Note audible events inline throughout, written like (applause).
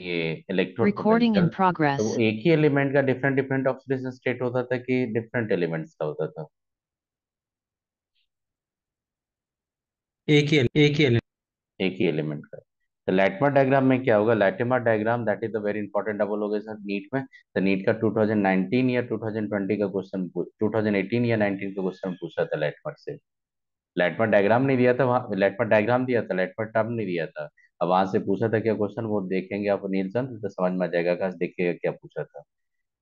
ये electrode Recording in potential तो एक ही एलिमेंट का डिफरेंट डिफरेंट ऑक्सीडेशन स्टेट होता था कि डिफरेंट एलिमेंट्स का होता था? एक ही एक ही एलिमेंट एक ही एलिमेंट का। तो लैटिमर डायग्राम में क्या होगा? Latimer diagram that is the very important आप बोलोगे सर नीट में तो नीट का 2019 या 2020 का क्वेश्चन 2018 या 19 का क्वेश्चन पूछा था लैटिमर से। लैटिमर डायग्राम नहीं दिया था वहाँ लैटिमर डायग्राम दिया था लैटिमर टर्म नहीं दिया था। अब वहाँ से पूछा था क्या क्वेश्चन वो देखेंगे आप नीलसन तो समझ में आ जाएगा कहा देखिएगा क्या पूछा था।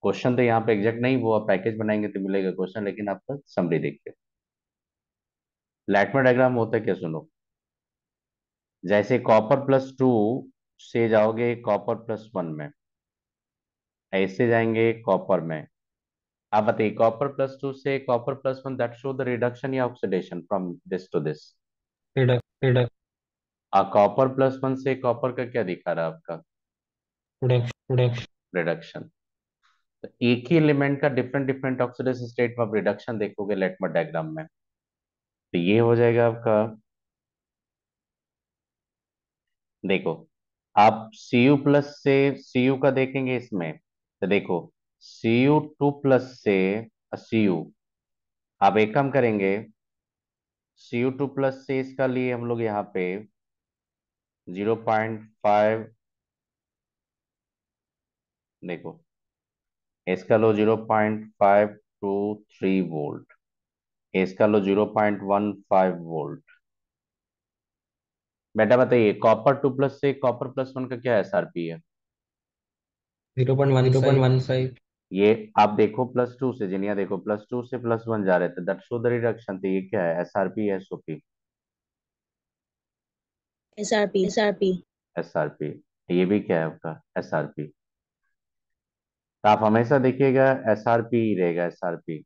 क्वेश्चन तो यहाँ पे एग्जैक्ट नहीं, वो आप पैकेज बनाएँगे तो मिलेगा क्वेश्चन लेकिन आपका समरी देखिए। लैटिमर डायग्राम होता है क्या सुनो? जैसे कॉपर प्लस टू से जाओगे कॉपर प्लस वन में, ऐसे जाएँगे कॉपर में। आप बताइए कॉपर प्लस टू से copper plus one that show the reduction या oxidation from this to this reduct uh copper plus one से कॉपर का क्या दिखा रहा है आपका? रिडक्शन तो एक ही एलिमेंट का डिफरेंट डिफरेंट ऑक्सीडेशन स्टेट में आप रिडक्शन देखोगे लेटमर डायग्राम में। तो ये हो जाएगा आपका। देखो आप Cu प्लस से Cu का देखेंगे इसमें। तो देखो Cu टू प्लस से Cu आप एक काम करेंगे। Cu टू प्लस से इसका लिए हम लोग यहाँ पे ज़ीरो पॉइंट फाइव देखो इसका लो zero point five two three volt इसका लो zero point one five volt. बेटा बताइए कॉपर टू प्लस से कॉपर प्लस वन का क्या एसआरपी है? Zero point one zero point one five. ये आप देखो प्लस टू से जिनिया देखो प्लस टू से प्लस वन जा रहे थे दैट शो द रिडक्शन तो ये क्या है? एसआरपी है एसओपी SRP, SRP. एसआरपी ये भी क्या है आपका? एसआरपी तो आप हमेशा देखिएगा एसआरपी ही रहेगा एसआरपी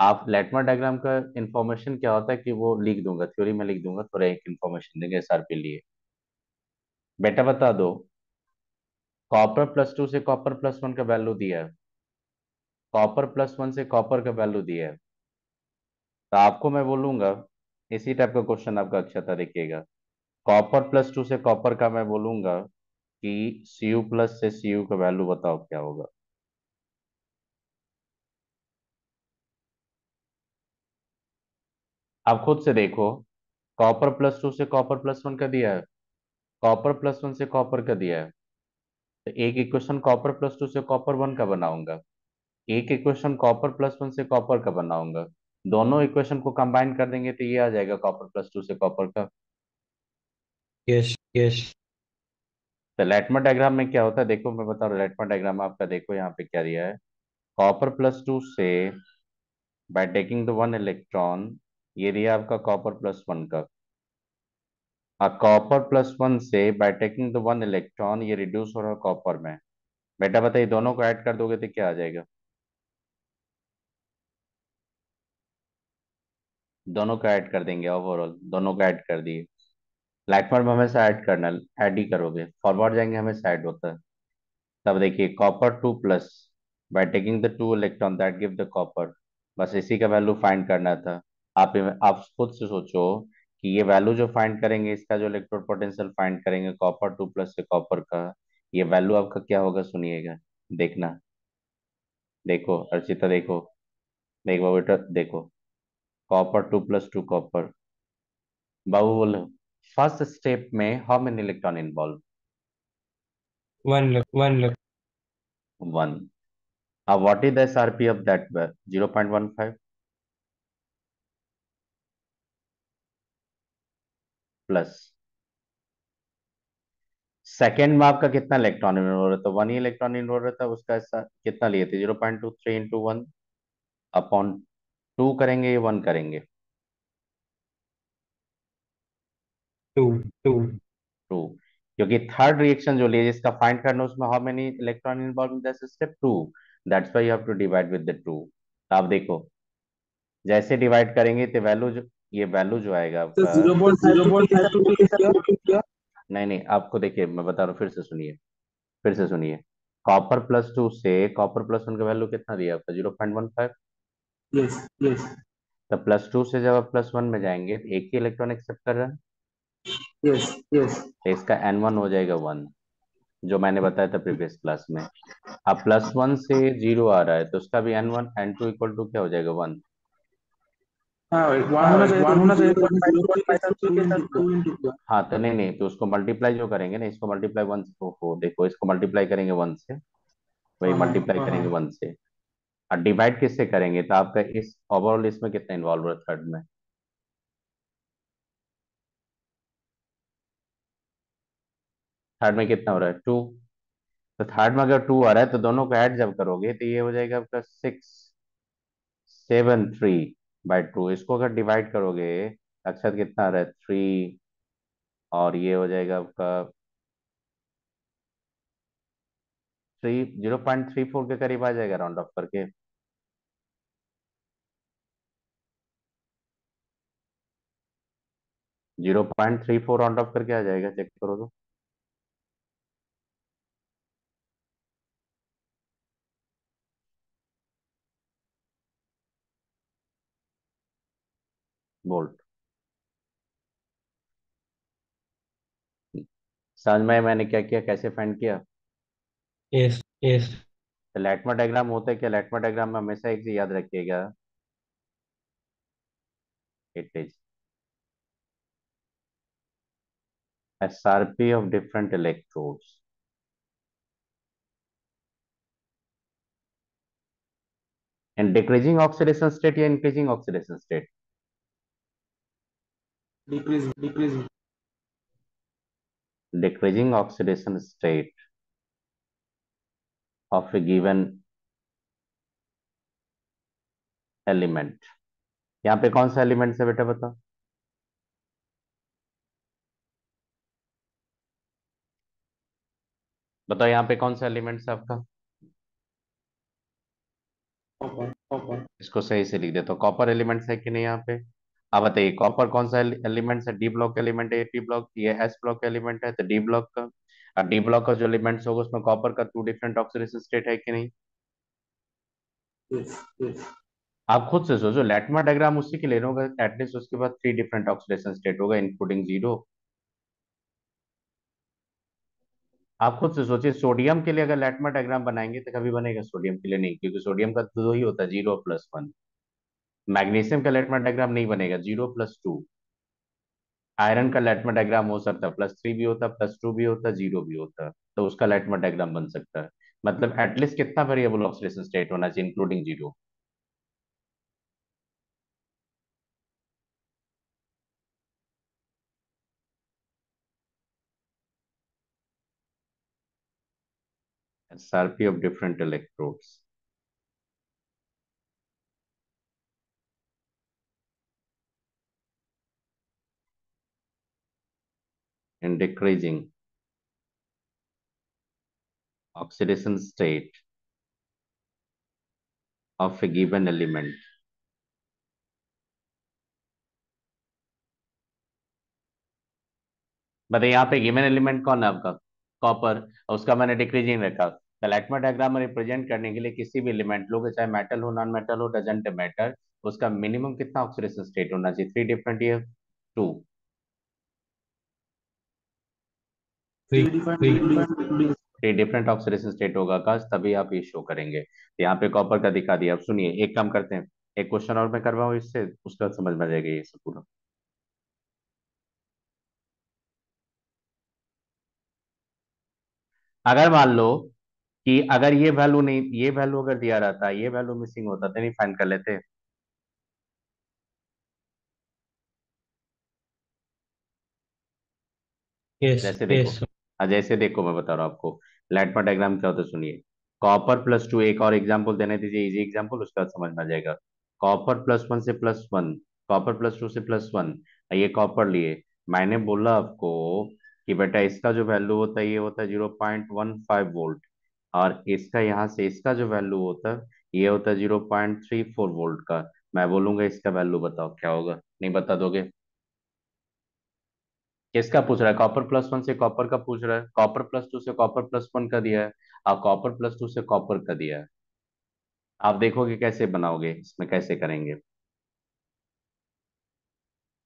आप लेटमर डायग्राम का इंफॉर्मेशन क्या होता है कि वो लिख दूँगा थ्योरी में लिख दूँगा थोड़ा एक इंफॉर्मेशन देंगे एसआरपी लिए। बेटा बता दो कॉपर प्लस टू से कॉपर प्लस वन का वैल्यू दिया है। कॉपर प्लस वन से कॉपर का वैल्यू दिया है। तो आपको मैं बोलूँगा इसी टाइप का क्वेश्चन आपका अच्छा अक्षता देखिएगा। कॉपर प्लस टू से कॉपर का मैं बोलूँगा कि सी यू प्लस से सी यू का वैल्यू बताओ, क्या होगा? आप खुद से देखो। कॉपर प्लस टू से कॉपर प्लस वन का दिया है। कॉपर प्लस वन से कॉपर का दिया है। तो एक इक्वेशन कॉपर प्लस टू से कॉपर वन का बनाऊँगा। एक इक्वेशन कॉपर प्लस वन से कॉपर का बनाऊँगा। दोनों इक्वेशन को कंबाइन कर देंगे तो ये आ जाएगा कॉपर प्लस टू से कॉपर का। यस यस तो लेटमर डायग्राम में क्या होता है? देखो मैं बता रहा हूँ लेटमर डायग्राम आपका देखो यहाँ पे क्या दिया है? कॉपर प्लस टू से by taking the one electron ये दिया आपका कॉपर प्लस वन का। कॉपर प्लस वन से by taking the one electron ये रिड्यूस हो रहा है कॉपर में। बेटा बताइए दोनों को ऐड कर दोगे तो क्या आ जाएगा? दोनों को ऐड कर देंगे ओवरऑल दोनों को ऐड कर दिए। लैटमर में हमेशा ऐड करना ऐड ही करोगे। फॉरवर्ड जाएँगे, हमेशा ऐड होता तब देखिए copper two plus by taking the two electron that give the copper बस इसी का वैल्यू फाइंड करना था। आप आप खुद से सोचो कि ये वैल्यू जो फाइंड करेंगे, इसका जो इलेक्ट्रोड पोटेंशियल फाइंड करेंगे कॉपर टू प्लस से कॉपर का, ये वैल्यू आपका क्या होगा सुनिएगा। देखना। देखो, अर्चिता, देखो। देखो बेटा देखो। Copper two plus to copper बाबू बोलो फ़र्स्ट स्टेप में how many electron involve one one one अब what is the SRP of that zero point one five plus second में आपका कितना इलेक्ट्रॉन इन्वॉल्व रहता? है वन ही इलेक्ट्रॉन इन्वॉल्व रहता है उसका ऐसा कितना लिए थे? Zero point two three into one upon two करेंगे या वन करेंगे? Two two. टू। क्योंकि थर्ड रिएक्शन जो लिए जिसका फाइंड करना उसमें how many electron involve in this step two that's why you have to divide with the two आप देखो जैसे डिवाइड करेंगे तो वैल्यू जो ये वैल्यू जो आएगा आपका नहीं नहीं आपको देखिए मैं बता रहा हूँ फिर से सुनिए फिर से सुनिए। कॉपर प्लस टू से कॉपर प्लस वन का वैल्यू कितना दिया आपका? Zero point one five yes yes तो प्लस टू से जब आप प्लस वन में जाएँगे तो एक ही इलेक्ट्रॉन एक्सेप्ट कर रहा है? यस यस तो इसका एन वन हो जाएगा वन जो मैंने बताया था प्रीवियस क्लास में। अब प्लस वन से ज़ीरो आ रहा है तो उसका भी N one N two equal to क्या हो जाएगा वन हाँ तो हाँ तो नहीं नहीं तो उसको मल्टीप्लाई जो करेंगे ना इसको मल्टीप्लाई वन से देखो इसको मल्टीप्लाई करेंगे वन से वही हाँ, हाँ, मल्टीप्लाई हाँ, करेंगे। वन से। और डिवाइड किससे करेंगे? तो आपका इस ओवरऑल इसमें कितना इन्वॉल्व है थर्ड में? थर्ड में कितना हो रहा है? टू तो थर्ड में अगर टू आ रहा है तो दोनों को ऐड जब करोगे तो ये हो जाएगा आपका six seven three by two इसको अगर डिवाइड करोगे, अक्षर कितना आ रहा है? थ्री और ये हो जाएगा आपका three zero point three four के करीब आ जाएगा राउंड ऑफ़ करके। Zero point three four round off करके आ जाएगा चेक करो तो। बोल्ट समझ में मैंने क्या किया कैसे फाइंड किया? यस यस तो लैटमा डायग्राम होता है क्या? लैटमा डायग्राम में हमेशा एक चीज़ याद रखिएगा। It is SRP of different electrodes in decreasing oxidation state या increasing oxidation state decrease decrease decreasing oxidation state of a given element यहाँ पे कौन सा एलिमेंट है बेटा बताओ बताओ यहाँ पे कौन सा एलिमेंट है आपका? कॉपर कॉपर इसको सही से लिख देता हूँ। कॉपर एलिमेंट्स है कि नहीं यहाँ पे? आप बताइए कॉपर कौन सा एलिमेंट्स है? डी ब्लॉक एलिमेंट है टी ब्लॉक ये एस ब्लॉक एलिमेंट है तो डी ब्लॉक का? और डी ब्लॉक का जो एलिमेंट्स होगा उसमें कॉपर का टू डिफरेंट ऑक्सीडेशन स्टेट है कि नहीं? आप खुद से सोचो लेटमा डायग्राम उसी के ले रहा होगा एटलीस्ट उसके बाद थ्री डिफरेंट ऑक्सीडेशन स्टेट होगा इंक्लूडिंग ज़ीरो आप खुद से सोचिए, सोडियम के लिए अगर लैटमा डायग्राम बनाएँगे तो कभी बनेगा सोडियम के लिए नहीं, क्योंकि सोडियम का दो ही होता है, ज़ीरो प्लस वन। मैग्नीशियम का लैटमा डायग्राम नहीं बनेगा, ज़ीरो प्लस टू। आयरन का लैटमा डायग्राम हो सकता है, प्लस थ्री भी होता, प्लस टू भी होता, ज़ीरो भी होता तो उसका लैटमा डायग्राम बन सकता है। मतलब एटलीस्ट कितना वेरिएबल ऑक्सीडेशन स्टेट होना चाहिए including zero SRP of different electrodes. In decreasing oxidation state of a given element. बताइए यहाँ पे गिवन एलिमेंट कौन है आपका कॉपर उसका मैंने डिक्रीजिंग रखा लैटमा डायग्राम में रिप्रेजेंट करने के लिए किसी भी एलिमेंट लो चाहे मेटल हो नॉन मेटल हो डजेंट मैटर उसका मिनिमम कितना ऑक्सीडेशन स्टेट होना चाहिए? थ्री डिफरेंट ये two. Three different oxidation state होगा आकाश तभी आप ये शो करेंगे। यहाँ पे कॉपर का दिखा दिया। अब सुनिए एक काम करते हैं। एक क्वेश्चन और मैं करवाऊँ इससे उसका समझ में आ जाएगा ये सब पूरा। अगर मान लो कि अगर ये वैल्यू नहीं ये वैल्यू अगर दिया रहता ये वैल्यू मिसिंग होता तो नहीं फाइंड कर लेते। यस जैसे देखो। यस हाँ जैसे देखो मैं बता रहा हूँ आपको। लाइटमा डायग्राम क्या होता है सुनिए। कॉपर प्लस टू एक और एग्ज़ाम्पल देने दीजिए इजी एग्ज़ाम्पल उसका समझ में आ जाएगा। कॉपर प्लस वन से plus one copper plus two से प्लस वन ये कॉपर लिए। मैंने बोला आपको कि बेटा इसका जो वैल्यू होता है ये होता है zero point one five volt और इसका यहाँ से इसका जो वैल्यू होता है, ये होता है zero point three four volt का। मैं बोलूँगा इसका वैल्यू बताओ, क्या होगा? नहीं बता दोगे? किसका पूछ रहा है? कॉपर प्लस वन से कॉपर का पूछ रहा है। कॉपर प्लस टू से कॉपर प्लस वन का दिया है। और कॉपर प्लस टू से कॉपर का दिया है। आप देखोगे कैसे बनाओगे, इसमें कैसे करेंगे?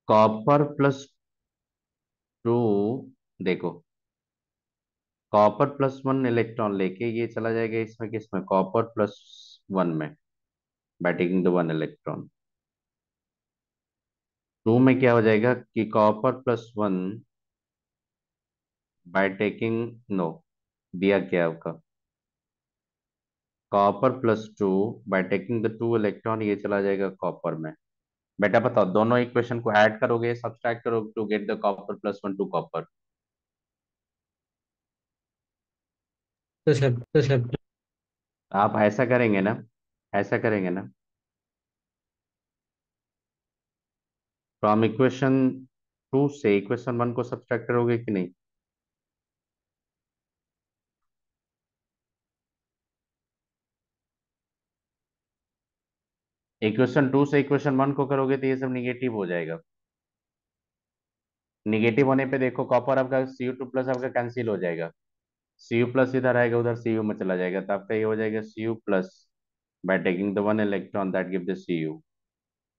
कॉपर प्लस टू देखो कॉपर प्लस वन इलेक्ट्रॉन लेके ये चला जाएगा इसमें किसमें? कॉपर प्लस वन में by taking the one electron. Two में क्या हो जाएगा कि copper plus one by taking no दिया क्या आपका copper plus two by taking the two electron ये चला जाएगा कॉपर में। बेटा बताओ, दोनों इक्वेशन को ऐड करोगे सब्सट्रैक्ट करोगे to get the copper plus one to copper तो तो आप ऐसा करेंगे ना, ऐसा करेंगे ना। फ्रॉम इक्वेशन टू से इक्वेशन वन को सब्सट्रैक्ट करोगे कि नहीं? इक्वेशन टू से इक्वेशन वन को करोगे तो ये सब निगेटिव हो जाएगा। निगेटिव होने पे देखो कॉपर आपका सी टू प्लस आपका कैंसिल हो जाएगा। सी यू प्लस इधर आएगा उधर सी यू में चला जाएगा तो आपका ये हो जाएगा C U plus by taking the one electron that give the C U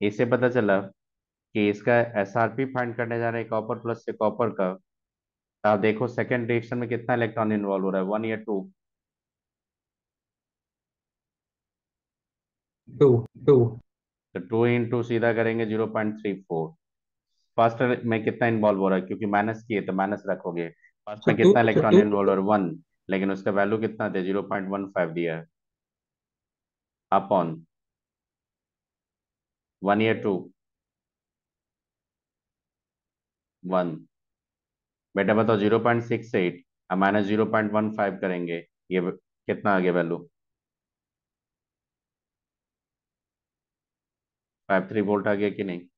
इससे पता चला कि इसका एस आर पी फाइंड करने जा रहे हैं कॉपर प्लस से कॉपर का। तो आप देखो सेकेंड रिएक्शन में कितना इलेक्ट्रॉन इन्वॉल्व हो रहा है वन या टू टू टू तो टू इंटू सीधा करेंगे zero point three four first में कितना इन्वॉल्व हो रहा है क्योंकि माइनस किए तो माइनस रखोगे। फ़र्स्ट में तो कितना इलेक्ट्रॉन इन्वॉल्व हो रहा है वन लेकिन उसका वैल्यू कितना था? ज़ीरो पॉइंट वन फाइव दिया है। अपॉन वन या टू वन बेटा बताओ ज़ीरो पॉइंट सिक्स एट अब minus zero point one five करेंगे ये कितना आ गया वैल्यू फाइव थ्री वोल्ट आ गया कि नहीं? तो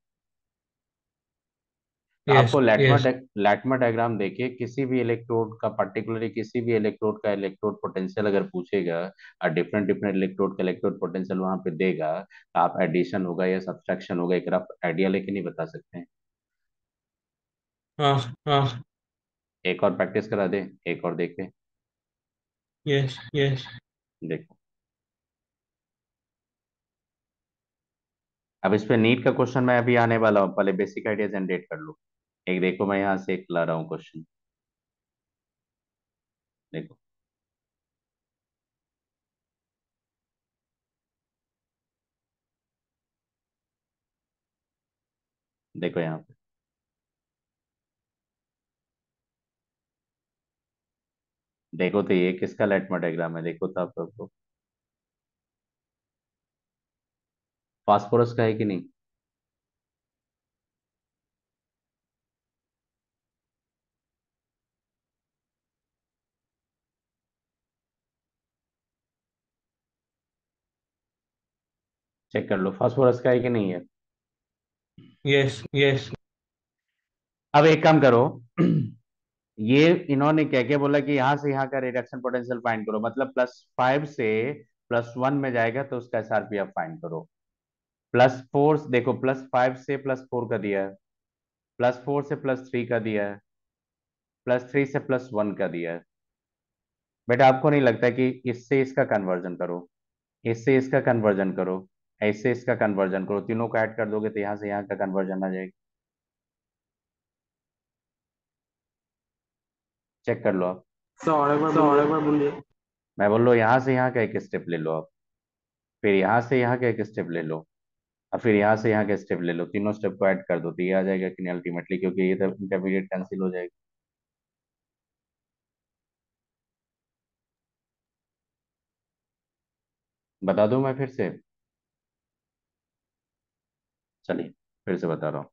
Yes, आपको लैटमा yes. लैटमा डायग्राम देके किसी भी इलेक्ट्रोड का पर्टिकुलरली किसी भी इलेक्ट्रोड का इलेक्ट्रोड पोटेंशियल अगर पूछेगा और डिफरेंट डिफरेंट इलेक्ट्रोड का इलेक्ट्रोड पोटेंशियल वहाँ पे देगा तो आप एडिशन होगा या सब्सट्रैक्शन होगा एक रफ आइडिया लेके नहीं बता सकते। हैं हाँ। हाँ एक और प्रैक्टिस करा दे एक और देखे। यस यस देखो। अब इस पे नीट का क्वेश्चन मैं अभी आने वाला हूँ पहले बेसिक आइडिया जनरेट कर लो। एक देखो मैं यहाँ से एक ला रहा हूँ क्वेश्चन देखो. देखो यहाँ पे. देखो तो ये किसका लेटमा डायग्राम है? देखो तो आप सबको फास्फोरस का है कि नहीं? चेक कर लो फास्फोरस का है कि नहीं है? यस यस अब एक काम करो (clears throat) ये इन्होंने क्या क्या बोला कि यहाँ से यहाँ का रिडक्शन पोटेंशियल फाइंड करो मतलब प्लस फाइव से प्लस वन में जाएगा तो उसका एसआरपी आप फाइंड करो। प्लस फोर देखो प्लस फाइव से प्लस फोर का दिया है। प्लस फोर से प्लस थ्री का दिया है। प्लस थ्री से प्लस वन का दिया है। बेटा आपको नहीं लगता कि इससे इसका कन्वर्जन करो? इससे इसका कन्वर्जन करो। ऐसे इसका कन्वर्जन करो। तीनों को ऐड कर दोगे तो यहाँ से यहाँ का कन्वर्जन आ जाएगा। चेक कर लो आप। और एक बार और एक बार बोलिए। मैं बोल लो यहाँ से यहाँ का एक स्टेप ले लो आप। फिर यहाँ से यहाँ का एक स्टेप ले लो। और फिर यहाँ से यहाँ का स्टेप ले लो। तीनों स्टेप को ऐड कर दो तो ये आ जाएगा कि नहीं अल्टीमेटली क्योंकि ये तो इंटरमीडिएट कैंसिल हो जाएगा। बता दूँ मैं फिर से? चलिए फिर से बता रहा हूँ।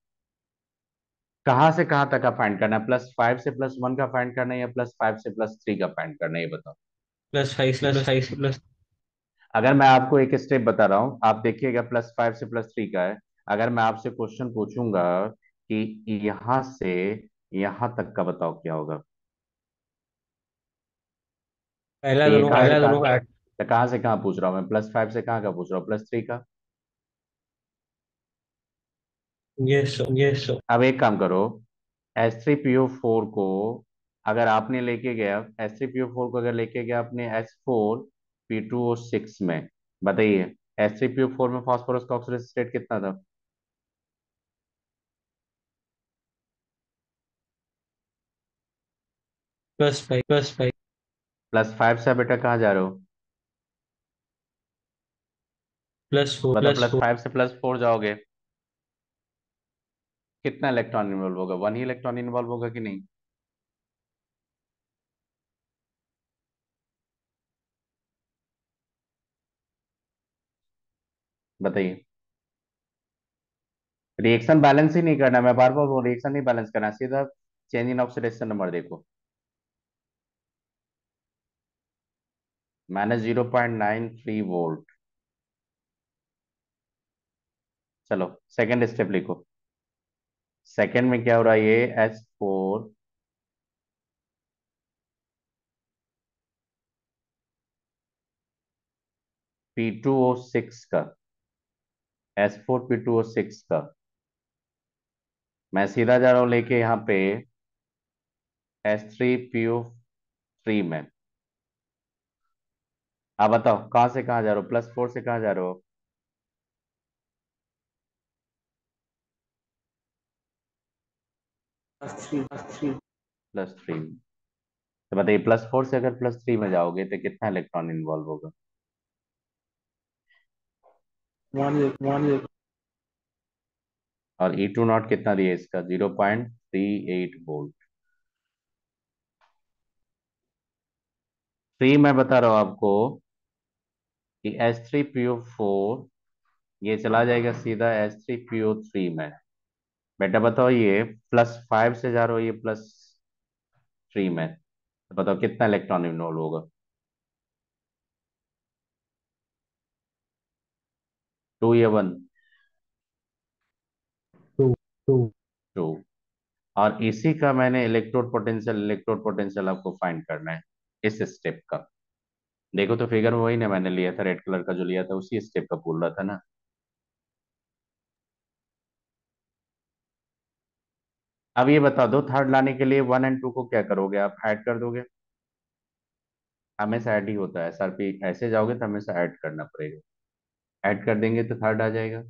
कहाँ से कहाँ तक का फाइंड करना है? प्लस फाइव से प्लस वन का फाइंड करना है या प्लस फाइव से प्लस थ्री का फाइंड करना है ये बताओ। Plus five plus five plus अगर मैं आपको एक स्टेप बता रहा हूँ आप देखिएगा प्लस फाइव से प्लस थ्री का है। अगर मैं आपसे क्वेश्चन पूछूँगा कि यहाँ से यहाँ तक का बताओ क्या होगा? पहला दोनों पहला दोनों का तो कहाँ से कहाँ पूछ रहा हूँ मैं? प्लस फाइव से कहाँ का पूछ रहा हूँ? प्लस थ्री का? यस यस अब एक काम करो S three P O four को अगर आपने लेके गया S three P O four को अगर लेके गया आपने S four P two O six में बताइए S three P O four में फास्फोरस का ऑक्सीडेशन स्टेट कितना था? Plus five plus five plus five से बेटा कहाँ जा रहे हो? प्लस फोर मतलब प्लस प्लस फाइव से प्लस फोर जाओगे। कितना इलेक्ट्रॉन इन्वॉल्व होगा? वन ही इलेक्ट्रॉन इन्वॉल्व होगा कि नहीं? बताइए। रिएक्शन बैलेंस ही नहीं करना, मैं बार बार वो रिएक्शन नहीं बैलेंस करना, सीधा चेंज इन ऑक्सीडेशन नंबर देखो। Minus zero point nine three volt चलो सेकेंड स्टेप लिखो। सेकेंड में क्या हो रहा है ये? S four P two O six का। S four P two O six का। मैं सीधा जा रहा हूँ लेके यहाँ पे S three P O three में। आप बताओ, कहाँ से कहाँ जा रहे हो? प्लस फोर से कहाँ जा रहे हो? Plus three plus three plus three तो बताइए प्लस फोर से अगर प्लस थ्री में जाओगे तो कितना इलेक्ट्रॉन इन्वॉल्व होगा? और ई टू नॉट कितना दिया इसका? Zero point three eight volt three मैं बता रहा हूँ आपको कि S three P O four ये चला जाएगा सीधा S three P O three में। बेटा बताओ ये प्लस फाइव से जा रहा हो ये प्लस थ्री में। तो बताओ कितना इलेक्ट्रॉन इन्वॉल्व होगा? टू या वन टू टू टू और इसी का मैंने इलेक्ट्रोड पोटेंशियल इलेक्ट्रोड पोटेंशियल आपको फाइंड करना है इस स्टेप का। देखो तो फिगर वही ना मैंने लिया था रेड कलर का जो लिया था उसी स्टेप का बोल रहा था ना। अब ये बता दो थर्ड लाने के लिए वन एंड टू को क्या करोगे आप? ऐड कर दोगे? हमेशा ऐड ही होता है एसआरपी ऐसे जाओगे तो हमेशा ऐड करना पड़ेगा। ऐड कर देंगे तो थर्ड आ जाएगा।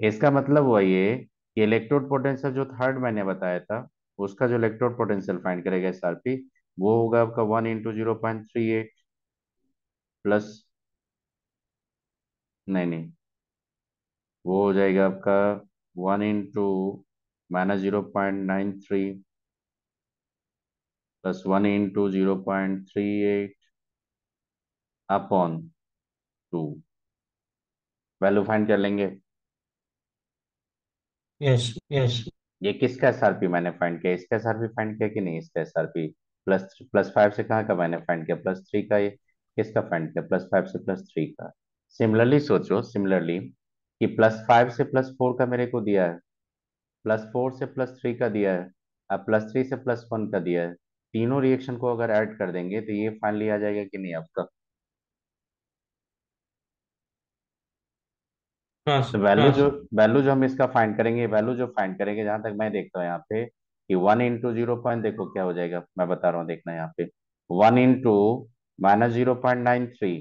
इसका मतलब हुआ ये कि इलेक्ट्रोड पोटेंशियल जो थर्ड मैंने बताया था, उसका जो इलेक्ट्रोड पोटेंशियल फाइंड करेगा एसआरपी वो होगा आपका one into zero point three eight plus नहीं नहीं, वो हो जाएगा आपका one into minus zero point nine three plus one into zero point three eight upon two. Value find कर लेंगे। Yes yes. ये किसका एसआरपी मैंने फाइंड किया? इसका एसआरपी फाइंड किया कि नहीं इसका एसआरपी? प्लस प्लस फाइव से कहाँ का मैंने फाइंड किया? प्लस थ्री का ये किसका फाइंड किया? प्लस फाइव से प्लस थ्री का। सिमिलरली सोचो सिमिलरली कि प्लस फाइव से प्लस फोर का मेरे को दिया है। प्लस फोर से प्लस थ्री का दिया है अब प्लस थ्री से प्लस वन का दिया है। तीनों रिएक्शन को अगर ऐड कर देंगे तो ये फाइनली आ जाएगा कि नहीं आपका? हाँ तो वैल्यू हाँ जो वैल्यू जो हम इसका फाइंड करेंगे वैल्यू जो फाइंड करेंगे जहाँ तक मैं देखता हूँ यहाँ पे कि वन इंटू ज़ीरो पॉइंट देखो क्या हो जाएगा मैं बता रहा हूँ देखना यहाँ पे। One into minus zero point nine three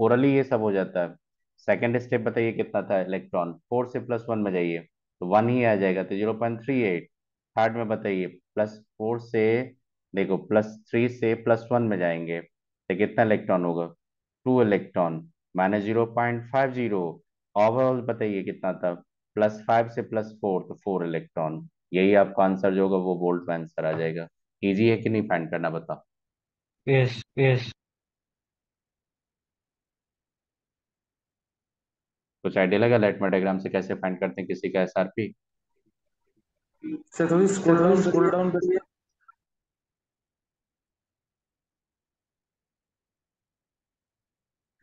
orally ये सब हो जाता है। सेकेंड स्टेप बताइए कितना था इलेक्ट्रॉन फोर से प्लस वन में जाइए। तो वन ही आ जाएगा तो zero point three eight third में बताइए प्लस फोर से, देखो प्लस थ्री से प्लस वन में जाएँगे तो कितना इलेक्ट्रॉन होगा? Two electron minus zero point five zero overall बताइए कितना था? प्लस फाइव से प्लस फोर तो फोर इलेक्ट्रॉन यही आपका आंसर जो होगा, वो बोल्ट में आंसर आ जाएगा। इजी है कि नहीं फाइंड करना, बताओ? यस यस कुछ आइडिया लगा लाइटमेट डायग्राम से कैसे फाइंड करते हैं किसी का एसआरपी सर थोड़ी स्क्रॉल डाउन स्क्रॉल डाउन करिए।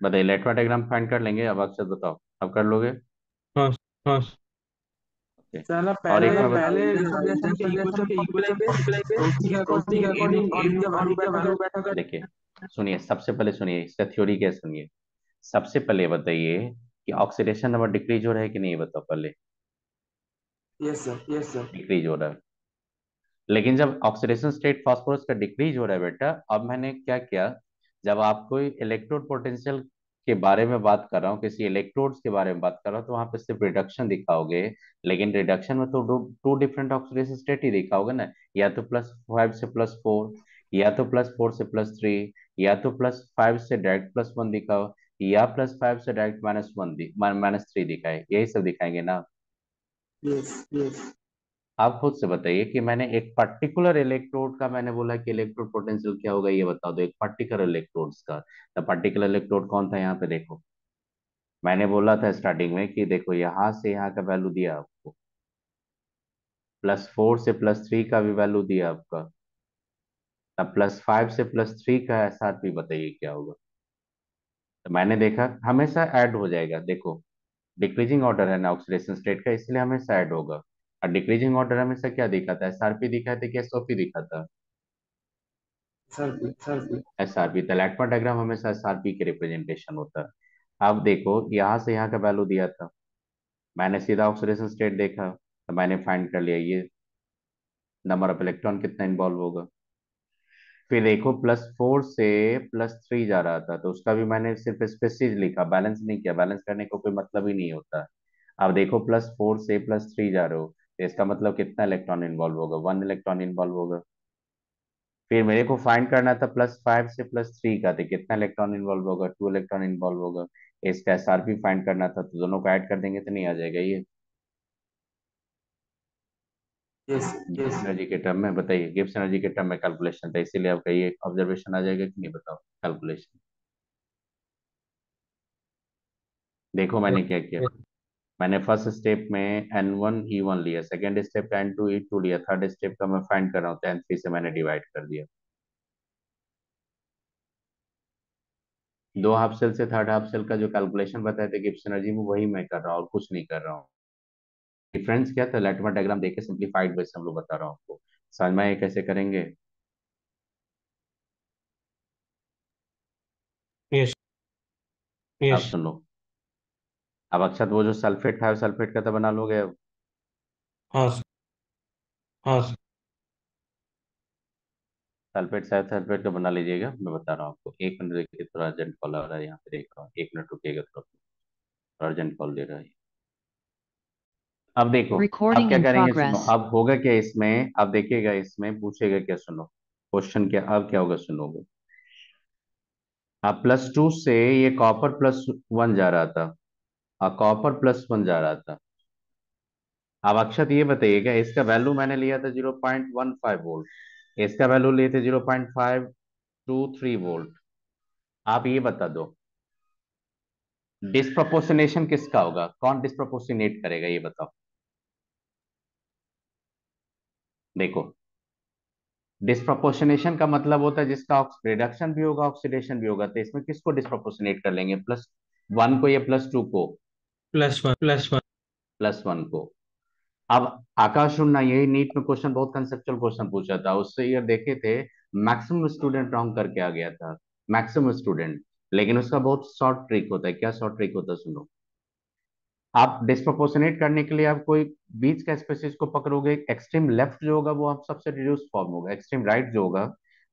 बताइए लाइटमेट डायग्राम फाइंड कर लेंगे? अब अक्षर बताओ। अब कर लोगे? हाँ हाँ। पहले पहले रिजल्यूशन के इक्वेशन के इक्वेशन के अकॉर्डिंग अकॉर्डिंग वैल्यू बैठा देखिए सुनिए सबसे पहले सुनिए इसका थ्योरी क्या सुनिए। सबसे पहले बताइए कि ऑक्सीडेशन नंबर डिक्रीज हो रहा है कि नहीं बताओ पहले। Yes sir yes sir decrease हो रहा है। लेकिन जब ऑक्सीडेशन स्टेट फास्फोरस का डिक्रीज हो रहा है बेटा अब मैंने क्या किया? जब आपको इलेक्ट्रोड पोटेंशियल के बारे में बात कर रहा हूँ किसी इलेक्ट्रोड्स के बारे में बात कर रहा हूँ तो वहाँ पे सिर्फ़ रिडक्शन दिखाओगे लेकिन रिडक्शन में तो टू डिफरेंट ऑक्सीडेशन स्टेट ही दिखाओगे ना। या तो प्लस फाइव से प्लस फोर या तो प्लस फोर से प्लस थ्री या तो प्लस फाइव से डायरेक्ट प्लस वन दिखाओ। या प्लस फाइव से direct minus one minus three दिखाए यही सब दिखाएँगे ना? Yes yes. आप खुद से बताइए कि मैंने एक पर्टिकुलर इलेक्ट्रोड का मैंने बोला कि इलेक्ट्रोड पोटेंशियल क्या होगा ये बता दो एक पर्टिकुलर इलेक्ट्रोड्स का। तो पर्टिकुलर इलेक्ट्रोड कौन था यहाँ पे देखो। मैंने बोला था स्टार्टिंग में कि देखो यहाँ से यहाँ का वैल्यू दिया आपको। प्लस फोर से प्लस थ्री का भी वैल्यू दिया आपका। प्लस फाइव से प्लस थ्री का एस आर पी बताइए क्या होगा। तो मैंने देखा हमेशा ऐड हो जाएगा। देखो डिक्रीजिंग ऑर्डर है ना ऑक्सीडेशन स्टेट का इसलिए हमेशा ऐड होगा। और डिक्रीजिंग ऑर्डर हमेशा क्या दिखाता है? एसआरपी दिखाते कि एसओपी दिखाता? सर एसआरपी तो लैटमा डायग्राम हमेशा एसआरपी के रिप्रेजेंटेशन होता है। अब देखो यहाँ से यहाँ का वैल्यू दिया था। मैंने सीधा ऑक्सीडेशन स्टेट देखा तो मैंने फाइंड कर लिया ये। नंबर ऑफ़ इलेक्ट्रॉन कितना इन्वॉल्व होगा? फिर देखो प्लस फोर से प्लस थ्री जा रहा था तो उसका भी मैंने सिर्फ़ स्पेसिज लिखा बैलेंस नहीं किया। बैलेंस करने का कोई मतलब ही नहीं होता। अब देखो प्लस फोर से प्लस थ्री जा रहे हो तो इसका मतलब कितना इलेक्ट्रॉन इन्वॉल्व होगा? वन इलेक्ट्रॉन इन्वॉल्व होगा। फिर मेरे को फाइंड करना था प्लस फाइव से प्लस थ्री का तो कितना इलेक्ट्रॉन इन्वॉल्व होगा? टू इलेक्ट्रॉन इन्वॉल्व होगा। इसका एस आर पी फाइंड करना था तो दोनों को ऐड कर देंगे तो नहीं आ जाएगा ये। यस यस एनर्जी के टर्म में बताइए गिब्स एनर्जी के टर्म में कैलकुलेशन था इसीलिए आपका ये ऑब्जर्वेशन आ जाएगा कि नहीं बताओ कैलकुलेशन देखो मैंने क्या किया। मैंने फ़र्स्ट स्टेप में एन वन ई वन लिया second step N two E two लिया थर्ड स्टेप का मैं फाइंड कर रहा हूँ एन थ्री से मैंने डिवाइड कर दिया। दो हाफ़ सेल से थर्ड हाफ़ सेल का जो कैलकुलेशन बताए थे गिब्स एनर्जी में वही मैं कर रहा हूँ और कुछ नहीं कर रहा हूँ। डिफरेंस क्या था? लेटमा डायग्राम देख के सिंप्लीफाइड वे से हम लोग बता रहा हूँ आपको। समझ में कैसे करेंगे? यस अब यस सुन। लो अब अक्षत वो जो सल्फेट था सल्फेट का तो बना लोगे अब? हाँ हाँ सल्फेट शायद सल्फेट का बना लीजिएगा मैं बता रहा हूँ आपको। एक मिनट देखिए थोड़ा अर्जेंट कॉल आ रहा है यहाँ पे देख रहा हूँ। एक मिनट रुकिएगा थोड़ा। अर्जेंट कॉल दे रहा है। अब देखो अब Recording क्या in करेंगे progress. सुनो अब होगा क्या इसमें? अब देखिएगा इसमें पूछेगा क्या सुनो? क्वेश्चन क्या अब क्या होगा सुनोगे? अब प्लस टू से ये कॉपर प्लस वन जा रहा था। और कॉपर प्लस वन जा रहा था। अब अक्षत ये बताइएगा इसका वैल्यू मैंने लिया था zero point one five volt इसका वैल्यू लिए थे zero point five two three volt आप ये बता दो। डिस्प्रोपोर्शनेशन किसका होगा? कौन डिस्प्रोपोर्शनेट करेगा ये बताओ। देखो डिस्प्रोपोर्शनेशन का मतलब होता है जिसका रिडक्शन भी होगा ऑक्सीडेशन भी होगा। तो इसमें किसको डिस्प्रोपोर्शनेट कर लेंगे? प्लस वन को या प्लस टू को? Plus one plus one plus one को। अब आकाश उन्ना यही नीट में क्वेश्चन बहुत कंसेप्चुअल क्वेश्चन पूछा था। उससे ये देखे थे मैक्सिमम स्टूडेंट रॉन्ग करके आ गया था। मैक्सिमम स्टूडेंट लेकिन उसका बहुत शॉर्ट ट्रिक होता है। क्या शॉर्ट ट्रिक होता है सुनो। आप डिस्प्रोपोर्शनेट करने के लिए आप कोई बीच का स्पेसिस को पकड़ोगे एक्सट्रीम लेफ़्ट जो होगा वो आप सबसे रिड्यूस फॉर्म होगा एक्सट्रीम राइट जो होगा,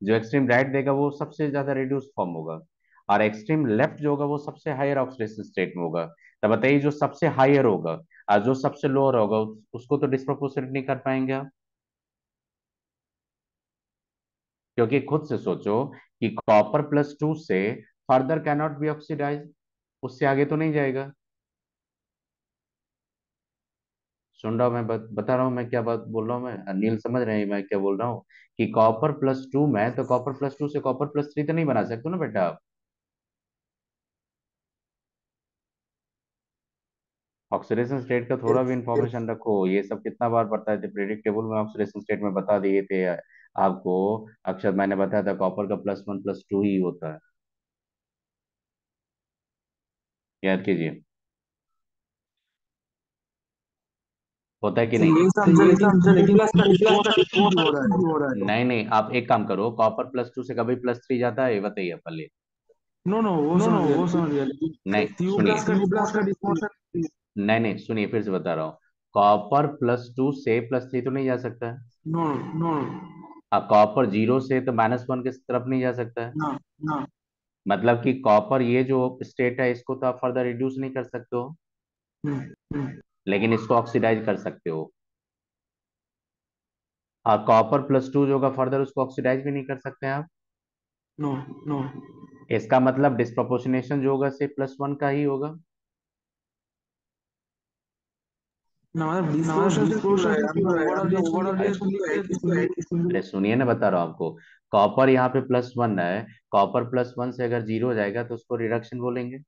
जो एक्सट्रीम राइट देगा वो सबसे ज़्यादा रिड्यूस फॉर्म होगा, और एक्सट्रीम लेफ़्ट जो होगा वो सबसे हायर ऑक्सीडेशन स्टेट में होगा। तो बताइए जो सबसे हायर होगा, और जो सबसे लोअर होगा, उसको तो डिस्प्रोपोर्शनेट नहीं कर पाएँगे आप। क्योंकि खुद से सोचो कि कॉपर प्लस टू से फर्दर कैनॉट बी ऑक्सीडाइज उससे आगे तो नहीं जाएगा। सुन रहा हूँ मैं बता रहा हूँ मैं क्या बात बोल रहा हूँ मैं? अनिल समझ रहे हैं मैं क्या बोल रहा हूँ कि कॉपर प्लस टू में तो कॉपर प्लस टू से कॉपर प्लस थ्री तो नहीं बना सकते ना बेटा आप। ऑक्सीडेशन स्टेट का थोड़ा भी इंफॉर्मेशन रखो ये सब कितना बार बताए थे टेबल में ऑक्सीडेशन स्टेट में बता दिए थे आपको अक्षर मैंने बताया था कॉपर का प्लस वन प्लस टू ही होता है। याद कीजिए। होता है कि नहीं? नहीं नहीं आप एक काम करो कॉपर प्लस टू से कभी प्लस थ्री जाता है बताइए पहले नो नो वो समझ गया वो समझ गया नहीं सुनिए। नहीं नहीं सुनिए फिर से बता रहा हूँ। कॉपर प्लस टू से प्लस थ्री तो नहीं जा सकता? है नो नो अब कॉपर ज़ीरो से तो माइनस वन की तरफ़ नहीं जा सकता है? ना ना मतलब कि कॉपर ये जो स्टेट है इसको तो आप फर्दर रिड्यूस नहीं कर सकते हो। हम्म, हम्म, लेकिन इसको ऑक्सीडाइज कर सकते हो और कॉपर प्लस टू जो होगा फर्दर उसको ऑक्सीडाइज भी नहीं कर सकते आप नो नो इसका मतलब डिस्प्रोपोर्शनेशन जो होगा सिर्फ़ प्लस वन का ही होगा मतलब अरे सुनिए ना बता रहा हूँ आपको कॉपर यहाँ पे प्लस वन है कॉपर प्लस वन से अगर ज़ीरो हो जाएगा तो उसको रिडक्शन बोलेंगे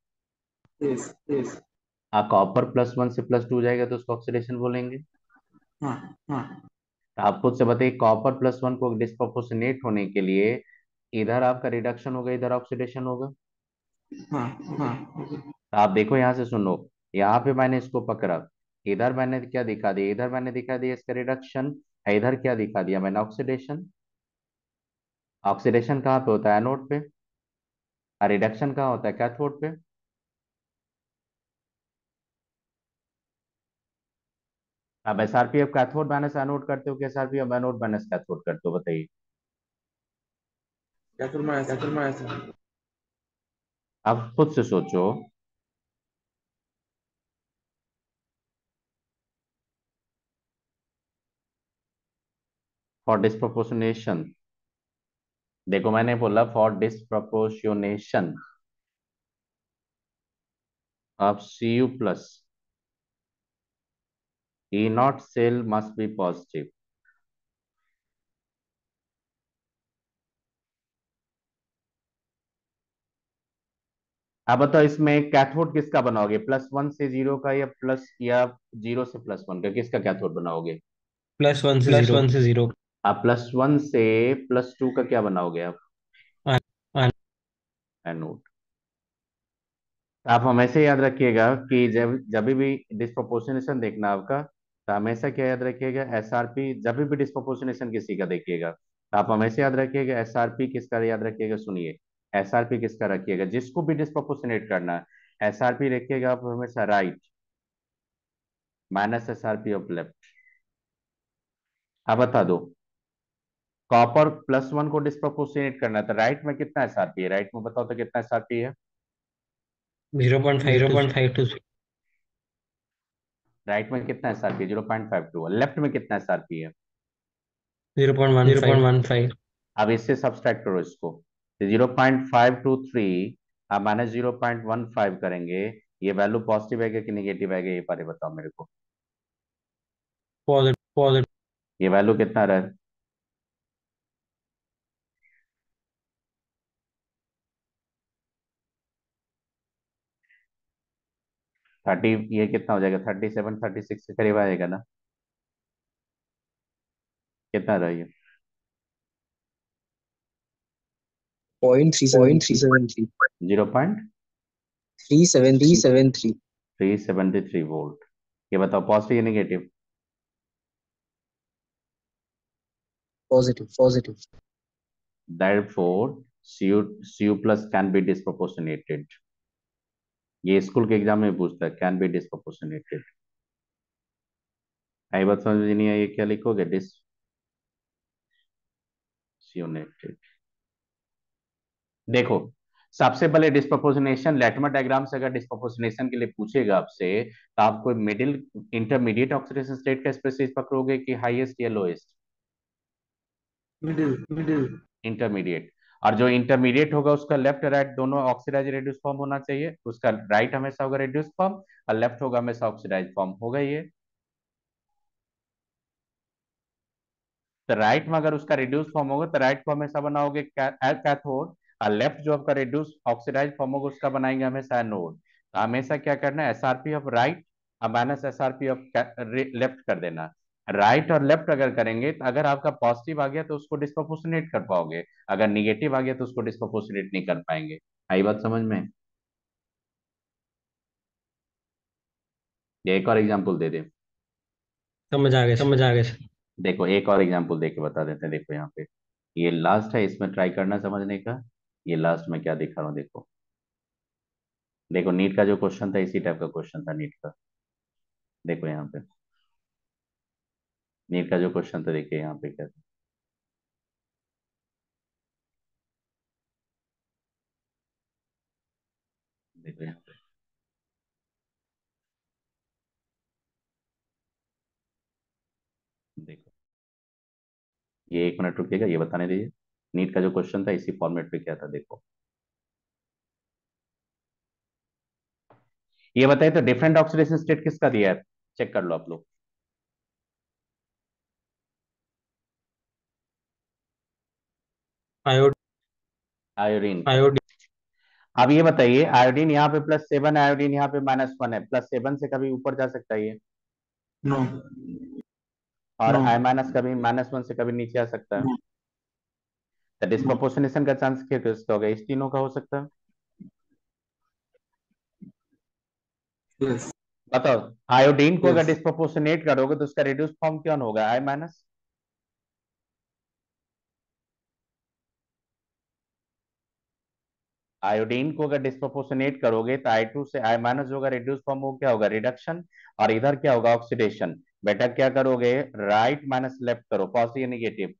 यस यस हाँ कॉपर प्लस वन से प्लस टू हो जाएगा तो उसको ऑक्सीडेशन बोलेंगे। हाँ हाँ। तो आप खुद से बताइए कॉपर प्लस वन को डिस्प्रोपोर्शनेट होने के लिए इधर आपका रिडक्शन होगा इधर ऑक्सीडेशन होगा। हाँ हाँ। तो आप देखो यहाँ से सुनो यहाँ पे मैंने इसको पकड़ा इधर मैंने क्या दिखा दिया इधर मैंने दिखा दिया इसका रिडक्शन इधर क्या दिखा दिया मैंने ऑक्सीडेशन ऑक्सीडेशन कहाँ पे होता है? एनोड पे। और रिडक्शन कहाँ होता है? कैथोड पे। अब S R P of cathode minus anode करते हो कि S R P of anode minus cathode करते हो बताइए। कैथोड कैथोड आप खुद से सोचो। फॉर डिस्प्रोपोर्शनेशन देखो मैंने बोला for disproportionation C U plus E naught cell must be positive. अब बताओ इसमें कैथोड किसका बनाओगे? प्लस वन से ज़ीरो का या प्लस या ज़ीरो से प्लस वन का? किसका कैथोड बनाओगे? प्लस वन से प्लस वन से ज़ीरो आप प्लस वन से प्लस टू का क्या बनाओगे आप? एनोड आप हमेशा याद रखिएगा कि जब जब भी डिस्प्रोपोर्शनेशन देखना आपका तो हमेशा क्या याद रखिएगा? एसआरपी जब भी डिस्प्रोपोर्शनेशन किसी का देखिएगा तो आप हमेशा याद रखिएगा एसआरपी किसका याद रखिएगा? सुनिए एसआरपी किसका रखिएगा? जिसको भी डिस्प्रोपोर्शनेट करना है एसआरपी रखिएगा आप हमेशा right minus SRP of left अब बता दो कॉपर प्लस वन को डिस्प्रोपोर्शनेट करना है तो राइट में कितना एसआरपी है? राइट में बताओ तो कितना एसआरपी है? Zero point five zero point five two right में कितना S R P zero point five two left में कितना एस आर पी है zero point one zero point one five अब इससे सब्सट्रैक्ट करो इसको। तो zero point five two three आप minus zero point one five करेंगे ये वैल्यू पॉजिटिव आएगा कि नेगेटिव आएगा ये बारे बताओ मेरे को। पॉजिटिव पॉजिटिव ये वैल्यू कितना रहा थर्टी ये कितना हो जाएगा? थर्टी सेवन थर्टी सिक्स के करीब आएगा ना? कितना रहा ये? Point three point three. Seven three. Zero point? Three seven three seven three. Three seventy three volt. ये बताओ पॉजिटिव या negative? Positive positive. Therefore cu cu plus can be disproportionated. ये स्कूल के एग्ज़ाम में पूछता है कैन बी डिस्प्रोपोर्शनेटेड आई बात समझ में नहीं आई क्या लिखोगे? डिस्योनेटेड देखो सबसे पहले डिस्प्रोपोर्शनेशन लेटमा डायग्राम से अगर डिस्प्रोपोर्शनेशन के लिए पूछेगा आपसे तो आपको मिडिल इंटरमीडिएट ऑक्सीडेशन स्टेट का स्पेसिस पकड़ोगे कि हाईएस्ट या लोएस्ट मिडिल मिडिल इंटरमीडिएट और जो इंटरमीडिएट होगा, उसका लेफ़्ट राइट दोनों ऑक्सीडाइज रेड्यूस फॉर्म होना चाहिए। उसका राइट हमेशा होगा रेड्यूस फॉर्म और लेफ़्ट होगा हमेशा ऑक्सीडाइज फॉर्म होगा ये? तो राइट में अगर उसका रिड्यूस फॉर्म होगा तो राइट को हमेशा बनाओगे कैथोड और लेफ़्ट जो आपका रिड्यूस ऑक्सीडाइज फॉर्म होगा, उसका बनाएँगे हमेशा एनोड तो हमेशा क्या करना है? एसआरपी ऑफ़ राइट और माइनस एसआरपी ऑफ़ लेफ़्ट कर देना। राइट और लेफ़्ट अगर करेंगे तो अगर आपका पॉजिटिव आ गया तो उसको डिस्प्रोपोर्शनेट कर पाओगे। अगर निगेटिव आ गया तो उसको डिस्प्रोपोर्शनेट नहीं कर पाएँगे। आई बात समझ में? एक और एग्जांपल दे दे। समझ आ गया समझ आ गया देखो एक और एग्जांपल दे के बता देते हैं देखो यहाँ पे। ये लास्ट है इसमें ट्राई करना समझने का। ये लास्ट में क्या दिखा रहा हूँ देखो। देखो नीट का जो क्वेश्चन था इसी टाइप का क्वेश्चन था नीट का। देखो यहाँ पे। नीट का जो क्वेश्चन था, देखिए, यहाँ पे क्या था? देखो ये एक मिनट रुकिएगा, ये बताने दीजिए। नीट का जो क्वेश्चन था, इसी फॉर्मेट पे क्या था, देखो। ये बताइए तो डिफरेंट ऑक्सीडेशन स्टेट किसका दिया है? चेक कर लो आप लोग। आयोड आयोडीन आयोडीन अब ये बताइए आयोडीन यहाँ पे प्लस सेवन आयोडीन यहाँ पे माइनस वन है। प्लस सेवन से कभी ऊपर जा सकता है ये? नो और आई माइनस कभी माइनस वन से कभी नीचे आ सकता है? तो डिस्प्रोपोर्शनेशन का चांस क्या किसका होगा। इस तीनों का हो सकता है? बताओ आयोडीन को अगर Yes. डिस्प्रोपोर्शनेट करोगे तो उसका रिड्यूस फॉर्म क्या होगा? आई माइनस आयोडीन को अगर डिस्प्रोपोर्शनेट करोगे तो आई टू से आई माइनस होगा रिड्यूस फॉर्म वो क्या होगा? रिडक्शन और इधर क्या होगा? ऑक्सीडेशन बेटा क्या करोगे? राइट माइनस लेफ़्ट करो पॉजिटिव निगेटिव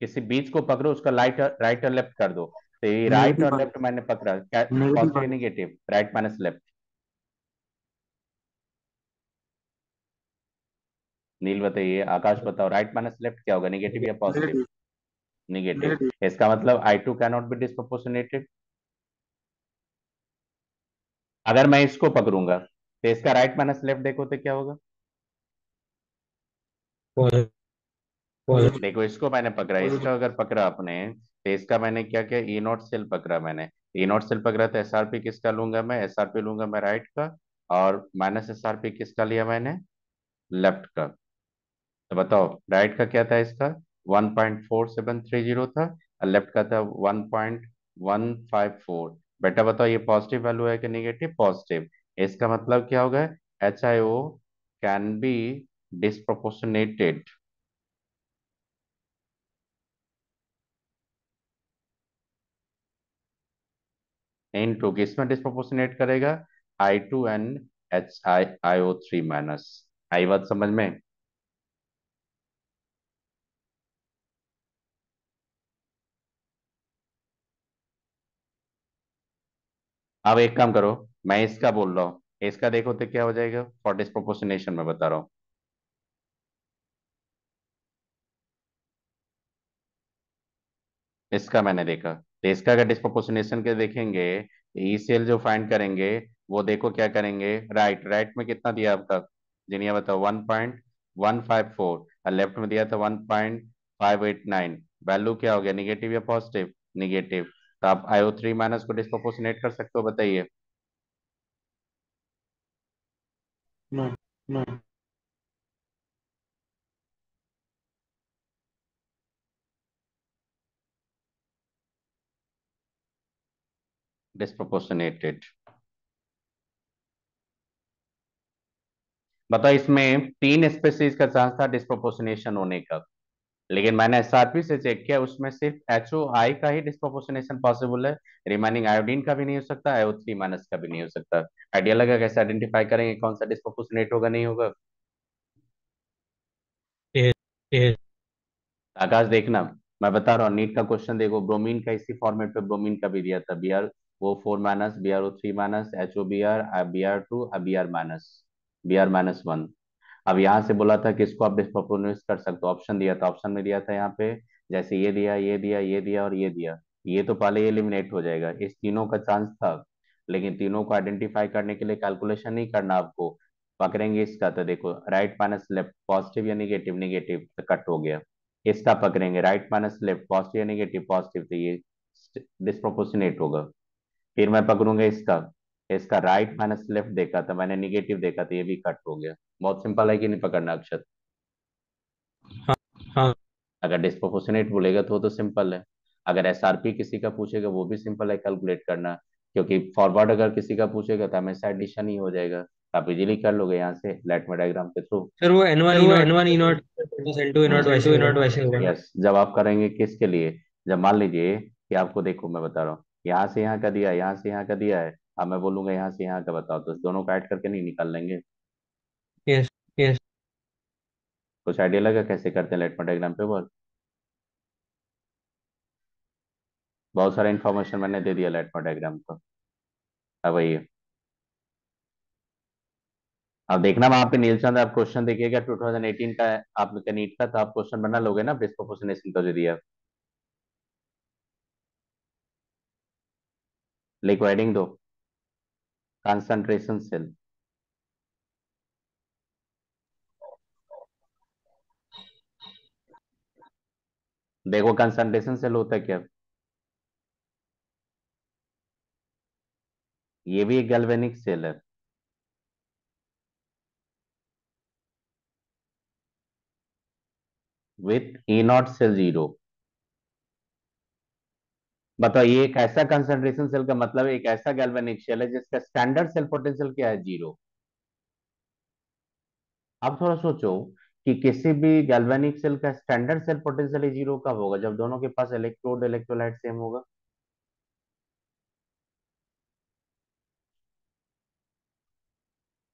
किसी बीच को पकड़ो उसका लाइट राइट और लेफ़्ट कर दो। तो ये राइट और लेफ़्ट मैंने पकड़ा। क्या positive. Negative right minus left Neel बताइए आकाश बताओ राइट माइनस लेफ़्ट क्या होगा? निगेटिव या पॉजिटिव नेगेटिव इसका मतलब I two cannot be disproportionated अगर मैं इसको पकड़ूँगा तो इसका राइट माइनस लेफ़्ट देखो तो क्या होगा? पॉजिटिव देखो इसको मैंने पकड़ा इसका अगर पकड़ा आपने तो इसका मैंने क्या किया? ई नॉट सेल पकड़ा मैंने। ई नॉट सेल पकड़ा तो एसआरपी किसका लूँगा मैं? एसआरपी लूँगा मैं राइट का और माइनस एसआरपी किसका लिया मैंने? लेफ़्ट का। तो बताओ राइट का क्या था इसका? 1.4730 था और लेफ़्ट का था 1.154 बेटा बताओ ये पॉजिटिव वैल्यू है कि नेगेटिव पॉजिटिव इसका मतलब क्या होगा? H I O can be disproportionated into किसमें डिस्प्रोपोर्शनेट करेगा? I two and H I I O three minus I बात समझ में? अब एक काम करो, मैं इसका बोल रहा हूँ। इसका देखो तो क्या हो जाएगा। फॉर डिस्प्रोपोर्शनेशन में बता रहा हूँ। इसका मैंने देखा। तो इसका अगर डिस्प्रोपोर्शनेशन के देखेंगे ई सेल जो फाइंड करेंगे, वो देखो क्या करेंगे। राइट राइट में कितना दिया आपका? जिनिया बताओ one point one five four और लेफ़्ट में दिया था one point five eight nine value क्या हो गया? निगेटिव या पॉजिटिव निगेटिव तो आप आईओ थ्री माइनस को डिस्प्रोपोर्शनेट कर सकते हो बताइए। नो नो डिस्प्रोपोर्शनेटेड बताओ इसमें तीन स्पेसीज का चांस था डिस्प्रोपोर्शनेशन होने का। लेकिन मैंने एसआरपी से चेक किया उसमें सिर्फ़ एच ओ आई का ही डिस्प्रोपोर्शनेशन पॉसिबल है। रिमेनिंग आयोडीन का भी नहीं हो सकता आयो थ्री माइनस का भी नहीं हो सकता। आइडिया लगा कैसे आइडेंटिफाई करेंगे कौन सा डिस्प्रोपोर्शनेट होगा नहीं होगा? आकाश देखना। मैं बता रहा हूँ नीट का क्वेश्चन देखो। ब्रोमीन का इसी फॉर्मेट पे ब्रोमीन का भी दिया था। बी आर वो four minus B R O three minus H O B R B R two B R minus B R minus one अब यहाँ से बोला था कि इसको आप डिस्प्रोपोर्शनेट कर सकते हो। ऑप्शन दिया था ऑप्शन में दिया था यहाँ पे, जैसे ये दिया ये दिया ये दिया और ये दिया। ये तो पहले एलिमिनेट हो जाएगा। इस तीनों का चांस था, लेकिन तीनों को आइडेंटिफाई करने के लिए कैलकुलेशन नहीं करना आपको पकड़ेंगे इसका। तो देखो राइट माइनस लेफ़्ट पॉजिटिव या निगेटिव निगेटिव कट हो गया। इसका पकड़ेंगे राइट माइनस लेफ़्ट पॉजिटिव या निगेटिव पॉजिटिव तो ये डिस्प्रोपोर्शनेट होगा। फिर मैं पकड़ूँगा इसका। इसका राइट माइनस लेफ़्ट देखा था मैंने निगेटिव देखा था ये भी कट हो गया। बहुत सिंपल है कि नहीं पकड़ना अक्षर? हाँ अगर डिस्प्रोपोर्शनेट बोलेगा तो तो सिंपल है। अगर एसआरपी किसी का पूछेगा वो भी सिंपल है कैलकुलेट करना। क्योंकि फॉरवर्ड अगर किसी का पूछेगा तो हमेशा एडिशन ही हो जाएगा। आप इजीली कर लोगे यहाँ से लेटमा डायग्राम के थ्रू सर वो N one N one E naught N two E naught वैसे ई नॉट वैसे होगा यस जब आप करेंगे किसके लिए? जब मान लीजिए कि आपको देखो मैं बता रहा हूँ यहाँ से यहाँ का दिया यहाँ से यहाँ का दिया है। अब मैं बोलूँगा यहाँ से यहाँ का बताओ तो दोनों का ऐड करके नहीं निकाल लेंगे। यस यस कुछ आइडिया लगा कैसे करते हैं? लेटमा डायग्राम पे बोल बहुत सारा इन्फॉर्मेशन मैंने दे दिया लेटमा डायग्राम को। अब आइए अब देखना वहाँ पे नीलचंद आप क्वेश्चन देखिएगा 2018 का आपका नीट का तो आप क्वेश्चन बना लोगे ना डिस्प्रोपोर्शनेशन का जो दिया लिखो हेडिंग दो। concentration सेल देखो कंसंट्रेशन सेल होता है क्या? ये भी एक गैल्वेनिक सेल है। With E naught cell zero बताइए, एक ऐसा कंसंट्रेशन सेल का मतलब एक ऐसा गैल्वेनिक सेल है जिसका स्टैंडर्ड सेल पोटेंशियल क्या है? ज़ीरो अब थोड़ा सोचो कि किसी भी गैल्वेनिक सेल का स्टैंडर्ड सेल पोटेंशियल ज़ीरो कब होगा? जब दोनों के पास इलेक्ट्रोड इलेक्ट्रोलाइट सेम होगा।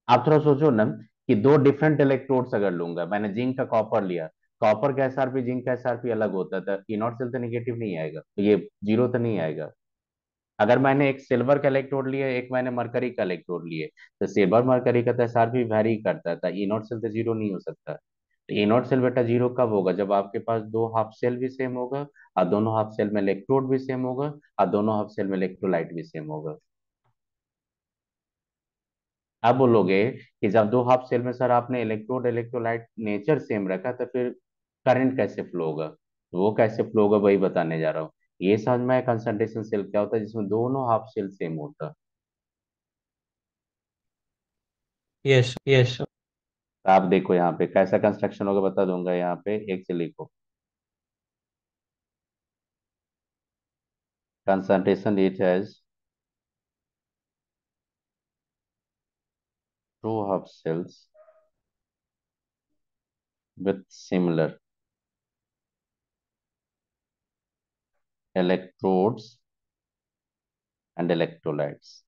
आप थोड़ा सोचो ना कि दो डिफरेंट इलेक्ट्रोड्स अगर लूँगा, मैंने जिंक का कॉपर लिया कॉपर का एसआरपी जिंक का एसआरपी अलग होता है तो इनॉट सेल तो निगेटिव नहीं आएगा तो ये ज़ीरो तो नहीं आएगा। अगर मैंने एक सिल्वर का इलेक्ट्रोड लिया, एक मैंने मरकरी का इलेक्ट्रोड लिए तो सिल्वर मरकरी का तो एसआरपी वेरी करता था इनॉट सेल तो ज़ीरो नहीं हो सकता। तो इनॉट सेल बेटा ज़ीरो कब होगा? जब आपके पास दो हाफ़ सेल भी सेम होगा, और दोनों हाफ़ सेल में इलेक्ट्रोड भी सेम होगा, और दोनों हाफ़ सेल में इलेक्ट्रोलाइट भी सेम होगा। अब बोलोगे कि जब दो हाफ़ सेल में सर आपने इलेक्ट्रोड इलेक्ट्रोलाइट नेचर सेम रखा तो फिर करंट कैसे फ्लो होगा? तो वो कैसे फ्लो होगा वही बताने जा रहा हूँ। ये समझ में कंसंट्रेशन सेल क्या होता है जिसमें दोनों हाफ़ सेल सेम होता है। Yes, yes. तो आप देखो यहाँ पे कैसा कंस्ट्रक्शन होगा बता दूँगा यहाँ पे एक से लिखो। Concentration it has two half cells with similar electrodes and electrolytes.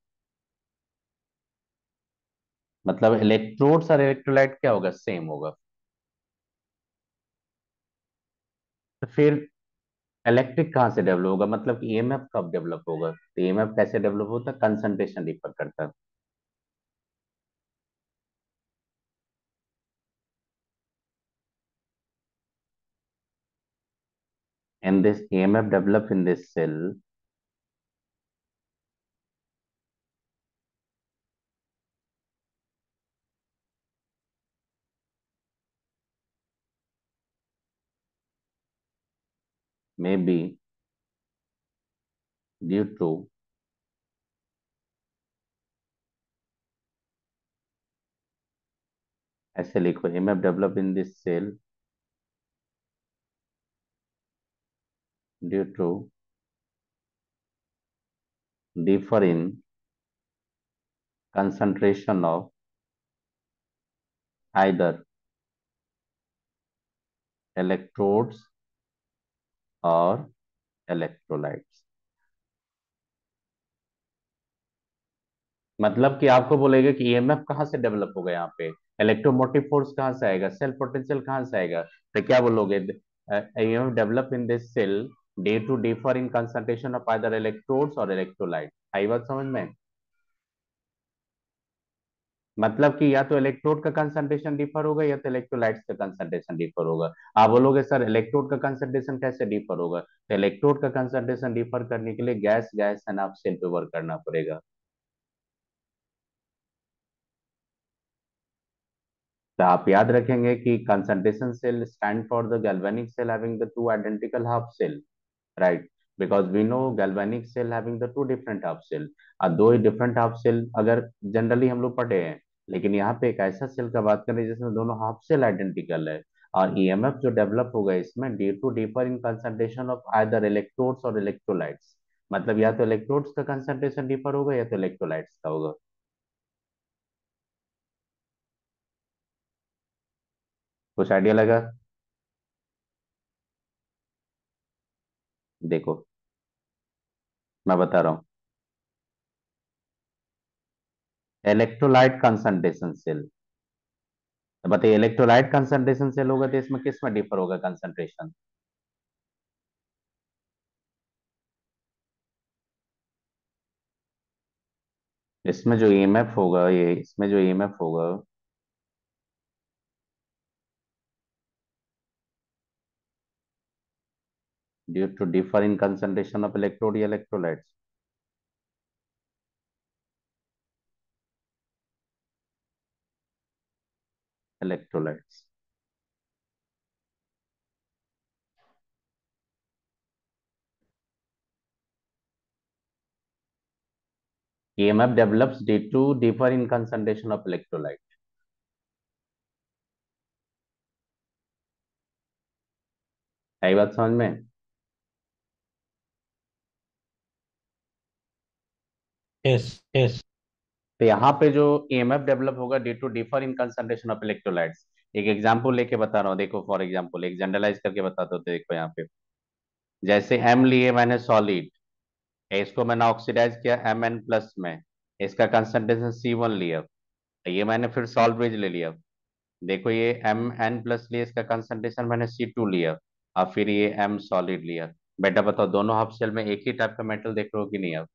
मतलब इलेक्ट्रोड्स और इलेक्ट्रोलाइट क्या होगा? सेम होगा। तो फिर इलेक्ट्रिक कहाँ से डेवलप होगा? मतलब ईएमएफ कब डेवलप होगा? तो ईएमएफ कैसे डेवलप होता? है कंसंट्रेशन डिफर करता। है and this EMF develop in this cell, maybe due to SL echo EMF developed in this cell due to differ in concentration of either electrodes or electrolytes. मतलब कि आपको बोलेगा कि ईएमएफ कहाँ से डेवलप होगा यहाँ पे? इलेक्ट्रोमोटिव फोर्स कहाँ से आएगा? सेल पोटेंशियल कहाँ से आएगा? तो क्या बोलोगे? EMF develop in this cell due to differ in concentration of either electrodes और इलेक्ट्रोलाइट आई बात समझ में? मतलब कि या तो इलेक्ट्रोड का कंसंट्रेशन डिफर होगा या तो इलेक्ट्रोलाइट्स का कंसंट्रेशन डिफर होगा। आप बोलोगे, सर इलेक्ट्रोड का कंसंट्रेशन कैसे डिफर होगा? तो इलेक्ट्रोड का कंसंट्रेशन डिफर करने के लिए गैस गैस एंड सेल पे वर्क करना पड़ेगा। तो आप याद रखेंगे कि concentration cell stand for the galvanic cell having the two identical half cell right because we know galvanic cell having the two different half और दो ही different half cell अगर जनरली हम लोग पढ़े हैं, लेकिन यहाँ पे एक ऐसा सेल का बात करें जिसमें दोनों हाफ़ सेल आइडेंटिकल है। और ईएमएफ जो डेवलप होगा इसमें due to differ in concentration of either electrodes और इलेक्ट्रोलाइट्स मतलब या तो इलेक्ट्रोड्स का कंसंट्रेशन डिफर होगा या तो इलेक्ट्रोलाइट्स का होगा। कुछ आइडिया लगा? देखो, मैं बता रहा हूँ। इलेक्ट्रोलाइट कंसंट्रेशन सेल बताइए इलेक्ट्रोलाइट कंसंट्रेशन सेल होगा तो इसमें किसमें डिफर होगा कंसंट्रेशन इसमें जो ईएमएफ होगा, ये, इसमें जो ईएमएफ होगा due to differ in concentration of electrode electrolytes electrolytes EMF develops due to differ in concentration of electrolyte. आई बात समझ में yes yes. तो यहाँ पे जो EMF डेवलप होगा due to differ in concentration of electrolytes एक एग्जांपल लेके बता रहा हूँ, देखो फॉर एग्जांपल एक जनरलाइज करके बताते होते देखो यहाँ पे। जैसे M लिए मैंने सॉलिड इसको मैंने ऑक्सीडाइज किया एम एन प्लस में, इसका कंसंट्रेशन सी वन लिया। ये मैंने फिर सॉल्ट ब्रिज ले लिया। देखो ये एम एन प्लस लिया इसका कंसंट्रेशन मैंने सी टू लिया और फिर ये एम सॉलिड लिया। बेटा बताओ, दोनों हाफ़ सेल में एक ही टाइप का मेटल देख रहे हो कि नहीं अब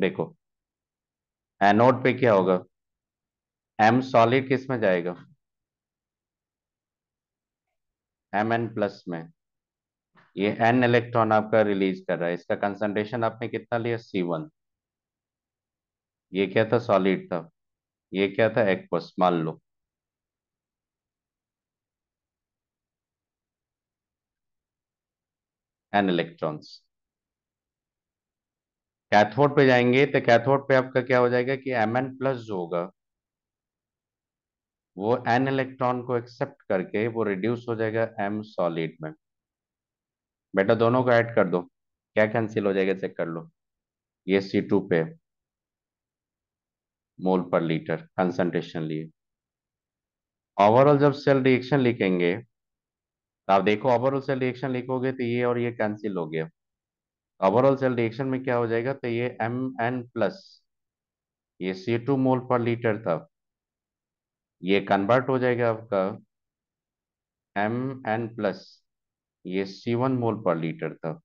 देखो। एनोड पे क्या होगा? एम सॉलिड किसमें जाएगा? एम एन प्लस में। ये एन इलेक्ट्रॉन आपका रिलीज़ कर रहा है। इसका कंसंट्रेशन आपने कितना लिया? सी वन ये क्या था? सॉलिड था। ये क्या था? एक्वस मान लो। एन इलेक्ट्रॉन्स कैथोड पे जाएँगे तो कैथोड पे आपका क्या हो जाएगा कि एम एन प्लस जो होगा, वो एन इलेक्ट्रॉन को एक्सेप्ट करके वो रिड्यूस हो जाएगा एम सॉलिड में। बेटा दोनों को ऐड कर दो, क्या कैंसिल हो जाएगा चेक कर लो। ये सी टू पे मोल पर लीटर कंसंट्रेशन लिए। ओवरऑल जब सेल रिएक्शन लिखेंगे तो आप देखो ओवरऑल सेल रिएक्शन लिखोगे तो ये और ये कैंसिल हो गया। ओवरऑल सेल रिएक्शन में क्या हो जाएगा? तो ये एम एन प्लस ये सी टू मोल पर लीटर था ये कन्वर्ट हो जाएगा आपका एम एन प्लस ये सी वन मोल पर लीटर था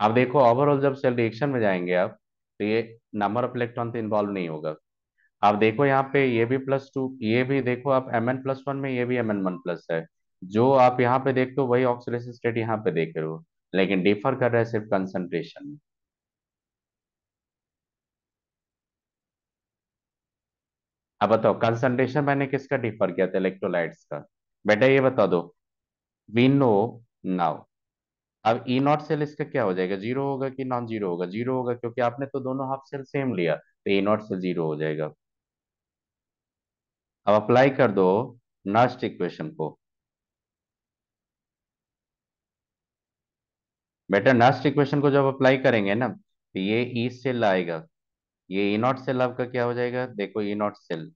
अब देखो ओवरऑल जब सेल रिएक्शन में जाएँगे आप तो ये नंबर ऑफ़ इलेक्ट्रॉन तो इन्वॉल्व नहीं होगा। आप देखो यहाँ पे ये भी प्लस टू ये भी देखो आप एम एन प्लस वन में, ये भी एम एन वन प्लस है। जो आप यहाँ पे देखते हो, वही ऑक्सीडेशन स्टेट यहाँ पे देख रहे हो। लेकिन डिफर कर रहा है सिर्फ़ कंसंट्रेशन में। अब बताओ कंसंट्रेशन मैंने किसका डिफर किया था? इलेक्ट्रोलाइट्स का। बेटा ये बता दो। वी नो नाउ अब ई नॉट सेल इसका क्या हो जाएगा? ज़ीरो होगा कि नॉन ज़ीरो होगा? ज़ीरो होगा क्योंकि आपने तो दोनों हाफ़ सेल सेम लिया तो ई नॉट सेल ज़ीरो हो जाएगा। अब अप्लाई कर दो नस्ट इक्वेशन को। बेटा नस्ट इक्वेशन को जब अप्लाई करेंगे ना तो ये ई सेल आएगा। ये ई नॉट सेल आपका क्या हो जाएगा? देखो E naught cell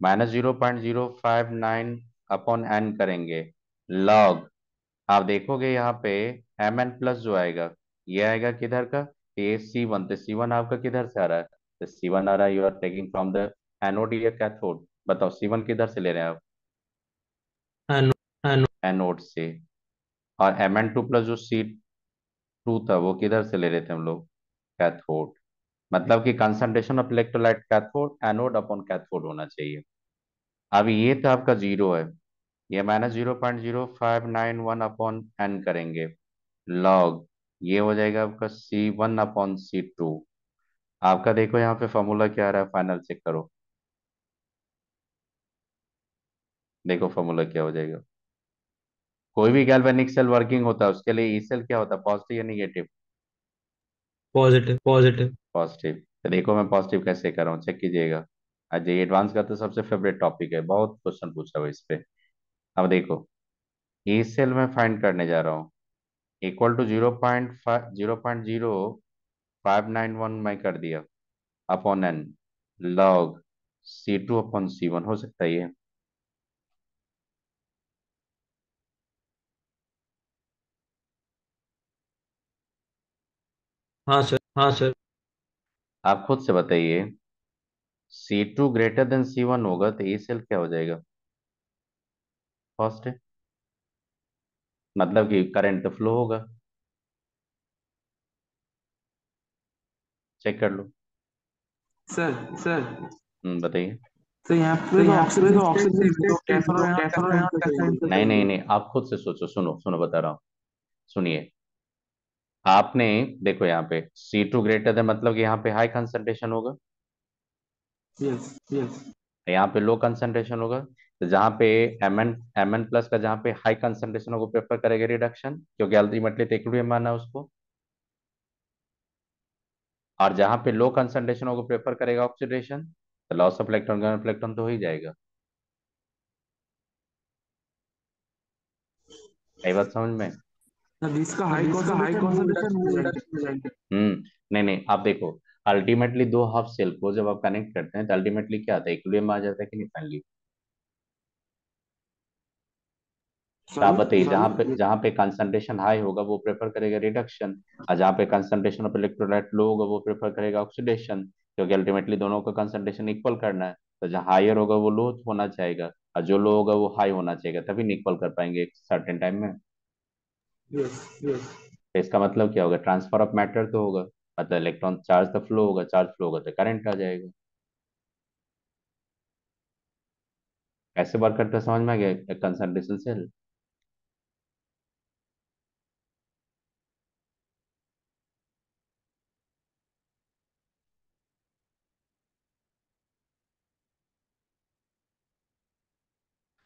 minus zero point zero five nine upon N करेंगे। लॉग आप देखोगे यहाँ पे एम एन प्लस जो आएगा ये आएगा किधर का? ये सी वन तो सी वन आपका किधर से आ रहा है? तो सी वन आ रहा है you are taking from the anode या कैथोड बताओ सी वन किधर से ले रहे हैं आप? एनोड से और एम एन टू प्लस जो सी टू था वो किधर से ले रहे थे हम लोग? कैथोड। मतलब कि concentration of electrolyte cathode anode upon cathode होना चाहिए। अब ये तो आपका ज़ीरो है। ये minus zero point zero five nine one upon N करेंगे। लॉग ये हो जाएगा आपका C one upon C two आपका देखो यहाँ पे फॉर्मूला क्या आ रहा है फाइनल चेक करो। देखो फॉर्मूला क्या हो जाएगा। कोई भी गैल्वेनिक सेल वर्किंग होता है उसके लिए ई सेल क्या होता है? पॉजिटिव या निगेटिव positive positive. पॉजिटिव तो देखो मैं पॉजिटिव कैसे कर रहा हूँ चेक कीजिएगा। आज ये एडवांस का तो सबसे फेवरेट टॉपिक है बहुत क्वेश्चन पूछा हुआ इस पे। अब देखो ई सेल में फाइंड करने जा रहा हूँ। Equal to zero point five zero point zero five nine one मैं कर दिया। Upon N log C two upon C one हो सकता है ये। हाँ सर हाँ सर। आप खुद से बताइए C two greater than C one होगा तो ई सेल क्या हो जाएगा? फ़र्स्ट है मतलब कि करंट तो फ्लो होगा। चेक कर लो। Sir sir. हम्म बताइए। तो यहाँ पे तो ऑक्सीजन तो ऑक्सीजन कैथोड कैथोड नहीं नहीं नहीं आप खुद से सोचो सुनो सुनो बता रहा हूँ। सुनिए। आपने देखो यहाँ पे सी टू ग्रेटर देन मतलब कि यहाँ पे हाई कंसंट्रेशन होगा। यस यस यहाँ पे लो कंसंट्रेशन होगा। तो जहाँ पे M N M N plus का जहाँ पे हाई कंसंट्रेशन होगा प्रेफर करेगा रिडक्शन क्योंकि अल्टीमेटली इक्विलिब्रियम माना है उसको। और जहाँ पे लो कंसंट्रेशन होगा प्रेफर करेगा ऑक्सीडेशन तो लॉस ऑफ़ इलेक्ट्रॉन इलेक्ट्रॉन तो हो ही जाएगा। बात समझ में? हम्म नहीं नहीं आप देखो अल्टीमेटली दो हाफ़ सेल को जब आप कनेक्ट करते हैं तो अल्टीमेटली क्या आता है? इक्विलिब्रियम आ जाता है कि नहीं? फाइनली तो आप बताइए जहाँ पे जहाँ पे कंसंट्रेशन हाई होगा वो प्रेफर करेगा रिडक्शन और जहाँ पे कंसंट्रेशन ऑफ़ इलेक्ट्रोलाइट लो होगा वो प्रेफर करेगा ऑक्सीडेशन क्योंकि अल्टीमेटली दोनों का कंसंट्रेशन इक्वल करना है। तो जहाँ हायर होगा वो लो होना चाहेगा और जो लो होगा वो हाई होना चाहिए तभी इक्वल कर पाएँगे एक सर्टेन टाइम में। यस तो इसका मतलब क्या होगा? ट्रांसफ़र ऑफ़ मैटर तो होगा। मतलब इलेक्ट्रॉन चार्ज तो फ्लो होगा चार्ज फ्लो होगा तो करंट आ जाएगा। कैसे वर्क करता समझ में आ गया? Concentration cell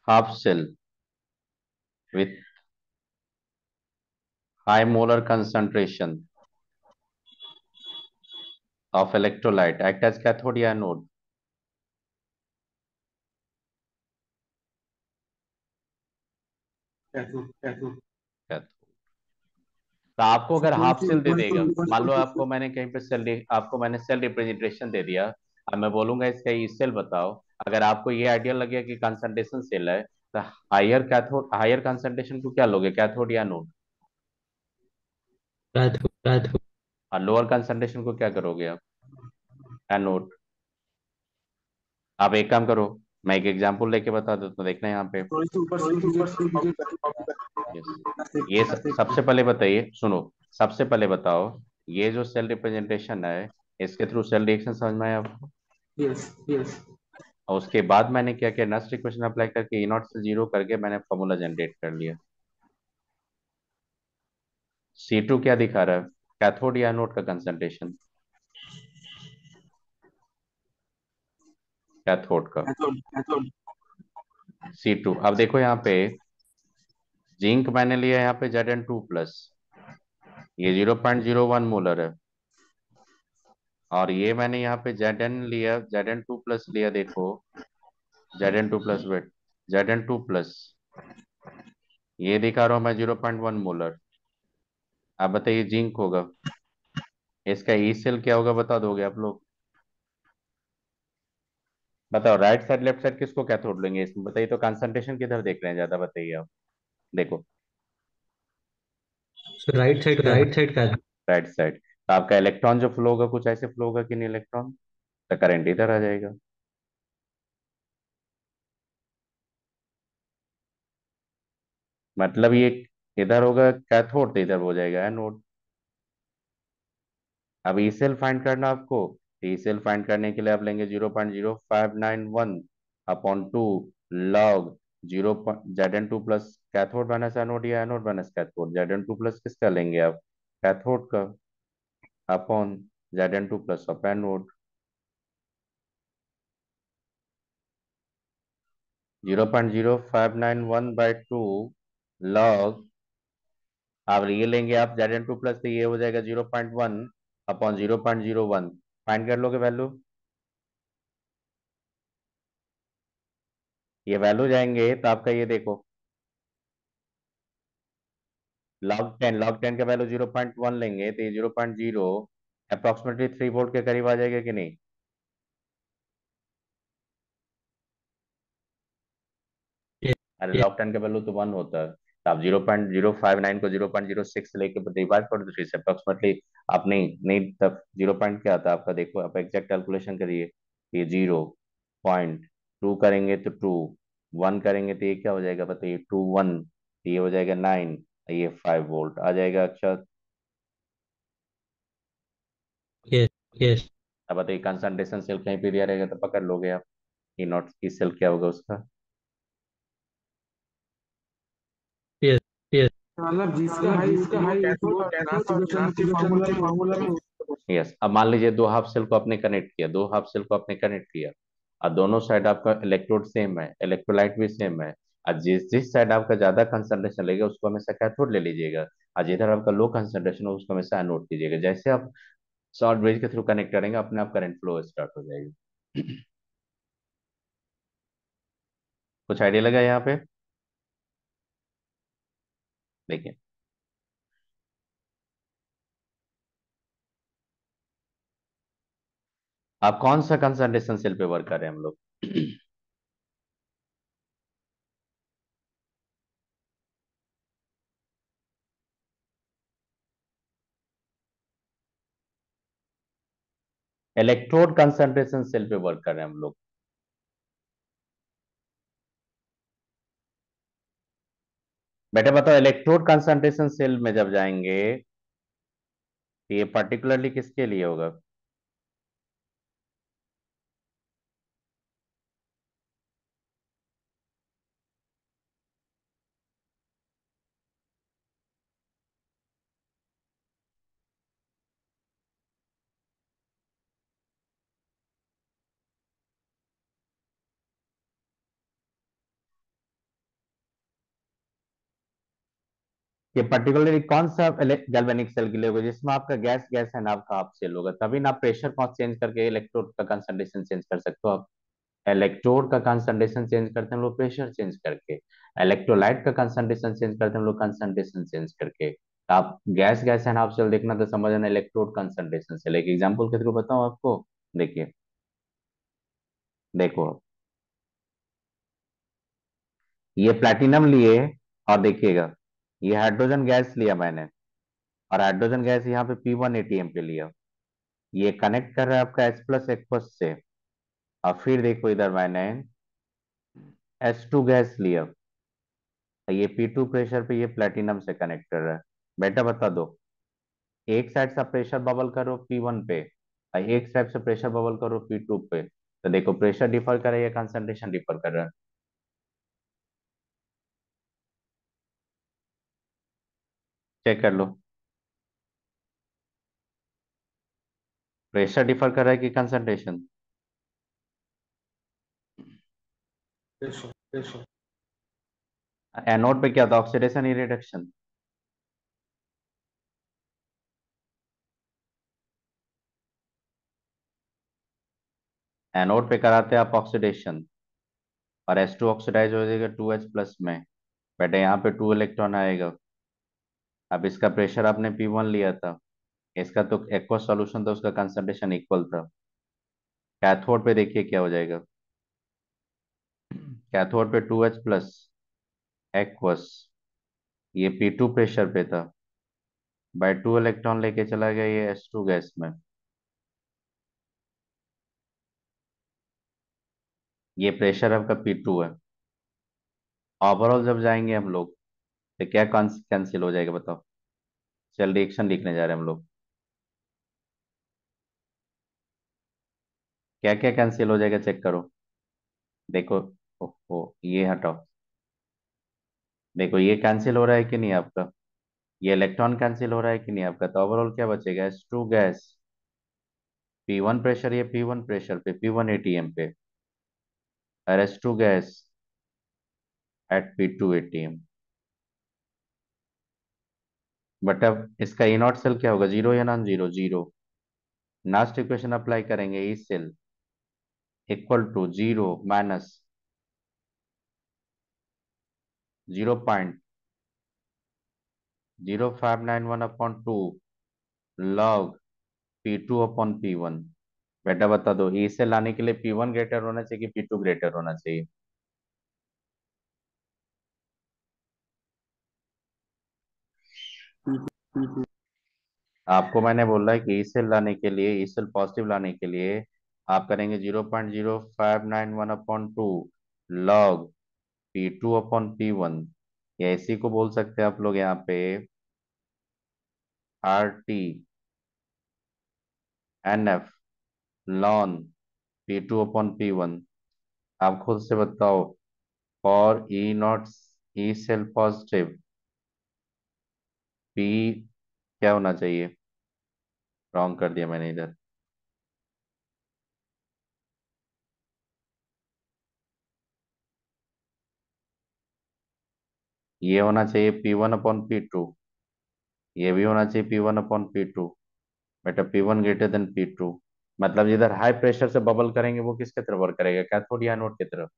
half cell with high molar concentration of electrolyte. Act as cathode या anode cathode. तो आपको अगर हाफ़ सेल दे देगा मान लो आपको मैंने कहीं पे सेल आपको मैंने सेल रिप्रेजेंटेशन दे दिया अब मैं बोलूँगा इसका ई सेल बताओ अगर आपको ये आइडिया लगे कि कंसंट्रेशन सेल है तो हायर कैथोड हायर कंसंट्रेशन को क्या लोगे? कैथोड या नोड और लोअर कंसंट्रेशन को क्या करोगे आप? एनोड आप एक काम करो मैं एक एग्जांपल लेके बता देता हूँ देखना यहाँ पे। ये सबसे पहले बताइए सुनो सबसे पहले बताओ ये जो सेल रिप्रेजेंटेशन है इसके थ्रू सेल रिएक्शन समझ में आया आपको? यस यस और उसके बाद मैंने क्या किया नेक्स्ट इक्वेशन अप्लाई करके ई नॉट से ज़ीरो करके मैंने फॉर्मूला जनरेट कर लिया। सी टू क्या दिखा रहा है? कैथोड या एनोड का कंसंट्रेशन कैथोड का। सी टू अब देखो यहाँ पे जिंक मैंने लिया यहाँ पे जेड एन टू प्लस ये zero point zero one molar है। और ये मैंने यहाँ पे जेड एन लिया जेड एन टू प्लस लिया देखो। Z N two plus wait Z N two plus ये दिखा रहा हूँ मैं ज़ीरो पॉइंट वन मोलर अब बताइए जिंक होगा। इसका ई सेल क्या होगा बता दोगे आप लोग? बताओ राइट साइड लेफ़्ट साइड किसको कैथोड लेंगे? इसमें बताइए तो कंसंट्रेशन किधर देख रहे हैं ज़्यादा बताइए आप। देखो। राइट साइड राइट साइड का राइट साइड तो आपका इलेक्ट्रॉन जो फ्लो होगा कुछ ऐसे फ्लो होगा कि नहीं इलेक्ट्रॉन तो करंट इधर आ जाएगा। मतलब ये इधर होगा कैथोड तो इधर हो जाएगा एनोड अब ई सेल फाइंड करना आपको। ई सेल फाइंड करने के लिए आप लेंगे zero point zero five nine one upon two log zero Z N two plus cathode minus anode या anode minus cathode Z N two plus किसका लेंगे आप? कैथोड का। Upon Z N two plus of anode zero point zero five nine one by two log आप ये लेंगे आप Z N two plus तो ये हो जाएगा zero point one upon zero point zero one find कर लोगे वैल्यू ये वैल्यू जाएँगे तो आपका ये देखो। लॉग टेन लॉग टेन का वैल्यू ज़ीरो पॉइंट वन लेंगे तो ये zero point zero approximately three volt के करीब आ जाएगा कि नहीं? अरे लॉग टेन का वैल्यू तो वन होता है। तो आप zero point zero five nine को ज़ीरो पॉइंट ज़ीरो सिक्स लेके डिवाइड कर दो थ्री से अप्रोक्सीमेटली आप नहीं नहीं तब ज़ीरो पॉइंट क्या आता है आपका? देखो आप एग्जैक्ट कैलकुलेशन करिए ये ज़ीरो पॉइंट टू करेंगे तो टू वन करेंगे तो ये क्या हो जाएगा? बताइए टू वन ये हो जाएगा नाइन ये फाइव वोल्ट आ जाएगा अच्छा यस यस अब बताइए कंसंट्रेशन सेल कहीं पे दिया रहेगा तो पकड़ लोगे आप ये नॉट की सेल क्या होगा उसका? मतलब जिसका हाई हाई यस अब मान लीजिए दो हाफ़ सेल को आपने कनेक्ट किया दो हाफ़ सेल को आपने कनेक्ट किया और दोनों साइड आपका इलेक्ट्रोड सेम है इलेक्ट्रोलाइट भी सेम है और जिस जिस साइड आपका ज़्यादा कंसंट्रेशन लेगा उसको हमेशा कैथोड ले लीजिएगा और जिधर आपका लो कंसंट्रेशन हो उसको हमेशा एनोड कीजिएगा। जैसे आप शॉर्ट ब्रिज के थ्रू कनेक्ट करेंगे अपने आप करंट फ्लो स्टार्ट हो जाएगी। (clears throat) कुछ आइडिया लगा यहाँ पे? देखिए आप कौन सा कंसंट्रेशन सेल पे वर्क कर रहे हैं हम लोग? इलेक्ट्रोड कंसंट्रेशन सेल पे वर्क कर रहे हैं हम लोग। बेटा बताओ इलेक्ट्रोड कंसंट्रेशन सेल में जब जाएँगे तो ये पर्टिकुलरली किसके लिए होगा? ये पर्टिकुलरली कौन सा गैल्वेनिक सेल के लिए होगा जिसमें आपका गैस गैस है ना आपका आप सेल होगा तभी ना प्रेशर कौन चेंज करके इलेक्ट्रोड का कंसंट्रेशन चेंज कर सकते हो आप। इलेक्ट्रोड का कंसंट्रेशन चेंज करते हैं लोग प्रेशर चेंज करके। इलेक्ट्रोलाइट का कंसंट्रेशन चेंज करते हैं लोग कंसंट्रेशन चेंज करके। आप गैस गैस है आप सेल देखना तो समझना इलेक्ट्रोड कंसंट्रेशन सेल एक एग्ज़ाम्पल के थ्रू बताऊँ आपको, देखिए। देखो। ये प्लेटिनम लिए, और देखिएगा। ये हाइड्रोजन गैस लिया मैंने। और हाइड्रोजन गैस यहाँ पे पी वन एटीएम पे लिया। ये कनेक्ट कर रहा है आपका एच प्लस एक्वस से। और फिर देखो इधर मैंने एच टू गैस लिया। ये पी टू प्रेशर पे ये प्लेटिनम से कनेक्ट कर रहा है। बेटा बता दो, एक साइड से प्रेशर बबल करो पी वन पे और एक साइड से प्रेशर बबल करो पी टू पे। तो देखो प्रेशर डिफर कर रहा है या कंसंट्रेशन डिफर कर रहा है। चेक कर लो। प्रेशर डिफर कर रहा है कि कंसंट्रेशन एनोड पे क्या था ऑक्सीडेशन ही रिडक्शन एनोड पे कराते आप ऑक्सीडेशन और एस टू ऑक्सीडाइज हो जाएगा टू एच प्लस में। बेटा यहाँ पे टू इलेक्ट्रॉन आएगा। अब इसका प्रेशर आपने पी वन लिया था। इसका तो एक्वा सॉल्यूशन था, उसका कंसंट्रेशन इक्वल था। कैथोड पे देखिए क्या हो जाएगा। कैथोड पे टू एच प्लस एक्वस ये पी टू प्रेशर पे था। बाय टू इलेक्ट्रॉन लेके चला गया ये एस टू गैस में। ये प्रेशर आपका पी टू है। ओवरऑल जब जाएँगे हम लोग तो क्या कैंसिल हो जाएगा बताओ? चल रिएक्शन लिखने जा रहे हैं हम लोग। क्या क्या कैंसिल हो जाएगा चेक करो। देखो, ओहो, ये हटाओ। देखो, ये कैंसिल हो रहा है कि नहीं आपका? ये इलेक्ट्रॉन कैंसिल हो रहा है कि नहीं आपका? तो ओवरऑल क्या बचेगा? S two gas P one pressure ये पी वन प्रेशर पे पी वन एटीएम पे। और S two gas at P two ATM but अब इसका ई नॉट सेल क्या होगा? ज़ीरो या non zero zero last equation apply करेंगे E cell equal to zero minus zero point zero five nine one upon two log P two upon P one बेटा बता दो ई से लाने के लिए पी वन ग्रेटर होना चाहिए कि पी टू ग्रेटर होना चाहिए? आपको मैंने बोला है कि ई सेल लाने के लिए ई सेल पॉजिटिव लाने के लिए आप करेंगे zero point zero five nine one upon two log P two upon P one या इसी को बोल सकते हैं आप लोग यहाँ पे। R T N F ln P two upon P one आप खुद से बताओ for E nought E cell positive P क्या होना चाहिए? रॉन्ग कर दिया मैंने इधर। ये होना चाहिए P one upon P two ये भी होना चाहिए P one upon P two बेटा P one greater than P two मतलब जिधर हाई प्रेशर से बबल करेंगे, वो किसके तरफ़ वर्क करेगा? कैथोड या एनोड की तरफ़?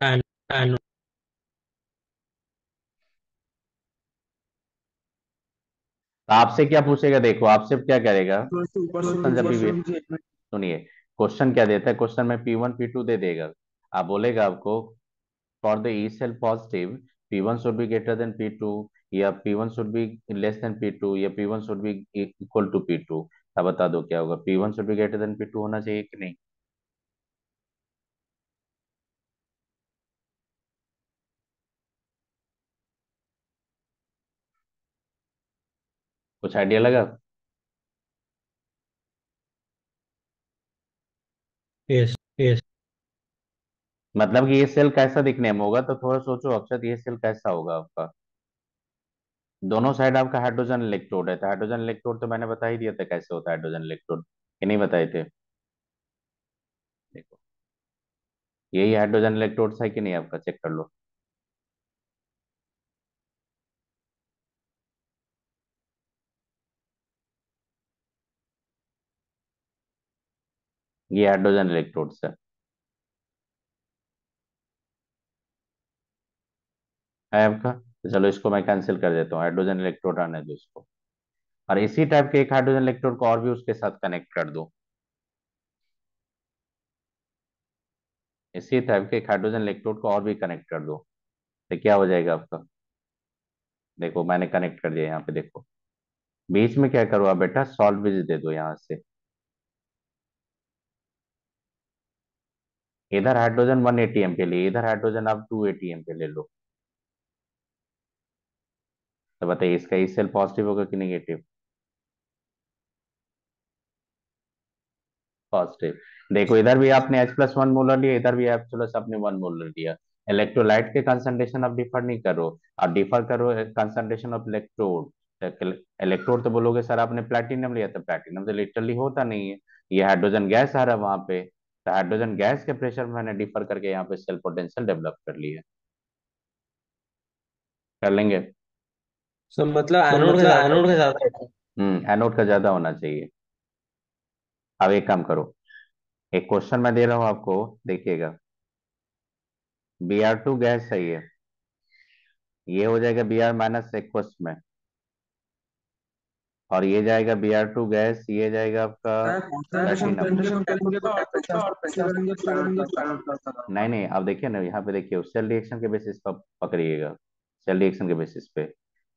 And and तो आपसे क्या पूछेगा? देखो आपसे क्या करेगा? क्वेश्चन जब भी सुनिए क्वेश्चन क्या देता है? क्वेश्चन में पी वन पी टू दे देगा। आप बोलेगा आपको for the E cell positive P one should be greater than P two या P one should be less than P two या P one should be equal to P two अब बता दो क्या होगा? P one should be greater than P two होना चाहिए कि नहीं? कुछ आइडिया लगा? Yes yes. मतलब कि ये सेल कैसा दिखने में होगा? तो थोड़ा सोचो अक्षत ये सेल कैसा होगा आपका? दोनों साइड आपका हाइड्रोजन इलेक्ट्रोड है तो हाइड्रोजन इलेक्ट्रोड तो मैंने बता ही दिया था कैसे होता है हाइड्रोजन इलेक्ट्रोड ये नहीं बताए थे। देखो। यही हाइड्रोजन इलेक्ट्रोड है कि नहीं आपका? चेक कर लो। ये हाइड्रोजन इलेक्ट्रोड है। आपका तो चलो इसको मैं कैंसिल कर देता हूँ। हाइड्रोजन इलेक्ट्रोड आने दो इसको। और इसी टाइप के एक हाइड्रोजन इलेक्ट्रोड को और भी उसके साथ कनेक्ट कर दो। इसी टाइप के एक हाइड्रोजन इलेक्ट्रोड को और भी कनेक्ट कर दो। तो क्या हो जाएगा आपका? देखो, मैंने कनेक्ट कर दिया यहाँ पे, देखो। बीच में क्या करो आप बेटा? सॉल्ट बीज दे दो यहाँ से। इधर हाइड्रोजन वन एटीएम के लिए, इधर हाइड्रोजन आप टू एटीएम पे ले लो। तो बताइए, इसका ई सेल पॉजिटिव होगा कि नेगेटिव पॉजिटिव देखो, इधर भी आपने H प्लस वन मोलर लिया, इधर भी H प्लस आपने वन मोलर लिया। इलेक्ट्रोलाइट के कंसंट्रेशन आप डिफर नहीं करो। आप डिफर करो कंसंट्रेशन ऑफ़ इलेक्ट्रोड इलेक्ट्रोड तो बोलोगे, सर, आपने प्लैटिनम लिया। था प्लैटिनम तो लिटरली होता नहीं है। ये हाइड्रोजन गैस आ रहा है वहाँ पे। तो हाइड्रोजन गैस के प्रेशर में मैंने डिफर करके यहाँ पे सेल पोटेंशियल डेवलप कर लिया कर लेंगे? So मतलब एनोड का एनोड का ज़्यादा हम्म एनोड का ज़्यादा होना चाहिए। अब एक काम करो। एक क्वेश्चन मैं दे रहा हूँ आपको देखिएगा। बी आर टू गैस है ये। ये हो जाएगा बी आर माइनस एक्वस में। और ये जाएगा बी आर टू गैस ये जाएगा आपका नहीं नहीं आप देखिए ना यहाँ पे देखिए सेल रिएक्शन के बेसिस पर पकड़िएगा। सेल रिएक्शन के बेसिस पे।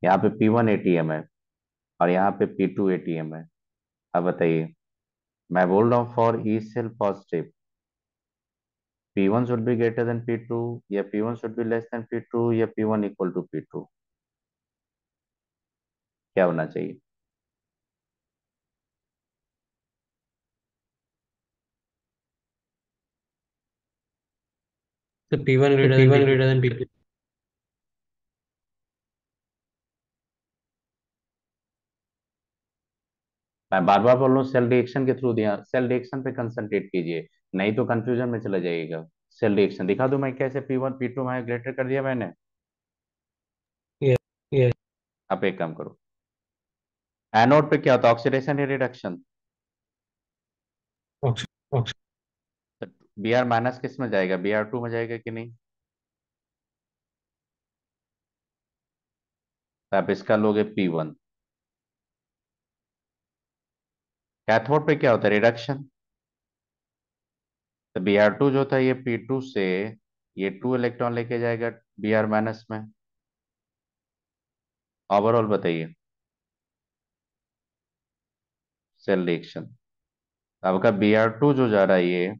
यहाँ पे पी वन एटीएम है और यहाँ पे पी टू एटीएम है। अब बताइए। मैं बोल रहा हूँ for E cell positive P one should be greater than P two या P one should be less than P two या P one equal to P two क्या होना चाहिए? So p1 greater than p1 greater than p2 मैं बार बार बोल रहा हूँ cell reaction के थ्रू दिया सेल रिएक्शन पे कंसंट्रेट कीजिए नहीं तो कंफ्यूजन में चला जाइएगा सेल रिएक्शन दिखा दूँ मैं कैसे पी वन पी टू में ग्रेटर कर दिया मैंने? Yes आप एक काम करो। एनोड पे क्या होता है? ऑक्सीडेशन या रिडक्शन बी आर माइनस किसमें जाएगा? बी आर टू में जाएगा कि नहीं? आप इसका लोगे पी वन कैथोड पे क्या होता है? रिडक्शन तो बी आर टू जो था, ये पी टू से, ये टू इलेक्ट्रॉन लेके जाएगा बी आर माइनस में। ओवरऑल बताइए। सेल रिएक्शन आपका बी आर टू जो जा रहा है, ये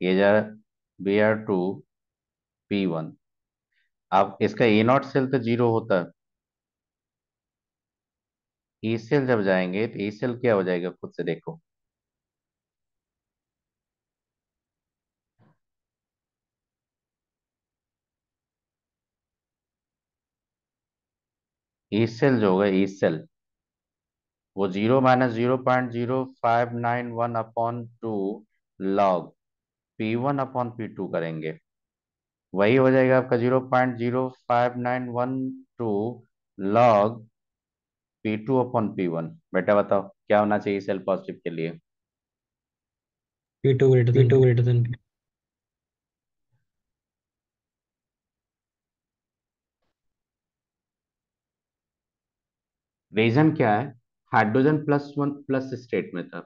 ये जा B R two P one अब इसका ए नॉट सेल तो ज़ीरो होता है। ई सेल जब जाएँगे तो ई सेल क्या हो जाएगा? खुद से देखो। ई सेल जो होगा ई सेल वो zero minus zero point zero five nine one upon two log P one upon P two करेंगे। वही हो जाएगा आपका zero point zero five nine one two log P two upon P one बेटा बताओ, क्या होना चाहिए सेल पॉजिटिव के लिए? P2 greater than P2 greater than P. Reason क्या है? Hydrogen plus one plus state में था।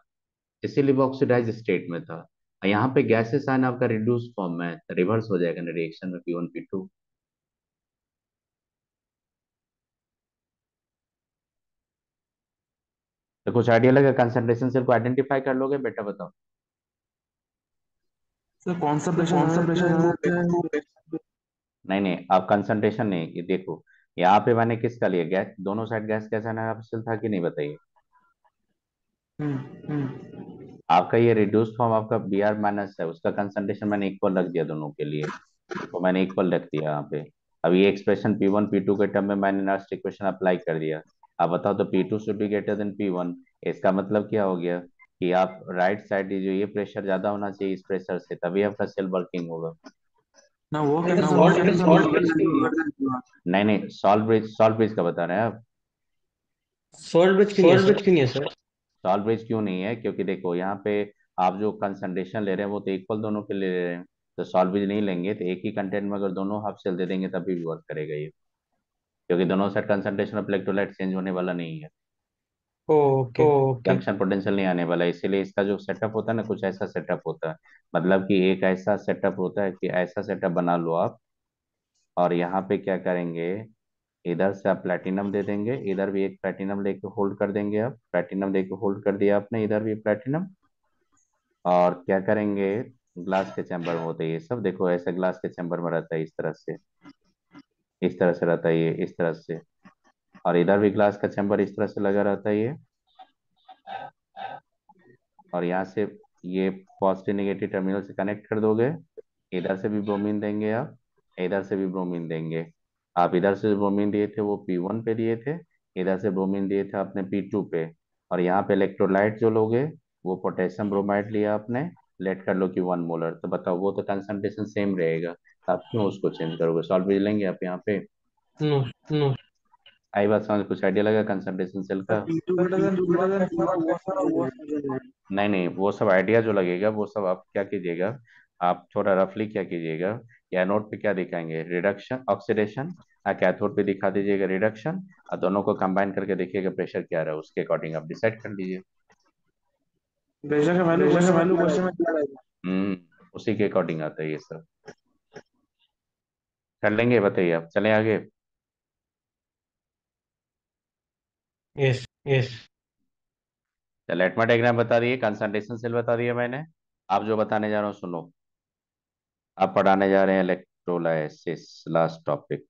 इसीलिए वो ऑक्सीडाइज स्टेट में था। यहाँ पे गैसेस आयन आपका रिड्यूस फॉर्म में है रिवर्स हो जाएगा ना रिएक्शन में पी वन पी टू तो कुछ आइडिया लगा? कंसंट्रेशन सेल को आइडेंटिफाई कर लोगे? बेटा बताओ। सर कौन सा प्रेशर कौन सा प्रेशर नहीं नहीं आप कंसंट्रेशन नहीं ये देखो। यहाँ पे मैंने किसका लिया? गैस दोनों साइड गैस कैसा एनालिसिस था कि नहीं बताइए? आपका ये रिड्यूस फॉर्म आपका बी आर माइनस है उसका कंसंट्रेशन मैंने इक्वल रख दिया दोनों के लिए। तो मैंने इक्वल रख दिया यहाँ पे। अब ये expression P one P two के टर्म में मैंने लास्ट इक्वेशन अप्लाई कर दिया। अब बताओ तो P two should be greater than P one इसका मतलब क्या हो गया? कि आप राइट साइड जो ये प्रेशर ज़्यादा होना चाहिए इस प्रेशर से तभी आपका सेल वर्किंग होगा। ना वो salt कैसे bridge नहीं नहीं सॉल्ट ब्रिज सॉल्ट ब्रिज का बता रहे हैं आप। Salt ब्रिज क्यों नहीं है क्यों नहीं है सर सॉल्ट ब्रिज क्यों नहीं है? क्योंकि देखो यहाँ पे आप जो कंसंट्रेशन ले रहे हैं वो तो इक्वल दोनों के लिए ले रहे हैं। तो सॉल्ट ब्रिज नहीं लेंगे तो एक ही कंटेंट में अगर दोनों हाफ़ सेल दे देंगे तभी भी वर्क करेगा ये। क्योंकि दोनों side concentration of electrolyte change होने वाला नहीं है। Okay okay. जंक्शन पोटेंशियल नहीं आने वाला है इसीलिए इसका जो सेटअप होता है ना कुछ ऐसा सेटअप होता है। मतलब कि एक ऐसा सेटअप होता है कि ऐसा सेटअप बना लो आप और यहाँ पे क्या करेंगे इधर से आप प्लेटिनम दे देंगे इधर भी एक प्लेटिनम लेके होल्ड कर देंगे आप प्लेटिनम लेके होल्ड कर दिया आपने इधर भी प्लेटिनम और क्या करेंगे ग्लास के चैम्बर में होते हैं ये सब देखो ऐसे ग्लास के चैम्बर में रहता है इस तरह से इस तरह से रहता है ये इस तरह से। और इधर भी ग्लास का चैम्बर इस तरह से लगा रहता है ये। और यहाँ से ये पॉजिटिव नेगेटिव टर्मिनल से कनेक्ट कर दोगे। इधर से भी ब्रोमीन देंगे आप, इधर से भी ब्रोमीन देंगे। आप इधर से ब्रोमीन दिए थे, वो पी वन पे दिए थे, इधर से ब्रोमीन दिए थे आपने पी टू पे। और यहाँ पे इलेक्ट्रोलाइट जो लोगे, वो पोटेशियम ब्रोमाइड लिया आपने लेट कर लो कि वन मोलर तो बताओ, वो तो कंसंट्रेशन सेम रहेगा। आप क्यों उसको चेंज करोगे? सॉल्व भी लेंगे आप यहाँ पे? नो नो आई बात समझ कुछ आइडिया लगा कंसंट्रेशन सेल का P2 greater than P2 greater than P1 वो सारा वो सारा नहीं नहीं वो सब आइडिया जो लगेगा वो सब आप क्या कीजिएगा आप थोड़ा रफली क्या कीजिएगा या नोट पे क्या दिखाएँगे रिडक्शन ऑक्सीडेशन या कैथोड पे दिखा दीजिएगा रिडक्शन और दोनों को कंबाइन करके देखिएगा प्रेशर क्या रहा है उसके अकॉर्डिंग आप डिसाइड कर लीजिए प्रेशर का वैल्यू प्रेशर का वैल्यू क्वेश्चन में क्या रहेगा हम्म उसी के अकॉर्डिंग आता है ये सब कर लेंगे बताइए आप चलें आगे यस यस चलो एटमा डायग्राम बता दिए कंसंट्रेशन सेल बता दिया मैंने। आप जो बताने जा रहा हूँ सुनो। आप पढ़ाने जा रहे हैं इलेक्ट्रोलाइसिस लास्ट टॉपिक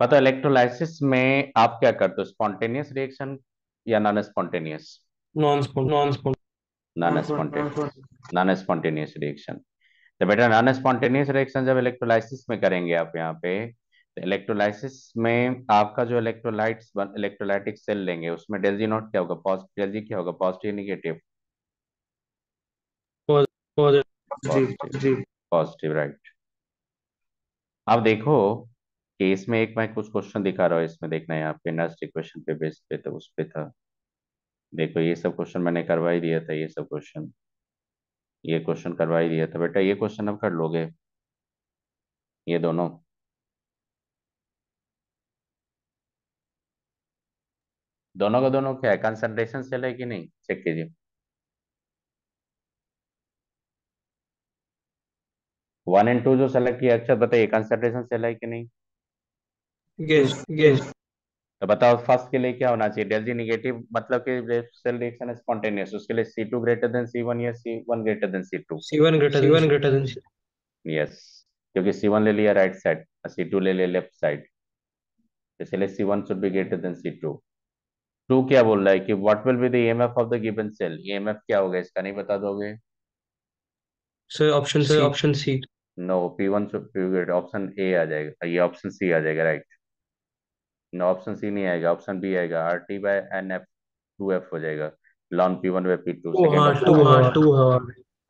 पता इलेक्ट्रोलाइसिस में आप क्या करते हो? स्पॉन्टेनियस रिएक्शन या non spontaneous non non spontaneous non spontaneous reaction तो बेटा नॉन स्पॉन्टेनियस रिएक्शन जब इलेक्ट्रोलाइसिस में करेंगे आप यहाँ पे तो इलेक्ट्रोलाइसिस में आपका जो इलेक्ट्रोलाइट्स इलेक्ट्रोलाइटिक सेल लेंगे उसमें डेल जी नॉट क्या होगा? पॉजिटिव डेल जी क्या होगा? पॉजिटिव निगेटिव पॉजिटिव राइट अब देखो कि इसमें एक मैं कुछ क्वेश्चन दिखा रहा हूँ इसमें देखना है यहाँ पे नेक्स्ट इक्वेशन पे बेस पे तो उस पे था। देखो ये सब क्वेश्चन मैंने करवा ही दिया था ये सब क्वेश्चन ये क्वेश्चन करवा ही दिया था। बेटा ये क्वेश्चन अब कर लोगे? ये दोनों। दोनों का दोनों क्या है? कंसंट्रेशन सेल है कि नहीं? चेक कीजिए। वन एंड टू जो सेलेक्ट किया अक्षर बताइए कंसंट्रेशन सेल है कि नहीं? यस यस तो बताओ फ़र्स्ट के लिए क्या होना चाहिए? डेल जी निगेटिव मतलब कि सेल रिएक्शन स्पॉन्टेनियस उसके लिए C two greater than C one या C one greater than C two C1 greater than C1 greater than C. Yes क्योंकि सी वन ले लिया राइट साइड सी टू ले लिया लेफ़्ट साइड इसलिए C one should be greater than C two two क्या बोल रहा है कि what will be the EMF of the given cell EMF क्या होगा इसका? नहीं बता दोगे? So option C. Option C. No P one option A आ जाएगा। ये ऑप्शन सी आ जाएगा राइट नो ऑप्शन सी नहीं आएगा ऑप्शन बी आएगा। R T by N F two F हो जाएगा। Ln P one by P two Oh, हाँ, two, हाँ, two, हाँ.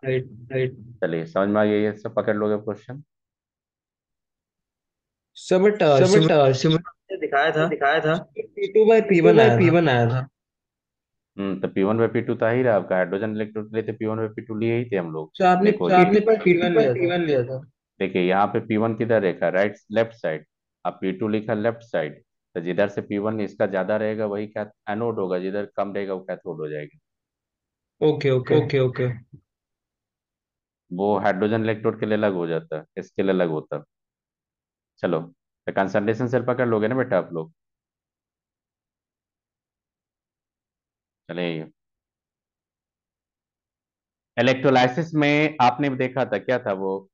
Right, right. चलिए समझ में आ गया ये सब? पकड़ लोगे question uh, So, but, sim- uh, similar दिखाया था। दिखाया था P2 by P1 आया P1 आया था। हम्म तो P one by P two था ही रहा। आपका हाइड्रोजन इलेक्ट्रोड के लिए तो P one by P two लिए ही थे हम लोग। So आपने देखो, आपने पर P1 लिया था। P1 लिया था। देखिए यहाँ पे पी वन किधर रेखा राइट लेफ़्ट साइड अब पी टू लिखा लेफ़्ट साइड तो जिधर से पी वन इसका ज़्यादा रहेगा वही क्या एनोड होगा। जिधर कम रहेगा वो कैथोड हो जाएगा। Okay, okay, okay, okay. वो हाइड्रोजन इलेक्ट्रोड के लिए अलग हो जाता। है इसके लिए अलग होता। चलो। तो कंसंट्रेशन सेल पकड़ लोगे ना बेटा आप लोग? इलेक्ट्रोलाइसिस में आपने देखा था, क्या था वो?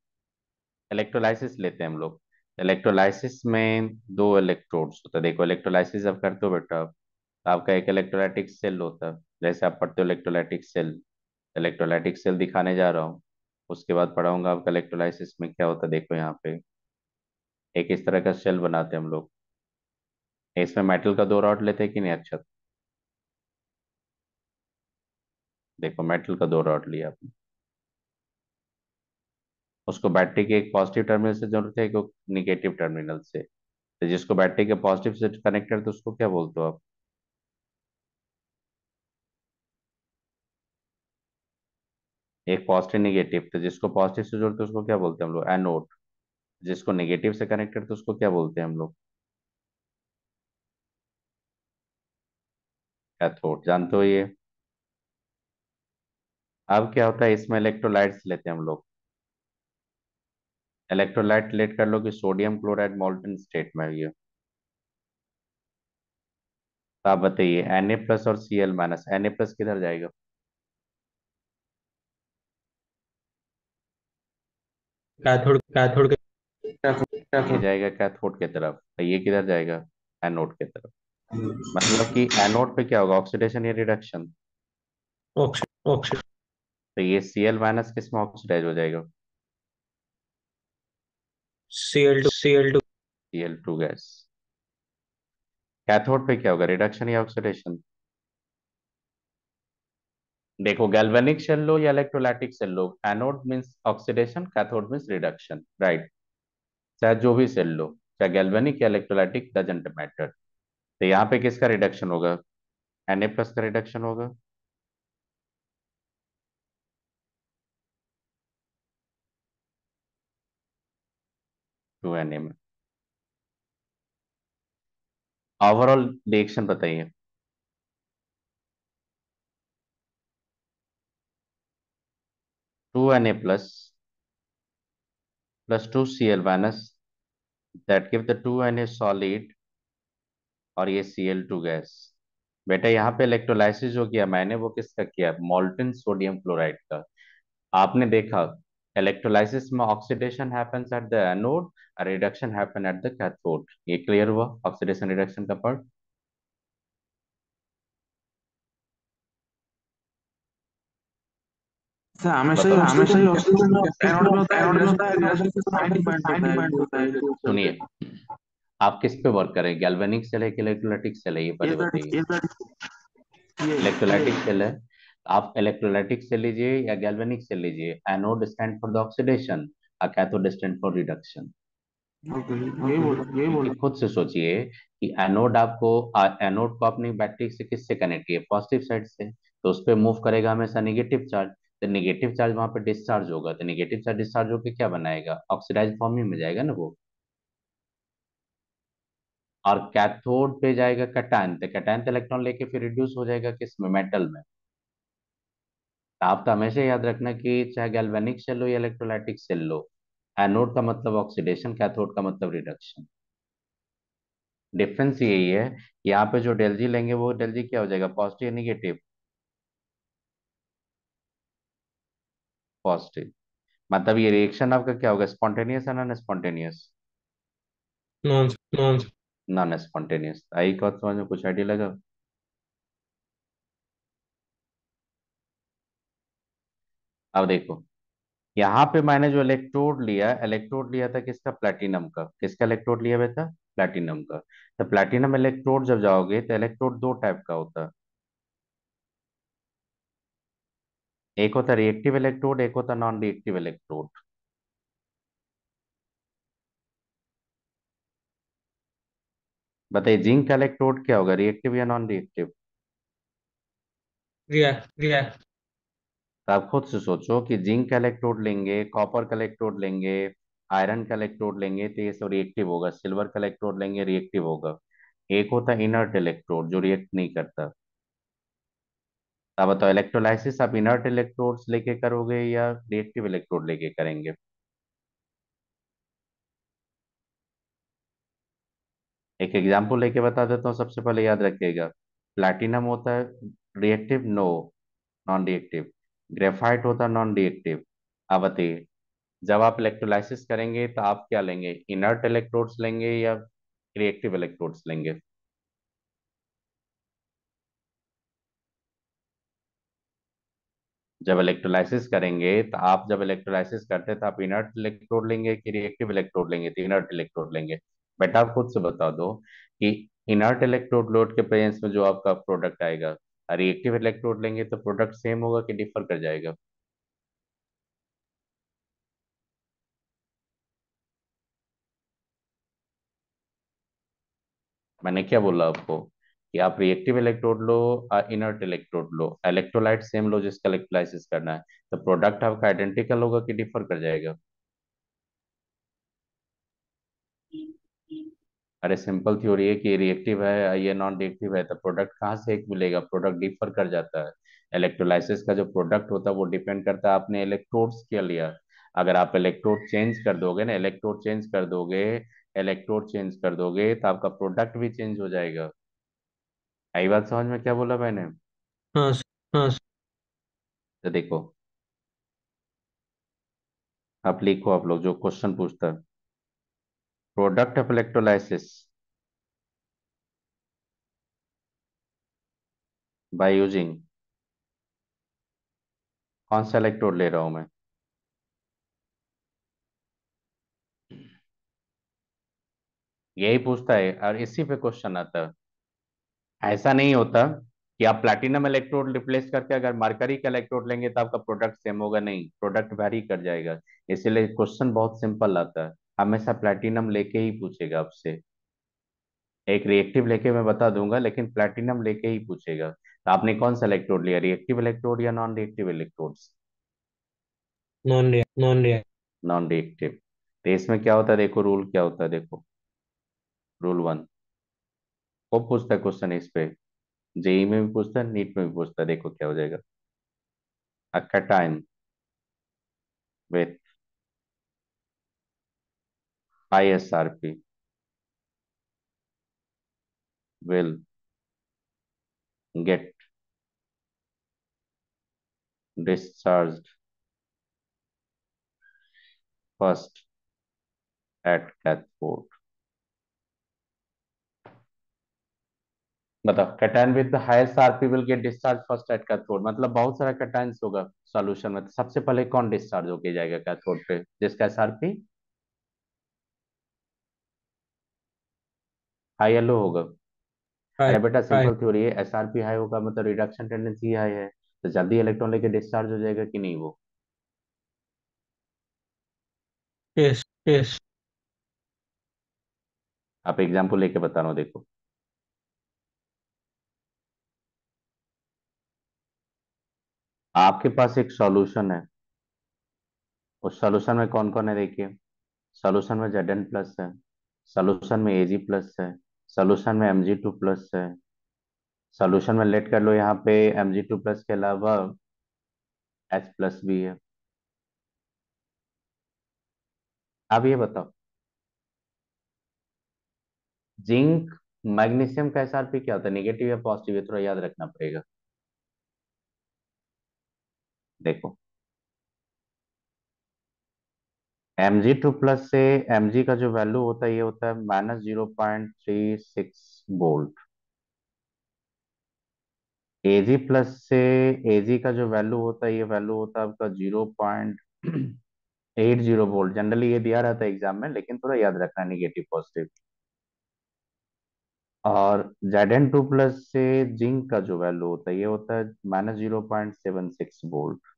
इलेक्ट्रोलाइसिस लेते हैं हम लोग। इलेक्ट्रोलाइसिस में दो इलेक्ट्रोड्स होता है। देखो इलेक्ट्रोलाइसिस अब करते हो बेटा तो आपका एक इलेक्ट्रोलाइटिक सेल होता है। जैसे आप पढ़ते हो इलेक्ट्रोलाइटिक सेल इलेक्ट्रोलाइटिक सेल दिखाने जा रहा हूँ। उसके बाद पढ़ाऊँगा आपका इलेक्ट्रोलाइसिस में क्या होता है, देखो यहाँ पे। एक इस तरह का सेल बनाते हैं हम लोग। इसमें मेटल का दो रॉड लेते हैं कि नहीं? अच्छा। देखो मेटल का दो रॉड लिया आपने। उसको बैटरी के एक पॉजिटिव टर्मिनल से ज़रूरत है, एक निगेटिव टर्मिनल से। तो जिसको बैटरी के पॉजिटिव से कनेक्ट करते उसको क्या बोलते हो आप? एक पॉजिटिव निगेटिव तो जिसको पॉजिटिव से जोड़ते उसको क्या बोलते हैं हम लोग? एनोड जिसको नेगेटिव से कनेक्ट करते उसको क्या बोलते हैं हम लोग? कैथोड जानते हो ये? अब क्या होता है, इसमें इलेक्ट्रोलाइट्स लेते हैं हम लोग। इलेक्ट्रोलाइट लेट कर लो कि सोडियम क्लोराइड मॉल्टन स्टेट में ये। तो आप बताइए, Na प्लस और Cl माइनस Na प्लस किधर जाएगा? कैथोड कैथोड के ये जाएगा कैथोड के तरफ़। तो ये किधर जाएगा? एनोड के तरफ़। मतलब कि एनोड पे क्या होगा? ऑक्सीडेशन या रिडक्शन? तो ये Cl माइनस किसमें ऑक्सीडाइज हो जाएगा? Cl2 Cl2 Cl2 gas cathode पे क्या होगा? रिडक्शन या ऑक्सीडेशन देखो गैल्वेनिक सेल लो या इलेक्ट्रोलाइटिक सेल लो। Anode means oxidation cathode means reduction right चाहे जो भी सेल लो, चाहे गैल्वेनिक या इलेक्ट्रोलाइटिक डजेंट मैटर तो यहाँ पे किसका रिडक्शन होगा? Na प्लस का रिडक्शन होगा? टू Na में। ओवरऑल रिएक्शन बताइए। Two N A plus plus two C L minus that give the two Na solid और ये Cl2 गैस बेटा, यहाँ पे इलेक्ट्रोलाइसिस जो किया, मैंने वो किसका किया? मोल्टन सोडियम क्लोराइड का. आपने देखा इलेक्ट्रोलाइसिस में oxidation happens at the anode और reduction happen at the cathode ये क्लियर हुआ? ऑक्सीडेशन रिडक्शन का पार्ट सुनिए आप किस पे वर्क करें? गैल्वेनिक सेल है कि इलेक्ट्रोलाइटिक सेल है? ये पहले बताइए। इलेक्ट्रोलाइटिक सेल है। आप इलेक्ट्रोलाइटिक सेल लीजिए या गैल्वेनिक सेल लीजिए anode stand for the oxidation और कैथोड स्टैंड फॉर रिडक्शन खुद से सोचिए कि एनोड आपको एनोड को अपनी बैटरी से किससे कनेक्ट किए पॉजिटिव साइड से। तो उस पर मूव करेगा हमेशा निगेटिव चार्ज तो नेगेटिव चार्ज वहाँ पे डिस्चार्ज होगा तो नेगेटिव चार्ज डिस्चार्ज होकर क्या बनाएगा? ऑक्सीडाइज फॉर्म में जाएगा ना वो? और कैथोड पे जाएगा कैटायन तो कैटायन इलेक्ट्रॉन लेके फिर रिड्यूस हो जाएगा किसमें? मेटल में। तो आप तो हमेशा याद रखना कि चाहे गैल्वेनिक सेल लो या इलेक्ट्रोलाइटिक सेल लो एनोड का मतलब ऑक्सीडेशन कैथोड का मतलब रिडक्शन डिफरेंस यही है यहाँ पे जो डेल जी लेंगे, वो डेल जी क्या हो जाएगा? पॉजिटिव या निगेटिव पॉजिटिव मतलब ये रिएक्शन आपका क्या होगा? स्पॉन्टेनियस है non spontaneous non non non spontaneous आई बात समझ में? कुछ आइडिया लगा? अब देखो यहाँ पे मैंने जो इलेक्ट्रोड लिया इलेक्ट्रोड लिया था किसका? प्लेटिनम का। किसका इलेक्ट्रोड लिया हुआ था प्लेटिनम का। तो प्लेटिनम इलेक्ट्रोड जब जाओगे तो इलेक्ट्रोड दो टाइप का होता। है एक होता रिएक्टिव इलेक्ट्रोड एक होता नॉन रिएक्टिव इलेक्ट्रोड बताइए जिंक का इलेक्ट्रोड क्या होगा रिएक्टिव या नॉन रिएक्टिव रिएक्ट रिएक्ट तो आप खुद से सोचो कि जिंक का इलेक्ट्रोड लेंगे कॉपर का इलेक्ट्रोड लेंगे आयरन का इलेक्ट्रोड लेंगे तो ये सब रिएक्टिव होगा सिल्वर का इलेक्ट्रोड लेंगे रिएक्टिव होगा. एक होता है इनर्ट इलेक्ट्रोड जो रिएक्ट नहीं करता. अब बताओ इलेक्ट्रोलाइसिस आप इनर्ट इलेक्ट्रोड्स लेके करोगे या रिएक्टिव इलेक्ट्रोड लेके करेंगे? एक एग्ज़ाम्पल लेके बता देता हूँ, सबसे पहले याद रखिएगा। प्लैटिनम होता है reactive no non reactive graphite होता है नॉन रिएक्टिव अब बताइए, जब आप इलेक्ट्रोलाइसिस करेंगे तो आप क्या लेंगे? इनर्ट इलेक्ट्रोड्स लेंगे या रिएक्टिव इलेक्ट्रोड्स लेंगे? जब इलेक्ट्रोलाइसिस करेंगे तो आप जब इलेक्ट्रोलाइसिस करते तो आप इनर्ट इलेक्ट्रोड लेंगे कि रिएक्टिव इलेक्ट्रोड लेंगे? तो इनर्ट इलेक्ट्रोड लेंगे। बेटा, आप खुद से बता दो कि इनर्ट इलेक्ट्रोड लोड के प्रेजेंस में जो आपका प्रोडक्ट आएगा रिएक्टिव इलेक्ट्रोड लेंगे तो प्रोडक्ट सेम होगा कि डिफर कर जाएगा? मैंने क्या बोला आपको? कि आप रिएक्टिव इलेक्ट्रोड लो इनर्ट इलेक्ट्रोड लो। इलेक्ट्रोलाइट सेम लो जिसका इलेक्ट्रोलाइसिस करना है। तो प्रोडक्ट आपका आइडेंटिकल होगा कि डिफर कर जाएगा? अरे सिंपल थ्योरी है कि रिएक्टिव है ये नॉन रिएक्टिव है तो प्रोडक्ट कहाँ से एक मिलेगा? प्रोडक्ट डिफर कर जाता है। इलेक्ट्रोलाइसिस का जो प्रोडक्ट होता है, वो डिपेंड करता है आपने इलेक्ट्रोड्स क्या लिया? अगर आप इलेक्ट्रोड चेंज कर दोगे ना इलेक्ट्रोड चेंज कर दोगे इलेक्ट्रोड चेंज कर दोगे तो आपका प्रोडक्ट भी चेंज हो जाएगा। आई बात समझ में क्या बोला मैंने? हाँ हाँ। तो देखो। आप लिखो आप लोग जो क्वेश्चन पूछता है। Product of electrolysis by using कौन सा इलेक्ट्रोड ले रहा हूँ मैं? यही पूछता है और इसी पे क्वेश्चन आता है। ऐसा नहीं होता कि आप प्लैटिनम इलेक्ट्रोड रिप्लेस करके अगर मार्करी का इलेक्ट्रोड लेंगे तो आपका प्रोडक्ट सेम होगा। नहीं प्रोडक्ट वेरी कर जाएगा। इसीलिए क्वेश्चन बहुत सिंपल आता है। हमेशा प्लैटिनम लेके ही पूछेगा आपसे। एक रिएक्टिव लेके मैं बता दूँगा लेकिन प्लैटिनम लेके ही पूछेगा। तो आपने कौन सा इलेक्ट्रोड लिया रिएक्टिव इलेक्ट्रोड या non reactive electrodes non non non reactive तो इसमें क्या होता है? देखो रूल क्या होता है? देखो। रूल वन कब पूछता क्वेश्चन इस पे। जेई में भी पूछता नीट में भी पूछता देखो क्या हो जाएगा। Cation with I S R P will get discharge first at कैथपोर्ट बताओ cation with the highest RP will get discharge first at cathode मतलब बहुत सारा कैटायंस होगा सॉल्यूशन में। सबसे पहले कौन डिस्चार्ज होके जाएगा कैथोड पे? जिसका एसआरपी हाई या लो होगा अरे बेटा सिंपल थ्योरी है। एसआरपी हाई होगा मतलब रिडक्शन टेंडेंसी हाई है। तो जल्दी इलेक्ट्रॉन लेके डिस्चार्ज हो जाएगा कि नहीं वो? यस यस आप एग्ज़ाम्पल लेके बता रहा हूँ देखो। आपके पास एक सॉल्यूशन है। उस सॉल्यूशन में कौन कौन है देखिए। सॉल्यूशन में जेड एन प्लस है सॉल्यूशन में एजी प्लस है सॉल्यूशन में एम जी टू प्लस है। सॉल्यूशन में लेट कर लो यहाँ पे एम जी टू प्लस के अलावा एच प्लस भी है। अब ये बताओ। जिंक मैग्नीशियम का एसआरपी क्या होता है? निगेटिव या पॉजिटिव थोड़ा याद रखना पड़ेगा। देखो। एम जी टू प्लस से एम जी का जो वैल्यू होता है, ये होता है minus zero point three six volt G plus से एजी का जो वैल्यू होता है, ये वैल्यू होता है आपका zero point eight zero volt generally ये दिया रहता है एग्ज़ाम में, लेकिन थोड़ा याद रखना निगेटिव पॉजिटिव और जेड एन टू प्लस से जिंक का जो वैल्यू होता है, ये होता है minus zero point seven six volt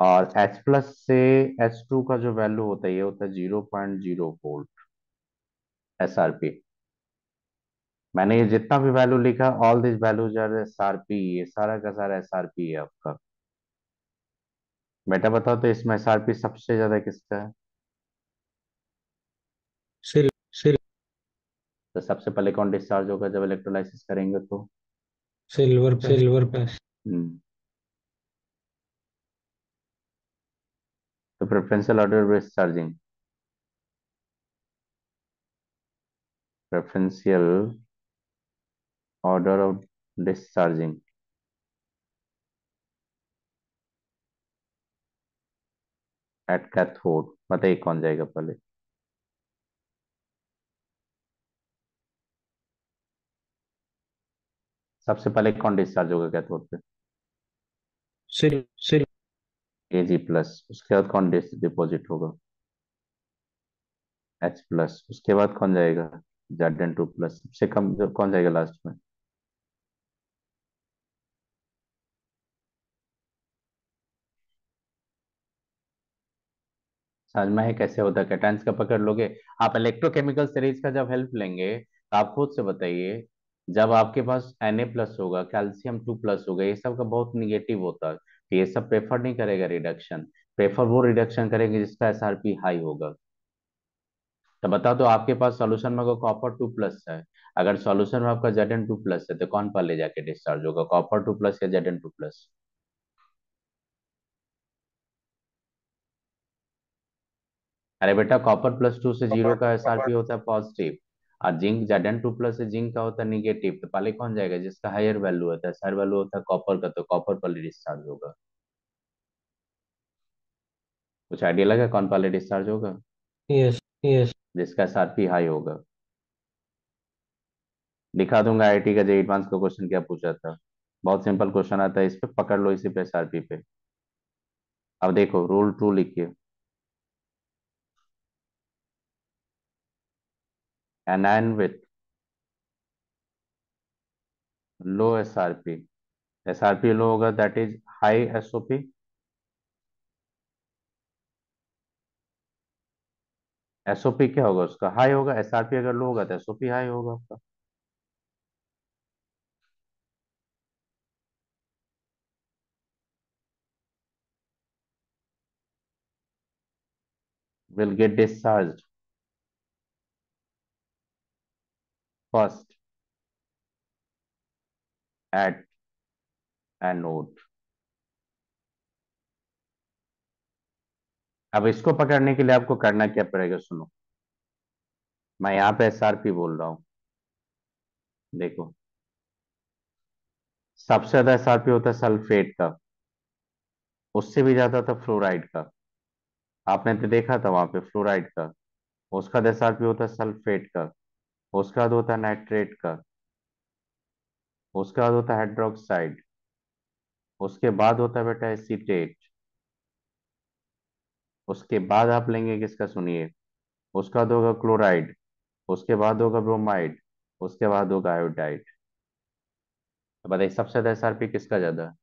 और H प्लस से H2 का जो वैल्यू होता है ये होता है zero point zero volt S R P मैंने ये जितना भी वैल्यू लिखा all this values are S R P ये सारा का सारा एस आर पी है आपका। बेटा बताओ तो इसमें एस आर पी सबसे ज़्यादा किसका है? सिल सिल तो सबसे पहले कौन डिस्चार्ज होगा जब इलेक्ट्रोलाइसिस करेंगे तो? सिल्वर सिल्वर पे हम्म। तो preferential order discharging preferential order of discharging at cathode बताइए कौन जाएगा पहले? सबसे पहले कौन डिस्चार्ज होगा कैथोड पे? सिल सिल एजी प्लस उसके बाद कौन डिपॉजिट होगा? एच प्लस उसके बाद कौन जाएगा? जेड एन टू प्लस सबसे कम जो, कौन जाएगा लास्ट में? समझ में है कैसे होता है? कैटायंस का पकड़ लोगे? आप इलेक्ट्रोकेमिकल सीरीज़ का जब हेल्प लेंगे तो आप खुद से बताइए, जब आपके पास एन ए प्लस होगा कैल्शियम टू प्लस होगा, ये सब का बहुत निगेटिव होता है। तो ये सब प्रेफर नहीं करेगा रिडक्शन प्रेफर वो रिडक्शन करेंगे जिसका एसआरपी हाई होगा। तो बता दो आपके पास सॉल्यूशन में कॉपर टू प्लस है। अगर सॉल्यूशन में आपका जेड एन टू प्लस है तो कौन पर ले जाके डिस्चार्ज होगा? कॉपर टू प्लस या जेड एन टू प्लस अरे बेटा कॉपर प्लस टू से ज़ीरो का एसआरपी होता है पॉजिटिव और जिंक जेड टू प्लस से जिंक का होता है निगेटिव तो पहले कौन जाएगा? जिसका हायर वैल्यू होता है हायर वैल्यू होता है कॉपर का तो कॉपर पहले डिस्चार्ज होगा। कुछ आइडिया लगा कौन पहले डिस्चार्ज होगा? यस यस जिसका एसआरपी हाई होगा। दिखा दूँगा आईटी का जे एडवांस का क्वेश्चन क्या पूछा था। बहुत सिंपल क्वेश्चन आता है इस पे पकड़ लो इसी पे एसआरपी पे। अब देखो रूल टू लिखिए। Anion with low SRP SRP low होगा that is high SOP SOP क्या होगा उसका हाई होगा SRP अगर लो होगा तो SOP हाई होगा आपका will get discharged first at anode अब इसको पकड़ने के लिए आपको करना क्या पड़ेगा सुनो। मैं यहाँ पे एसआरपी बोल रहा हूँ। देखो। सबसे ज़्यादा एसआरपी होता है सल्फेट का। उससे भी ज़्यादा था फ्लोराइड का। आपने तो देखा था वहाँ पे फ्लोराइड का। उसका एसआरपी होता है सल्फेट का। उसके बाद होता है नाइट्रेट का उसके बाद होता है हाइड्रोक्साइड उसके बाद होता है बेटा एसीटेट उसके बाद आप लेंगे किसका सुनिए उसका बाद होगा क्लोराइड उसके बाद होगा ब्रोमाइड उसके बाद होगा आयोडाइड तो बताइए सबसे ज़्यादा एसआरपी किसका ज़्यादा?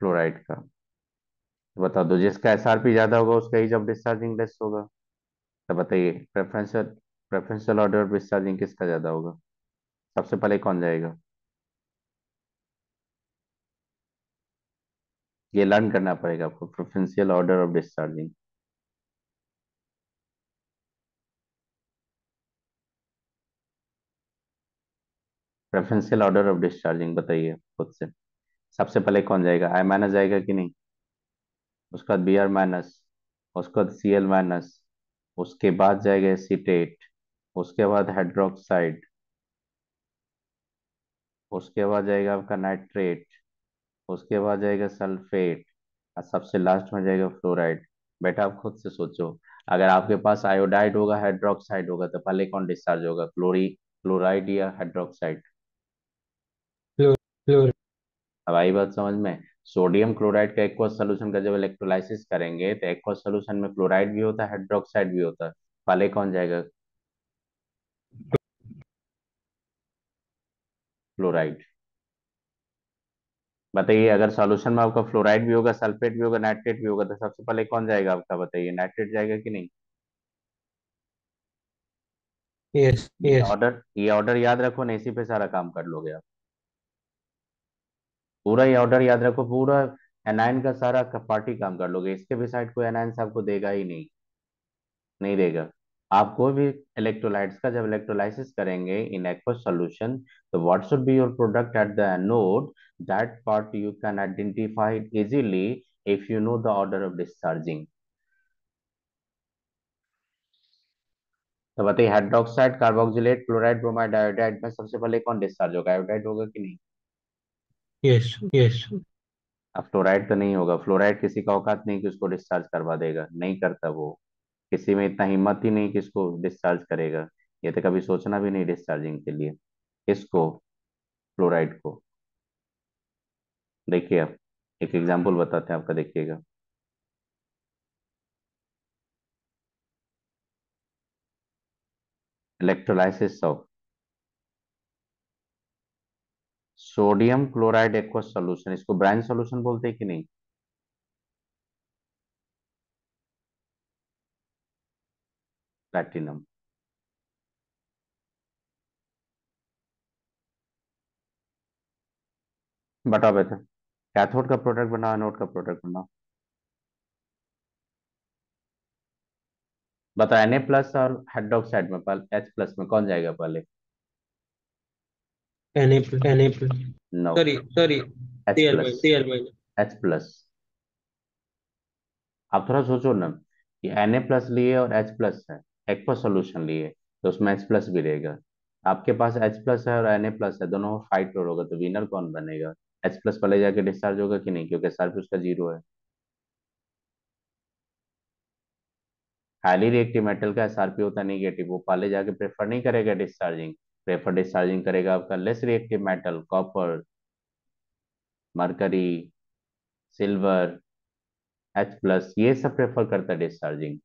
फ्लोराइड का। तो बता दो, जिसका एसआरपी ज़्यादा होगा, उसका एज ऑफ़ डिस्चार्जिंग लेस होगा। तो बताइए preferential preferential order of discharging किसका ज़्यादा होगा? सबसे पहले कौन जाएगा? ये लर्न करना पड़ेगा आपको preferential order of discharging preferential order of discharging बताइए खुद से। सबसे पहले कौन जाएगा? आई माइनस जाएगा कि नहीं? उसके बाद बी आर माइनस उसके बाद सी एल माइनस उसके बाद जाएगा एसीटेट उसके बाद हाइड्रोक्साइड उसके बाद जाएगा आपका नाइट्रेट उसके बाद जाएगा सल्फेट और सबसे लास्ट में जाएगा फ्लोराइड बेटा आप खुद से सोचो अगर आपके पास आयोडाइड होगा हाइड्रोक्साइड होगा तो पहले कौन डिस्चार्ज होगा क्लोरी क्लोराइड या हाइड्रोक्साइड अब आई बात समझ में? सोडियम क्लोराइड का एक्वस सोल्यूशन का जब इलेक्ट्रोलाइसिस करेंगे तो एक्वस सोल्यूशन में क्लोराइड भी होता है हाइड्रोक्साइड भी होता है। पहले कौन जाएगा? फ्लोराइड बताइए अगर सॉल्यूशन में आपका फ्लोराइड भी होगा सल्फेट भी होगा नाइट्रेट भी होगा तो सबसे पहले कौन जाएगा आपका बताइए? नाइट्रेट जाएगा कि नहीं? यस ऑर्डर ये ऑर्डर याद रखो ना इसी पे सारा काम कर लोगे आप। पूरा ये ऑर्डर याद रखो, पूरा एनाइन का सारा पार्टी काम कर लोगे। इसके भी साइड कोई एनाइन आपको देगा ही नहीं। नहीं देगा। आप कोई भी इलेक्ट्रोलाइट्स का जब इलेक्ट्रोलाइसिस करेंगे इन एक्वस सॉल्यूशन तो what should be your product at the anode that part can identify it easily if you know the order of discharging. तो बताइए hydroxide carboxylate chloride bromide iodide में सबसे पहले कौन डिस्चार्ज होगा? Iodide होगा कि नहीं? यस यस अब फ्लोराइड तो नहीं होगा। फ्लोराइड किसी का औकात नहीं कि उसको डिस्चार्ज करवा देगा। नहीं करता वो। किसी में इतना हिम्मत ही नहीं कि इसको डिस्चार्ज करेगा। ये तो कभी सोचना भी नहीं डिस्चार्जिंग के लिए। किसको? फ्लोराइड को। देखिए आप, एक एग्ज़ाम्पल बताते हैं, आपका देखिएगा। Electrolysis of sodium chloride aqueous solution, इसको ब्राइन सॉल्यूशन बोलते हैं कि नहीं? प्लैटिनम बताओ बेटा कैथोड का प्रोडक्ट बनाओ एनोड का प्रोडक्ट बनाओ। बताओ, Na प्लस और हाइड्रोक्साइड में H प्लस में कौन जाएगा पहले? N A N A no sorry sorry H L plus H आप थोड़ा सोचो ना कि Na प्लस लिए और H प्लस है। एक्वस सॉल्यूशन लिए तो उसमें H प्लस भी रहेगा। आपके पास H प्लस है और Na प्लस है दोनों फाइट होगा तो विनर कौन बनेगा? एच प्लस पहले जाके डिस्चार्ज होगा कि नहीं? क्योंकि एसआरपी उसका ज़ीरो है। हाईली रिएक्टिव मेटल का एसआरपी होता है निगेटिव वो पहले जाके प्रेफर नहीं करेगा डिस्चार्जिंग प्रेफर डिस्चार्जिंग करेगा आपका less reactive metal copper mercury silver H plus ये सब प्रेफर करता है डिस्चार्जिंग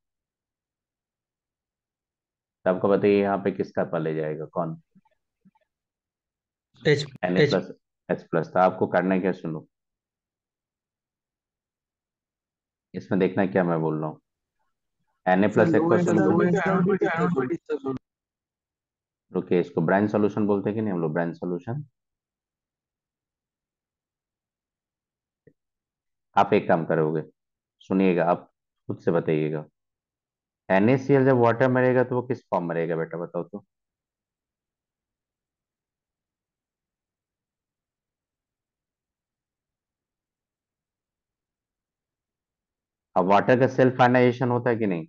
तो आपको बताइए यहाँ पे किसका पहले जाएगा कौन? H N plus H plus तो आपको करना क्या सुनो? इसमें देखना क्या मैं बोल रहा हूँ। एन ए प्लस एक रुकिए इसको ब्रांड सॉल्यूशन बोलते हैं कि नहीं? हम लोग ब्रांड सॉल्यूशन आप एक काम करोगे, सुनिएगा, आप खुद से बताइएगा। NaCl जब वाटर में रहेगा तो वो किस फॉर्म में रहेगा बेटा, बताओ तो। अब वाटर का सेल्फ आयनाइजेशन होता है कि नहीं?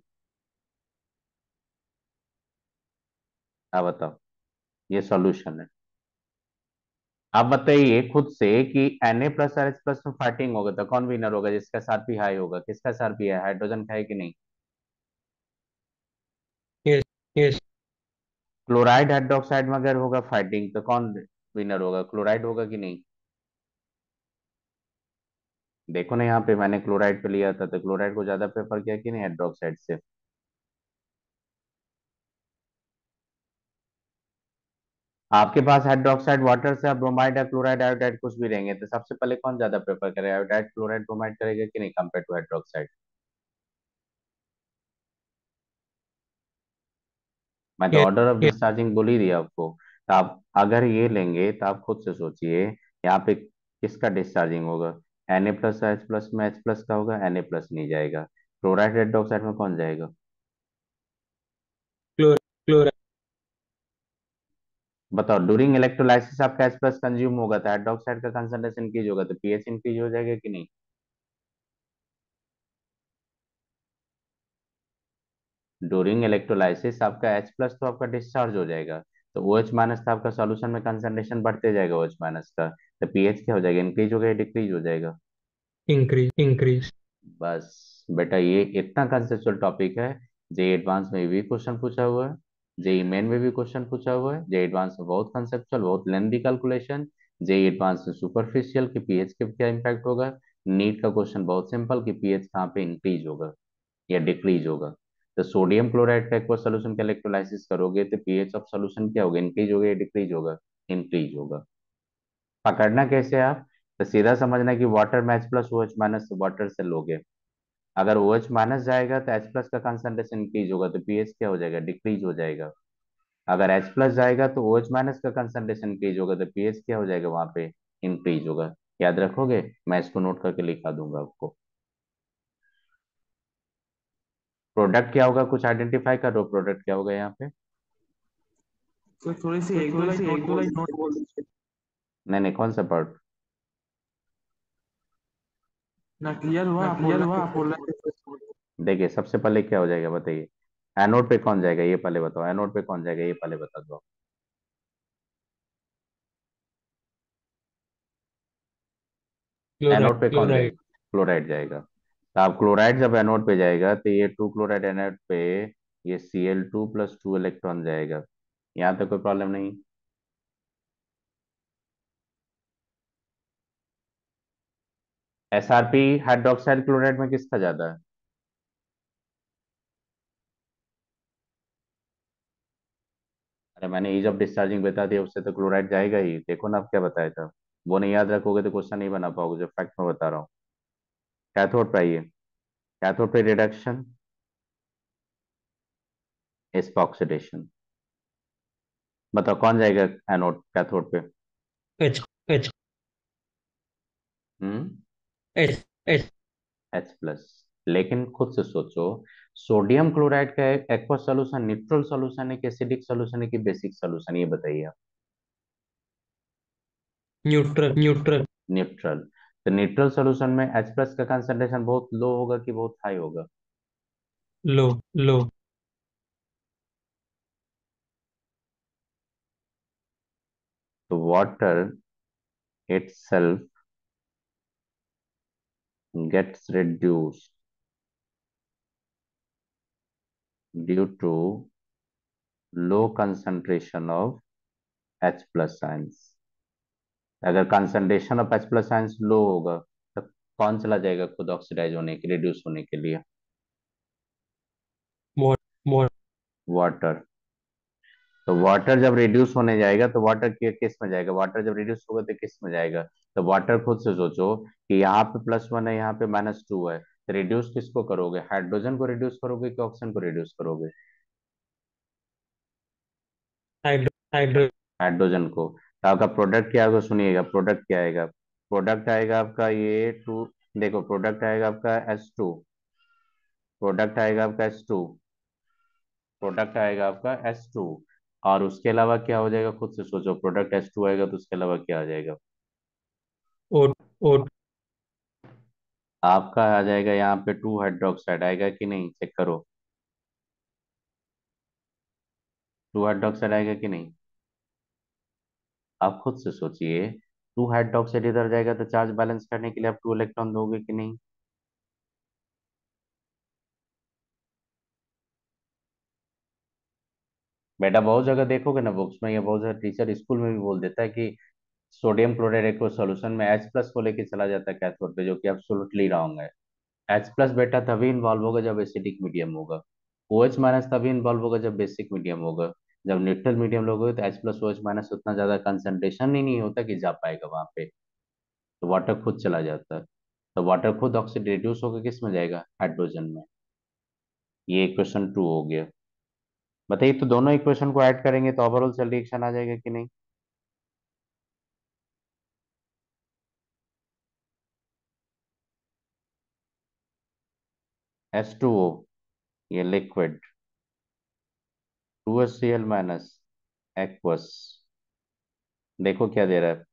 आप बताओ। ये सॉल्यूशन है। आप बताइए खुद से कि Na plus or H plus में फाइटिंग होगा तो कौन विनर होगा? जिसका एसआरपी हाई होगा किसका एसआरपी है हाइड्रोजन का है कि नहीं? यस यस क्लोराइड हाइड्रोक्साइड में अगर होगा फाइटिंग तो कौन विनर होगा? क्लोराइड होगा कि नहीं? देखो ना यहाँ पे मैंने क्लोराइड पे लिया था तो क्लोराइड को ज़्यादा प्रेफर किया कि नहीं हाइड्रोक्साइड से? आपके पास हाइड्रोक्साइड वाटर से आप ब्रोमाइड या क्लोराइड आयोडाइड कुछ भी रहेंगे तो सबसे पहले कौन ज़्यादा प्रेफर करेगा आयोडाइड क्लोराइड ब्रोमाइड करेगा कि नहीं कंपेयर टू हाइड्रोक्साइड मैं तो ऑर्डर ऑफ़ डिस्चार्जिंग बोल ही दिया आपको। तो आप अगर ये लेंगे तो आप खुद से सोचिए यहाँ पे किसका डिस्चार्जिंग होगा? Na प्लस एच प्लस में एच प्लस का होगा Na प्लस नहीं जाएगा। क्लोराइड हाइड्रोक्साइड में कौन जाएगा? बताओ ड्यूरिंग इलेक्ट्रोलाइसिस आपका एच प्लस कंज्यूम होगा तो हाइड्रोक्साइड का कंसनट्रेशन इंक्रीज होगा तो पीएच इंक्रीज हो जाएगा कि नहीं? ड्यूरिंग इलेक्ट्रोलाइसिस आपका एच प्लस तो आपका डिस्चार्ज हो जाएगा तो ओ एच माइनस था आपका सॉल्यूशन में कंसनट्रेशन बढ़ते जाएगा ओ एच माइनस का तो पीएच क्या हो जाएगा? इंक्रीज हो गया डिक्रीज हो जाएगा। इंक्रीज इंक्रीज बस बेटा ये इतना कंसेप्चुअल टॉपिक है जे एडवांस में भी क्वेश्चन पूछा हुआ है। जेई मेन में भी क्वेश्चन पूछा हुआ है। जे एडवांस में बहुत कंसेप्चुअल बहुत लेंदी कैलकुलेशन जे एडवांस में सुपरफिशियल कि पीएच के क्या इंपैक्ट होगा? नीट का क्वेश्चन बहुत सिंपल कि पीएच कहाँ पे इंक्रीज होगा या डिक्रीज होगा? तो सोडियम क्लोराइड का एक्वा सोल्यूशन का इलेक्ट्रोलाइसिस करोगे तो पीएच ऑफ़ सोल्यूशन क्या होगा? इंक्रीज होगा या डिक्रीज होगा? इंक्रीज होगा। पकड़ना कैसे आप? तो सीधा समझना कि water match plus O H minus water से लोगे। अगर ओ एच माइनस जाएगा तो एच प्लस का कंसंट्रेशन इंक्रीज होगा तो पीएच क्या हो जाएगा? डिक्रीज हो जाएगा। अगर एच प्लस जाएगा तो ओ एच माइनस का कंसंट्रेशन इंक्रीज होगा तो पीएच क्या हो जाएगा? वहाँ पे इंक्रीज होगा। याद रखोगे? मैं इसको नोट करके लिखा दूँगा आपको। प्रोडक्ट क्या होगा? कुछ आइडेंटिफाई करो प्रोडक्ट क्या होगा यहाँ पे? थोड़ी सी एक दो लाइन एक दो लाइन नोट बोल दीजिए। नहीं नहीं कौन सा पार्ट ना क्लियर हुआ क्लियर हुआ आप बोल रहे थे देखिए सबसे पहले क्या हो जाएगा बताइए। एनोड पे कौन जाएगा ये पहले बताओ। एनोड पे कौन जाएगा ये पहले बता दो। एनोड पे कौन जाएगा? क्लोराइड जाएगा। तो आप क्लोराइड जब एनोड पे जाएगा तो ये टू क्लोराइड एनोड पे ये C L two plus two electron जाएगा। यहाँ तो कोई प्रॉब्लम नहीं। S R P hydroxide chloride में किसका ज़्यादा है? अरे मैंने ईज ऑफ़ डिस्चार्जिंग बता दिया उससे तो क्लोराइड जाएगा ही। देखो ना आप क्या बताया था। वो नहीं याद रखोगे तो क्वेश्चन नहीं बना पाओगे जो फैक्ट में बता रहा हूँ। कैथोड पे आइए कैथोड पे रिडक्शन ऑक्सीडेशन बताओ कौन जाएगा एनोड कैथोड पे? H H hmm? H H H plus लेकिन खुद से सोचो सोडियम क्लोराइड का एक्वा सोल्यूशन न्यूट्रल सोल्यूशन है कि एसिडिक सोल्यूशन है कि बेसिक सोल्यूशन ये बताइए आप। न्यूट्रल न्यूट्रल न्यूट्रल तो न्यूट्रल सोल्यूशन में एच प्लस का कंसंट्रेशन बहुत लो होगा कि बहुत हाई होगा? लो लो तो water itself gets reduced due to low concentration of H plus ions अगर concentration of H plus ions low होगा तो कौन चला जाएगा खुद ऑक्सीडाइज होने के रिड्यूस होने के लिए? वाटर तो वाटर जब रिड्यूस होने जाएगा तो वाटर किसमें जाएगा? वाटर जब रिड्यूस होगा तो किसमें जाएगा? तो वाटर खुद से सोचो कि यहाँ पे प्लस वन है यहाँ पे माइनस टू है। तो रिड्यूस किसको करोगे? हाइड्रोजन को रिड्यूस करोगे कि ऑक्सीजन को रिड्यूस करोगे? हाइड्रोजन को। तो आपका प्रोडक्ट क्या होगा? सुनिएगा प्रोडक्ट क्या आएगा? प्रोडक्ट आएगा आपका ये टू देखो प्रोडक्ट आएगा आपका एस टू प्रोडक्ट आएगा आपका एस टू प्रोडक्ट आएगा आपका एस टू और उसके अलावा क्या हो जाएगा? खुद से सोचो प्रोडक्ट एस टू आएगा तो उसके अलावा क्या आ जाएगा? ओ ओ आपका आ जाएगा यहाँ पे टू हाइड्रोक्साइड आएगा कि नहीं? चेक करो। टू हाइड्रोक्साइड आएगा कि नहीं? आप खुद से सोचिए। टू हाइड्रोक्साइड इधर जाएगा तो चार्ज बैलेंस करने के लिए आप टू इलेक्ट्रॉन दोगे कि नहीं? बेटा बहुत जगह देखोगे ना बुक्स में या बहुत जगह टीचर स्कूल में भी बोल देता है कि सोडियम क्लोराइड एक सोल्यूशन में एच प्लस को लेके चला जाता है कैथोड पे, जो कि एब्सोल्युटली रॉन्ग है। एच प्लस बेटा तभी इन्वॉल्व होगा जब एसिडिक मीडियम होगा। ओ एच माइनस तभी इन्वॉल्व होगा जब बेसिक मीडियम होगा। जब न्यूट्रल मीडियम लोगे तो H plus O H minus उतना ज़्यादा कंसंट्रेशन ही नहीं होता कि जा पाएगा वहाँ पे। तो वाटर खुद चला जाता है। तो वाटर खुद ऑक्सीड रिड्यूस होकर किसमें जाएगा? हाइड्रोजन में। ये क्वेश्चन टू हो गया। बताइए तो दोनों इक्वेशन को ऐड करेंगे तो ओवरऑल सेल रिएक्शन आ जाएगा कि नहीं? एस टू ओ ये liquid two S C L minus aqueous देखो क्या दे रहा है।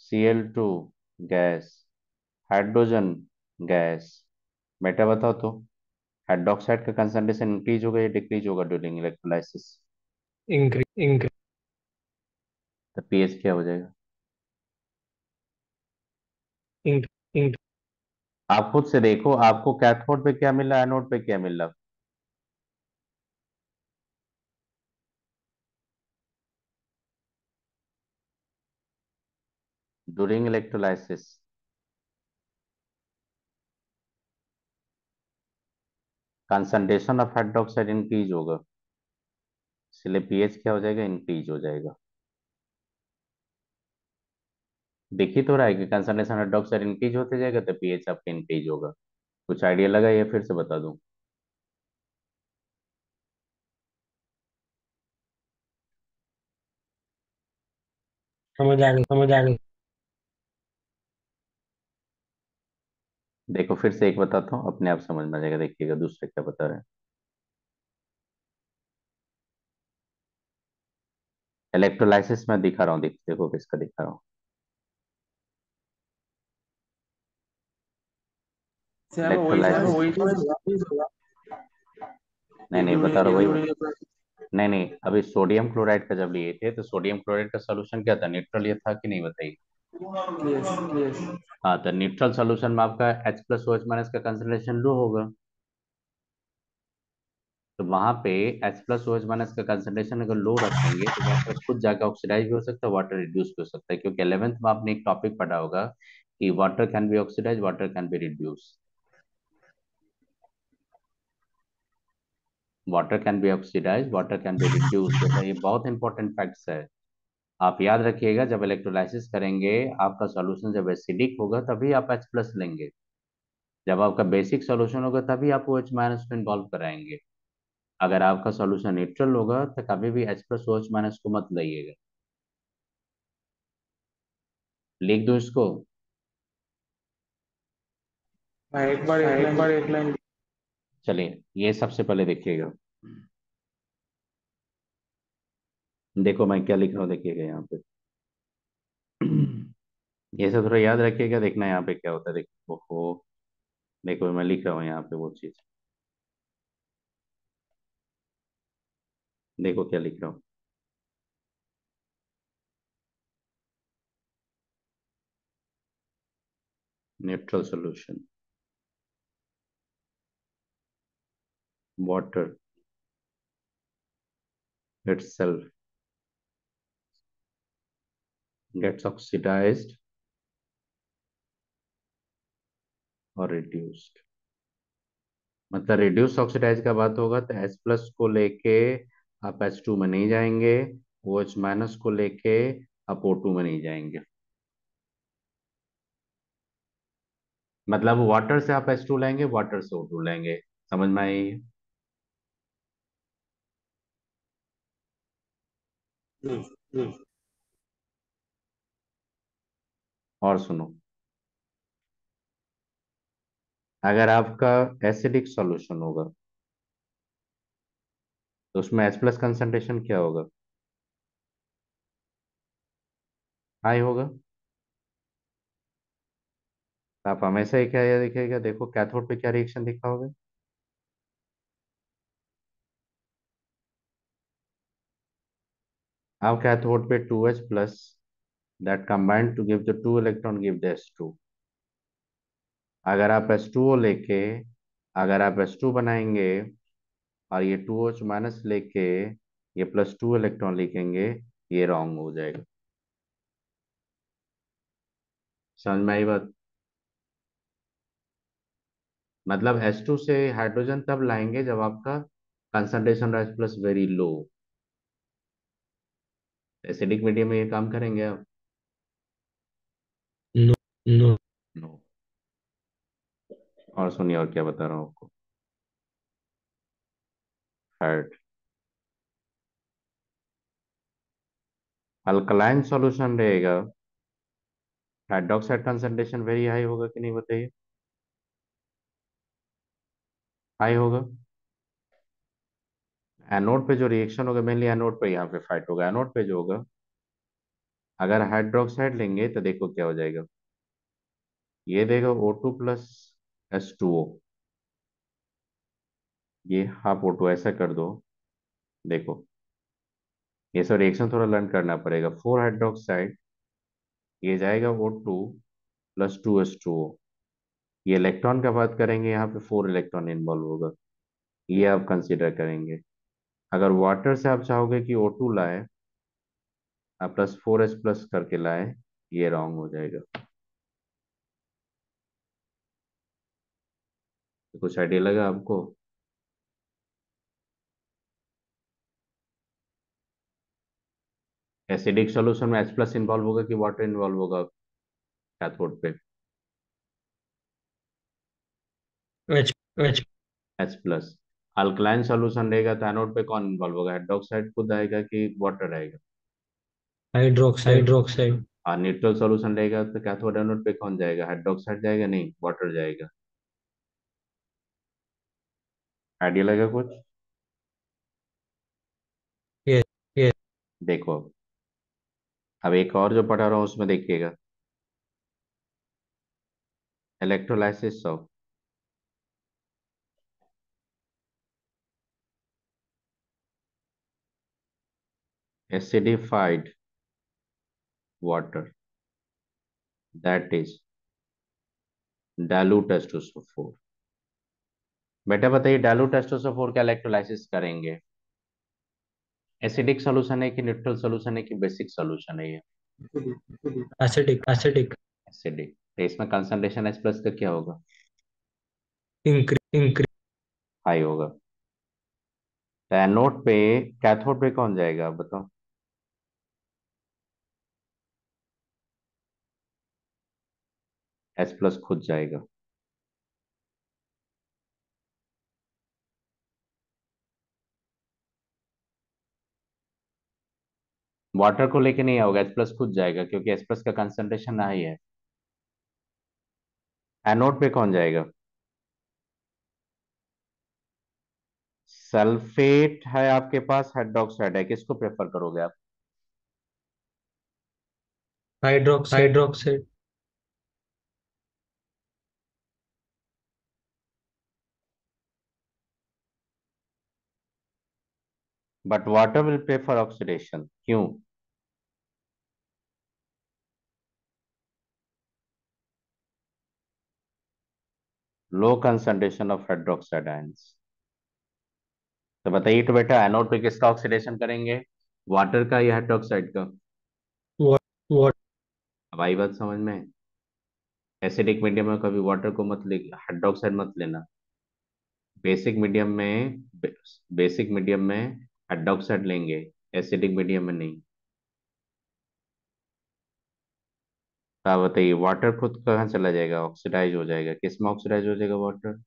C L two gas hydrogen gas बेटा बताओ तो। हाइड्रोक्साइड का कंसंट्रेशन इंक्रीज होगा या डिक्रीज होगा ड्यूरिंग इलेक्ट्रोलाइसिस इंक्रीज इंक्रीज तो पीएच क्या हो जाएगा? इंक्रीज आप खुद से देखो आपको कैथोड पे क्या मिल रहा एनोड पे क्या मिल? रहा during electrolysis concentration of hydroxide increase होगा। इसलिए पीएच क्या हो जाएगा? इंक्रीज हो जाएगा। देखिए तो रहा है कि कंसंट्रेशन हाइड्रोक्साइड इंक्रीज होते जाएगा तो पीएच आपका इंक्रीज होगा। कुछ आइडिया लगा या फिर से बता दूँ। समझ आ गई, समझ आ गई। देखो फिर से एक बताता हूँ अपने आप समझ में आ जाएगा देखिएगा दूसरे क्या बता रहे हैं। इलेक्ट्रोलाइसिस में दिखा रहा हूँ देख देखो किसका दिखा रहा हूँ। सर वही सर वही होगा नहीं नहीं बता रहा वही नहीं नहीं अभी सोडियम क्लोराइड का जब लिए थे तो सोडियम क्लोराइड का सोल्यूशन क्या था? न्यूट्रल ये था कि नहीं बताइए। हाँ तो न्यूट्रल सोल्यूशन में आपका H plus O H minus का कंसंट्रेशन लो होगा। तो वहाँ पे H plus O H minus का कंसंट्रेशन अगर लो रखेंगे तो वाटर खुद जाकर ऑक्सीडाइज भी हो सकता है वाटर रिड्यूस भी हो सकता है, क्योंकि 11th में आपने एक टॉपिक पढ़ा होगा कि water can be oxidize water can be reduce water can be oxidize water can be reduce ये बहुत इंपॉर्टेंट फैक्ट्स है। आप याद रखिएगा जब इलेक्ट्रोलाइसिस करेंगे आपका सॉल्यूशन जब एसिडिक होगा तभी आप एच प्लस लेंगे। जब आपका बेसिक सॉल्यूशन होगा तभी आप OH माइनस को इन्वॉल्व कराएँगे। अगर आपका सॉल्यूशन न्यूट्रल होगा तो कभी भी H plus O H minus को मत लाइएगा। लिख दो इसको? हाँ एक बार एक बार एक लाइन चलिए ये सबसे पहले देखिएगा। देखो मैं क्या लिख रहा हूँ देखिएगा यहाँ पे। (clears throat) ये सब थोड़ा याद रखिएगा, देखना यहाँ पे क्या होता है। देखो, ओहो, देखो मैं लिख रहा हूँ यहाँ पे वो चीज़। देखो क्या लिख रहा हूँ। Neutral solution. Water. Itself. Gets oxidized or reduced. मतलब रिड्यूस ऑक्सीडाइज का बात होगा तो H प्लस को लेके आप H2 में नहीं जाएँगे ओ एच माइनस को लेके आप O2 में नहीं जाएँगे। मतलब वाटर से आप एस टू लेंगे वाटर से ओ टू लेंगे समझ में आई? और सुनो। अगर आपका एसिडिक सॉल्यूशन होगा तो उसमें एच प्लस कंसंट्रेशन क्या होगा? हाई होगा। आप हमेशा ही क्या देखिएगा देखो कैथोड पे क्या रिएक्शन दिखा होगा? अब कैथोड पे 2H plus that combined to give the two electron give the H2 अगर आप H2O लेके, अगर आप H2 बनाएँगे, और ये टू 2OH माइनस लेके, ये प्लस टू इलेक्ट्रॉन लिखेंगे, ये रॉन्ग हो जाएगा। समझ में आई बात? मतलब H2 से हाइड्रोजन तब लाएँगे जब आपका concentration H plus very low acidic medium में ये काम करेंगे आप नो नो नो और सुनिए और क्या बता रहा हूँ आपको। थर्ड अल्कलाइन सॉल्यूशन रहेगा। हाइड्रोक्साइड कंसंट्रेशन वेरी हाई होगा कि नहीं बताइए? हाई होगा। एनोड पे जो रिएक्शन होगा मेनली एनोड पे यहाँ पे फाइट होगा। एनोड पे जो होगा, अगर हाइड्रोक्साइड लेंगे तो देखो क्या हो जाएगा। ये देगा O2 two plus S two O ये हाफ़ ओ टू ऐसा कर दो। देखो। ये सब रिएक्शन थोड़ा लर्न करना पड़ेगा। फोर हाइड्रोक्साइड ये जाएगा O two plus two S two O ये इलेक्ट्रॉन का बात करेंगे, यहाँ पे फोर इलेक्ट्रॉन इन्वॉल्व होगा। ये आप कंसीडर करेंगे। अगर वाटर से आप चाहोगे कि ओ टू लाए, आप प्लस फोर एस प्लस करके लाए, ये रॉन्ग हो जाएगा। कुछ आइडिया लगा आपको? एसिडिक सॉल्यूशन में एच प्लस इन्वॉल्व होगा कि वाटर इन्वॉल्व होगा कैथोड पे? H H H plus alkaline solution रहेगा तो एनोड पे कौन इन्वॉल्व होगा? हाइड्रोक्साइड खुद आएगा कि वाटर आएगा? हाइड्रोक्साइड हाइड्रोक्साइड और न्यूट्रल सॉल्यूशन रहेगा तो कैथोड एनोड पे कौन जाएगा? हाइड्रोक्साइड जाएगा नहीं वाटर जाएगा। आइडिया लगा कुछ? देखो अब। अब एक और जो पढ़ा रहा हूँ उसमें देखिएगा। Electrolysis of acidified water. That is dilute H2SO4 बेटा बताइए डायलूट H2SO4 का इलेक्ट्रोलाइसिस करेंगे। एसिडिक सॉल्यूशन है कि न्यूट्रल सॉल्यूशन है कि बेसिक सॉल्यूशन है ये? एसिडिक एसिडिक एसिडिक तो इसमें कंसंट्रेशन H प्लस का क्या होगा? हाई होगा। तो एनोड पे कैथोड पे कौन जाएगा आप बताओ? एच प्लस खुद जाएगा। वाटर को लेके नहीं आओगे एच प्लस खुद जाएगा क्योंकि एच प्लस का कंसंट्रेशन हाई है एनोड पे कौन जाएगा? सल्फेट है आपके पास हाइड्रोक्साइड है किसको प्रेफर करोगे आप? Hydroxide hydroxide but water will prefer oxidation क्यों? Low concentration of hydroxide ions तो बताइए तो बेटा एनोड पे किसका ऑक्सीडेशन करेंगे? वाटर का या हाइड्रोक्साइड का? वाट अब आई बात समझ में? एसिडिक मीडियम में कभी वाटर को मत ले हाइड्रोक्साइड मत लेना। बेसिक मीडियम में बेसिक मीडियम में हाइड्रोक्साइड लेंगे एसिडिक मीडियम में नहीं। आप बताइए वाटर खुद कहाँ चला जाएगा? ऑक्सीडाइज हो जाएगा। किसमें ऑक्सीडाइज हो जाएगा वाटर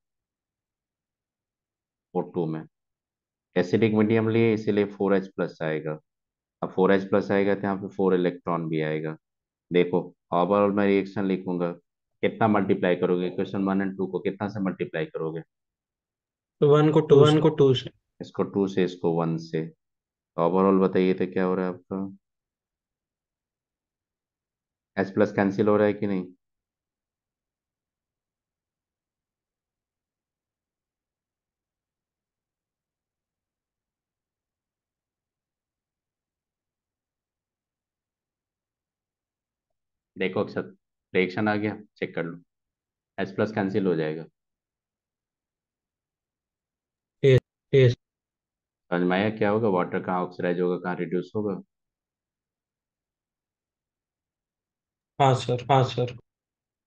ओ टू में। एसिडिक मीडियम लिए इसीलिए फोर एच प्लस आएगा। अब फोर एच प्लस आएगा तो यहाँ पे फोर इलेक्ट्रॉन भी आएगा। देखो ओवरऑल मैं रिएक्शन लिखूँगा। कितना मल्टीप्लाई करोगे? क्वेश्चन वन एंड टू को कितना से मल्टीप्लाई करोगे? वन को टू वन को टू से। इसको टू से इसको वन से। ओवरऑल बताइए तो क्या हो रहा है आपका? एच प्लस कैंसिल हो रहा है कि नहीं? देखो अक्षर रिएक्शन आ गया। चेक कर लो। एच प्लस कैंसिल हो जाएगा। समझ में आया क्या होगा? वाटर कहाँ ऑक्सीडाइज होगा? कहाँ रिड्यूस होगा? हाँ सर हाँ सर।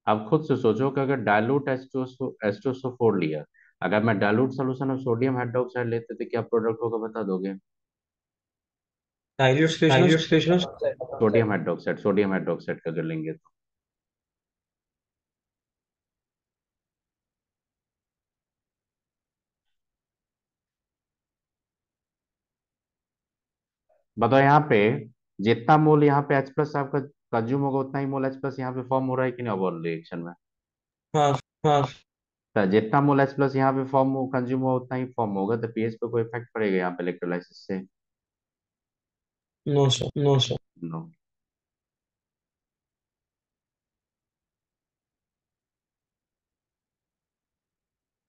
आप खुद से सोचो कि अगर डायलूट एस्टोसो लिया अगर मैं dilute solution of sodium hydroxide लेते तो क्या प्रोडक्ट होगा बता दोगे? Dilute solution sodium hydroxide sodium hydroxide का अगर लेंगे तो। बताओ यहाँ पे जितना मोल यहाँ पे एच प्लस आपका कंज्यूम होगा उतना ही मोल एच प्लस यहाँ पे फॉर्म हो रहा है कि नहीं ओवरऑल रिएक्शन में। हाँ हाँ। तो जितना मोल एच प्लस यहाँ पे फॉर्म हो कंज्यूम होगा उतना ही फॉर्म होगा तो पीएच पे कोई इफ़ेक्ट पड़ेगा यहाँ पे इलेक्ट्रोलाइसिस से? No sir no sir no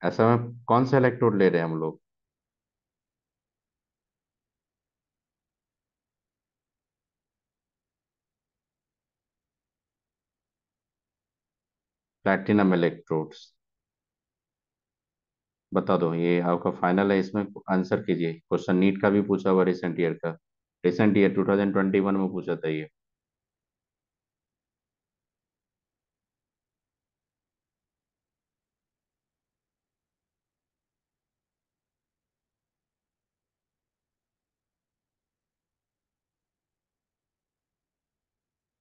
ऐसा में कौन सा इलेक्ट्रोड ले रहे हैं हम लोग? प्लैटिनम इलेक्ट्रोड्स बता दो, ये आपका फाइनल है, इसमें आंसर कीजिए। क्वेश्चन नीट का भी पूछा हुआ रिसेंट ईयर का। रिसेंट ईयर 2021 में पूछा था ये।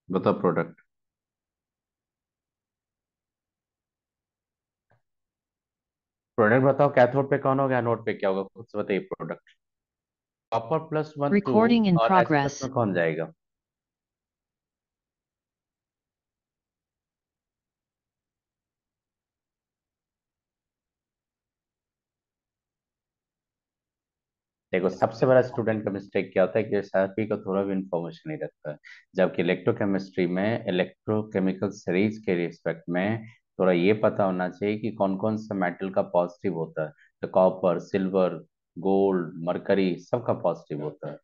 बताओ प्रोडक्ट प्रोडक्ट बताओ कैथोड पे कौन होगा एनोड पे क्या होगा खुद से बताइए product. Copper plus one plus progress. में कौन जाएगा? देखो सबसे बड़ा स्टूडेंट का मिस्टेक क्या होता है कि एसआरपी को थोड़ा भी इंफॉर्मेशन नहीं रखता है। जबकि इलेक्ट्रोकेमिस्ट्री में इलेक्ट्रोकेमिकल सीरीज़ के रिस्पेक्ट में थोड़ा ये पता होना चाहिए कि कौन कौन सा मेटल का पॉजिटिव होता है। तो कॉपर सिल्वर गोल्ड मरकरी सबका पॉजिटिव होता है।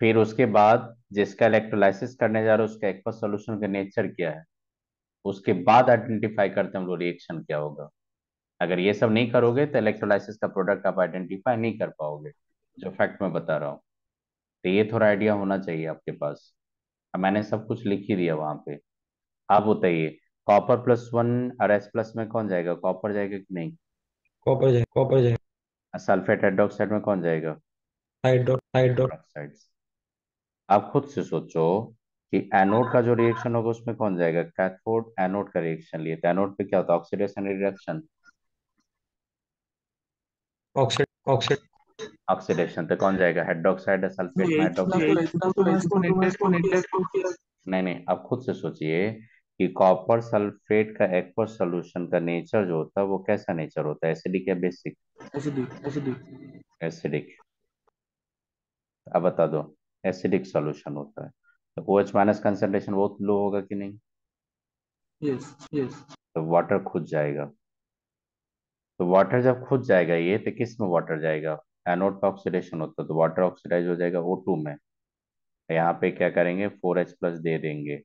फिर उसके बाद जिसका इलेक्ट्रोलाइसिस करने जा रहे हो, उसका एक्वा सोल्यूशन का नेचर क्या है? उसके बाद आइडेंटिफाई करते हैं हम लोग रिएक्शन क्या होगा। अगर ये सब नहीं करोगे तो इलेक्ट्रोलाइसिस का प्रोडक्ट आप आइडेंटिफाई नहीं कर पाओगे, जो फैक्ट मैं बता रहा हूँ। तो ये थोड़ा आइडिया होना चाहिए आपके पास। मैंने सब कुछ लिख ही दिया वहाँ पे। आप बताइए कॉपर प्लस वन और एस प्लस में कौन जाएगा? कॉपर जाएगा कि नहीं? कॉपर जाए कॉपर जाए। सल्फेट हाइड्रोक्साइड में कौन जाएगा? हाइड्रो हाइड्रो ऑक्साइड्स आप खुद से सोचो कि एनोड का जो रिएक्शन होगा उसमें कौन जाएगा? कैथोड एनोड का रिएक्शन लिए। तो एनोड पे क्या होता है? Oxidation reduction oxide oxide oxidation तो कौन जाएगा? हाइड्रोक्साइड सल्फेट तो तो नेगलेक्ट किया नहीं नहीं आप खुद से सोचिए कि कॉपर सल्फेट का एक्वा सॉल्यूशन का नेचर जो होता है वो कैसा नेचर होता है? एसिडिक या बेसिक एसिडिक अब बता दो एसिडिक सॉल्यूशन होता है। तो ओ एच माइनस कंसेंट्रेशन बहुत लो होगा कि नहीं? यस यस तो वाटर खुद जाएगा। तो वाटर जब खुद जाएगा ये तो किसमें वाटर जाएगा? एनोड पे ऑक्सीडेशन होता है तो वाटर ऑक्सीडाइज हो जाएगा ओ टू में। यहाँ पे क्या करेंगे? फोर एच प्लस दे देंगे।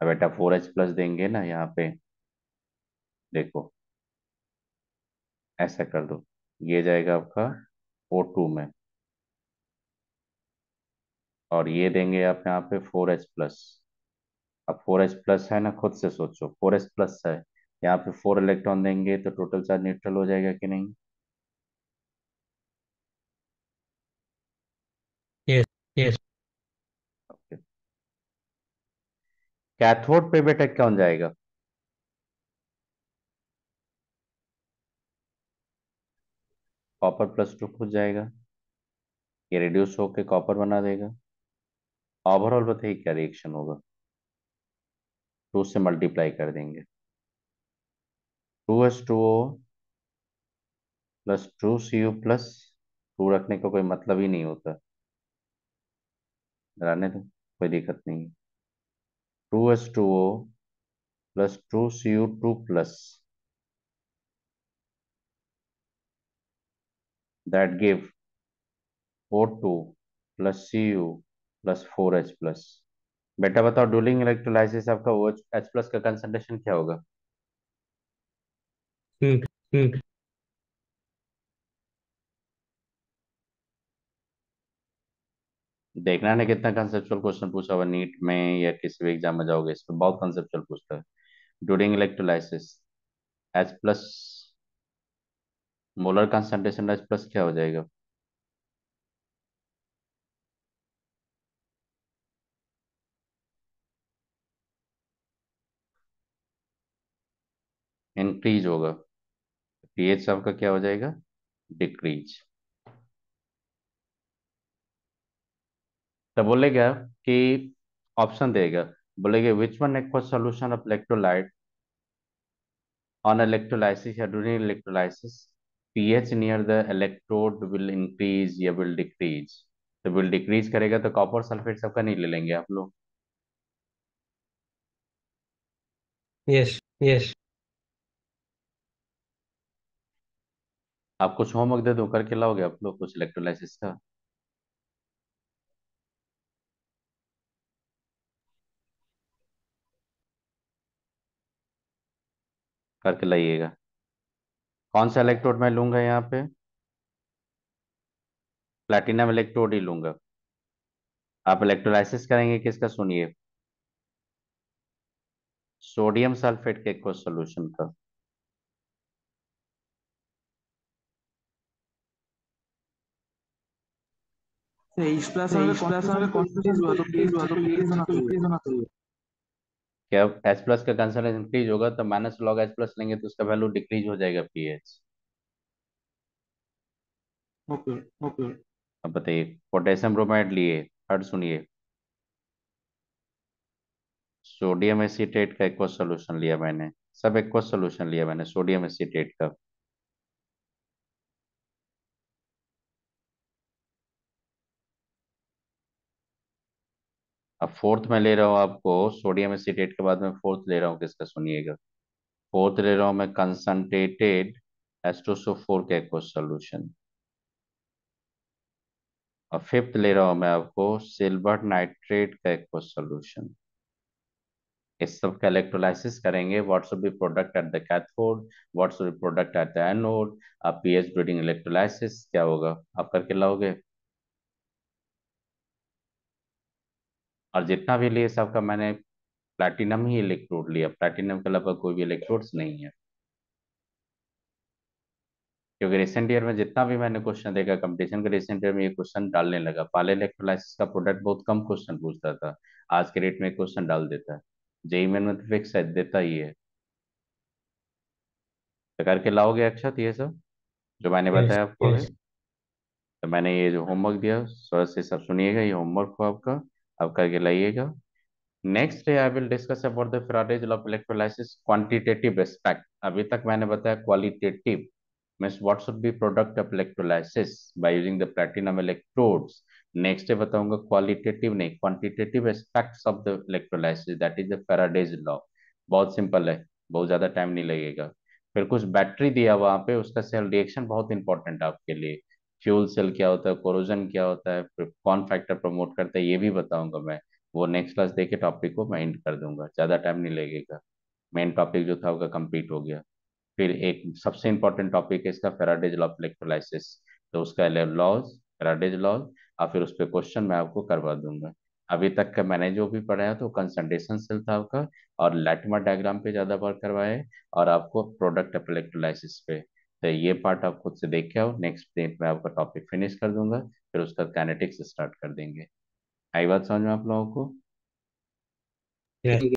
अब बेटा फोर एच प्लस देंगे ना यहाँ पे। देखो। ऐसा कर दो। ये जाएगा आपका ओ टू में। और ये देंगे आप यहाँ पे फोर एच प्लस अब फोर एच प्लस है ना? खुद से सोचो। फोर एच प्लस है। यहाँ पे फोर इलेक्ट्रॉन देंगे तो टोटल चार्ज न्यूट्रल हो जाएगा कि नहीं? यस कैथोड पे बेटा कौन जाएगा? कॉपर प्लस टू खुद जाएगा। ये रिड्यूस होके कॉपर बना देगा। ओवरऑल बताइए क्या रिएक्शन होगा? टू से मल्टीप्लाई कर देंगे। Two S two O plus two C U plus two रखने का कोई मतलब ही नहीं होता। रहने दो कोई दिक्कत नहीं। है two S two O plus two C U two plus that give O2 plus Cu plus 4H plus बेटा बताओ डूलिंग इलेक्ट्रोलाइसिस आपका OH H प्लस का कंसंट्रेशन क्या होगा हम्म हम्म देखना है कितना कंसेप्चुअल क्वेश्चन पूछा हुआ नीट में या किसी भी एग्ज़ाम में जाओगे इसमें बहुत कंसेप्चुअल पूछता है। During electrolysis H plus molar concentration H plus क्या हो जाएगा? इंक्रीज होगा। पीएच आपका क्या हो जाएगा? डिक्रीज तो बोलेगा कि ऑप्शन देगा। बोलेगा which one aqua solution of electrolyte on electrolysis या during electrolysis? pH near the electrode will increase या will decrease? तो will decrease करेगा तो कॉपर सल्फेट सबका नहीं ले लेंगे आप लोग। यस यस आप कुछ होमवर्क दे दो करके लाओगे आप लोग कुछ इलेक्ट्रोलाइसिस का? करके लाइएगा। कौन सा इलेक्ट्रोड मैं लूँगा यहाँ पे? प्लैटिनम इलेक्ट्रोड ही लूँगा। आप इलेक्ट्रोलाइसिस करेंगे किसका सुनिए? सोडियम सल्फेट के एक्वस सोल्यूशन का। हमें quantities हुआ तो please हुआ तो please होना चाहिए please अब एच प्लस का कंसंट्रेशन इंक्रीज होगा तो माइनस लॉग एच प्लस लेंगे तो उसका वैल्यू डिक्रीज हो जाएगा पीएच ओके ओके अब बताइए पोटेशियम ब्रोमाइड लिए हर्ड सुनिए। सोडियम एसीटेट का इक्वल सोल्यूशन लिया मैंने सब इक्वल सोल्यूशन लिया मैंने सोडियम एसीटेट का। अब फोर्थ में ले रहा हूँ आपको, सोडियम एसीटेट के बाद में फोर्थ ले रहा हूँ, किसका सुनिएगा? फोर्थ ले रहा हूँ मैं कंसंट्रेटेड एस्टोसोफोर का सोल्यूशन और फिफ्थ ले रहा हूँ मैं आपको सिल्वर नाइट्रेट का एक्वस सोल्यूशन इस सब का इलेक्ट्रोलाइसिस करेंगे। What's be product at the cathode what's be product at the anode आप पीएच ब्रीडिंग इलेक्ट्रोलाइसिस क्या होगा? आप करके लाओगे? और जितना भी लिए सबका मैंने प्लैटिनम ही इलेक्ट्रोड लिया। प्लैटिनम के अलावा कोई भी इलेक्ट्रोड्स नहीं है। क्योंकि रिसेंट ईयर में जितना भी मैंने क्वेश्चन देखा कंपटीशन के रिसेंट ईयर में ये क्वेश्चन डालने लगा। पहले इलेक्ट्रोलाइसिस का प्रोडक्ट बहुत कम क्वेश्चन पूछता था। आज के रेट में क्वेश्चन डाल देता है। जेई मेन में तो फिक्स है देता ही है। तो करके लाओगे अक्षत ये सब जो मैंने बताया आपको तो मैंने ये जो होमवर्क दिया सर से सब सुनिएगा ये होमवर्क हो आपका। आप करके लाइएगा। Next day I will discuss about the Faraday's of electrolysis quantitative aspect अभी तक मैंने बताया qualitative means what should be product of electrolysis by using the platinum electrodes. Next day बताऊँगा क्वालिटेटिव नहीं quantitative aspects of the electrolysis that is the Faraday's law बहुत simple है, बहुत ज़्यादा टाइम नहीं लगेगा। फिर कुछ बैटरी दिया वहाँ पे, उसका सेल रिएक्शन बहुत इंपॉर्टेंट है आपके लिए। फ्यूल सेल क्या होता है, कोरोजन क्या होता है कौन फैक्टर प्रमोट करता है, ये भी बताऊँगा मैं। वो नेक्स्ट क्लास देके टॉपिक को मैं एंड कर दूँगा। ज़्यादा टाइम नहीं लगेगा। मेन टॉपिक जो था उसका कंप्लीट हो गया। फिर एक सबसे इंपॉर्टेंट टॉपिक है इसका फेराडेज लॉ इलेक्ट्रोलाइसिस तो उसका लॉज फेराडेज लॉज और फिर उस पर क्वेश्चन मैं आपको करवा दूँगा। अभी तक का मैंने जो भी पढ़ाया तो कंसनट्रेशन सेल था आपका, और लैटमर डायग्राम पे ज़्यादा वर्क करवाए और आपको प्रोडक्ट ऑफ़ इलेक्ट्रोलाइसिस पे। तो ये पार्ट आप खुद से देख के आओ। नेक्स्ट डे में आपका टॉपिक फिनिश कर दूँगा, फिर उसका कैनेटिक्स स्टार्ट कर देंगे। आई बात समझ में आप लोगों को?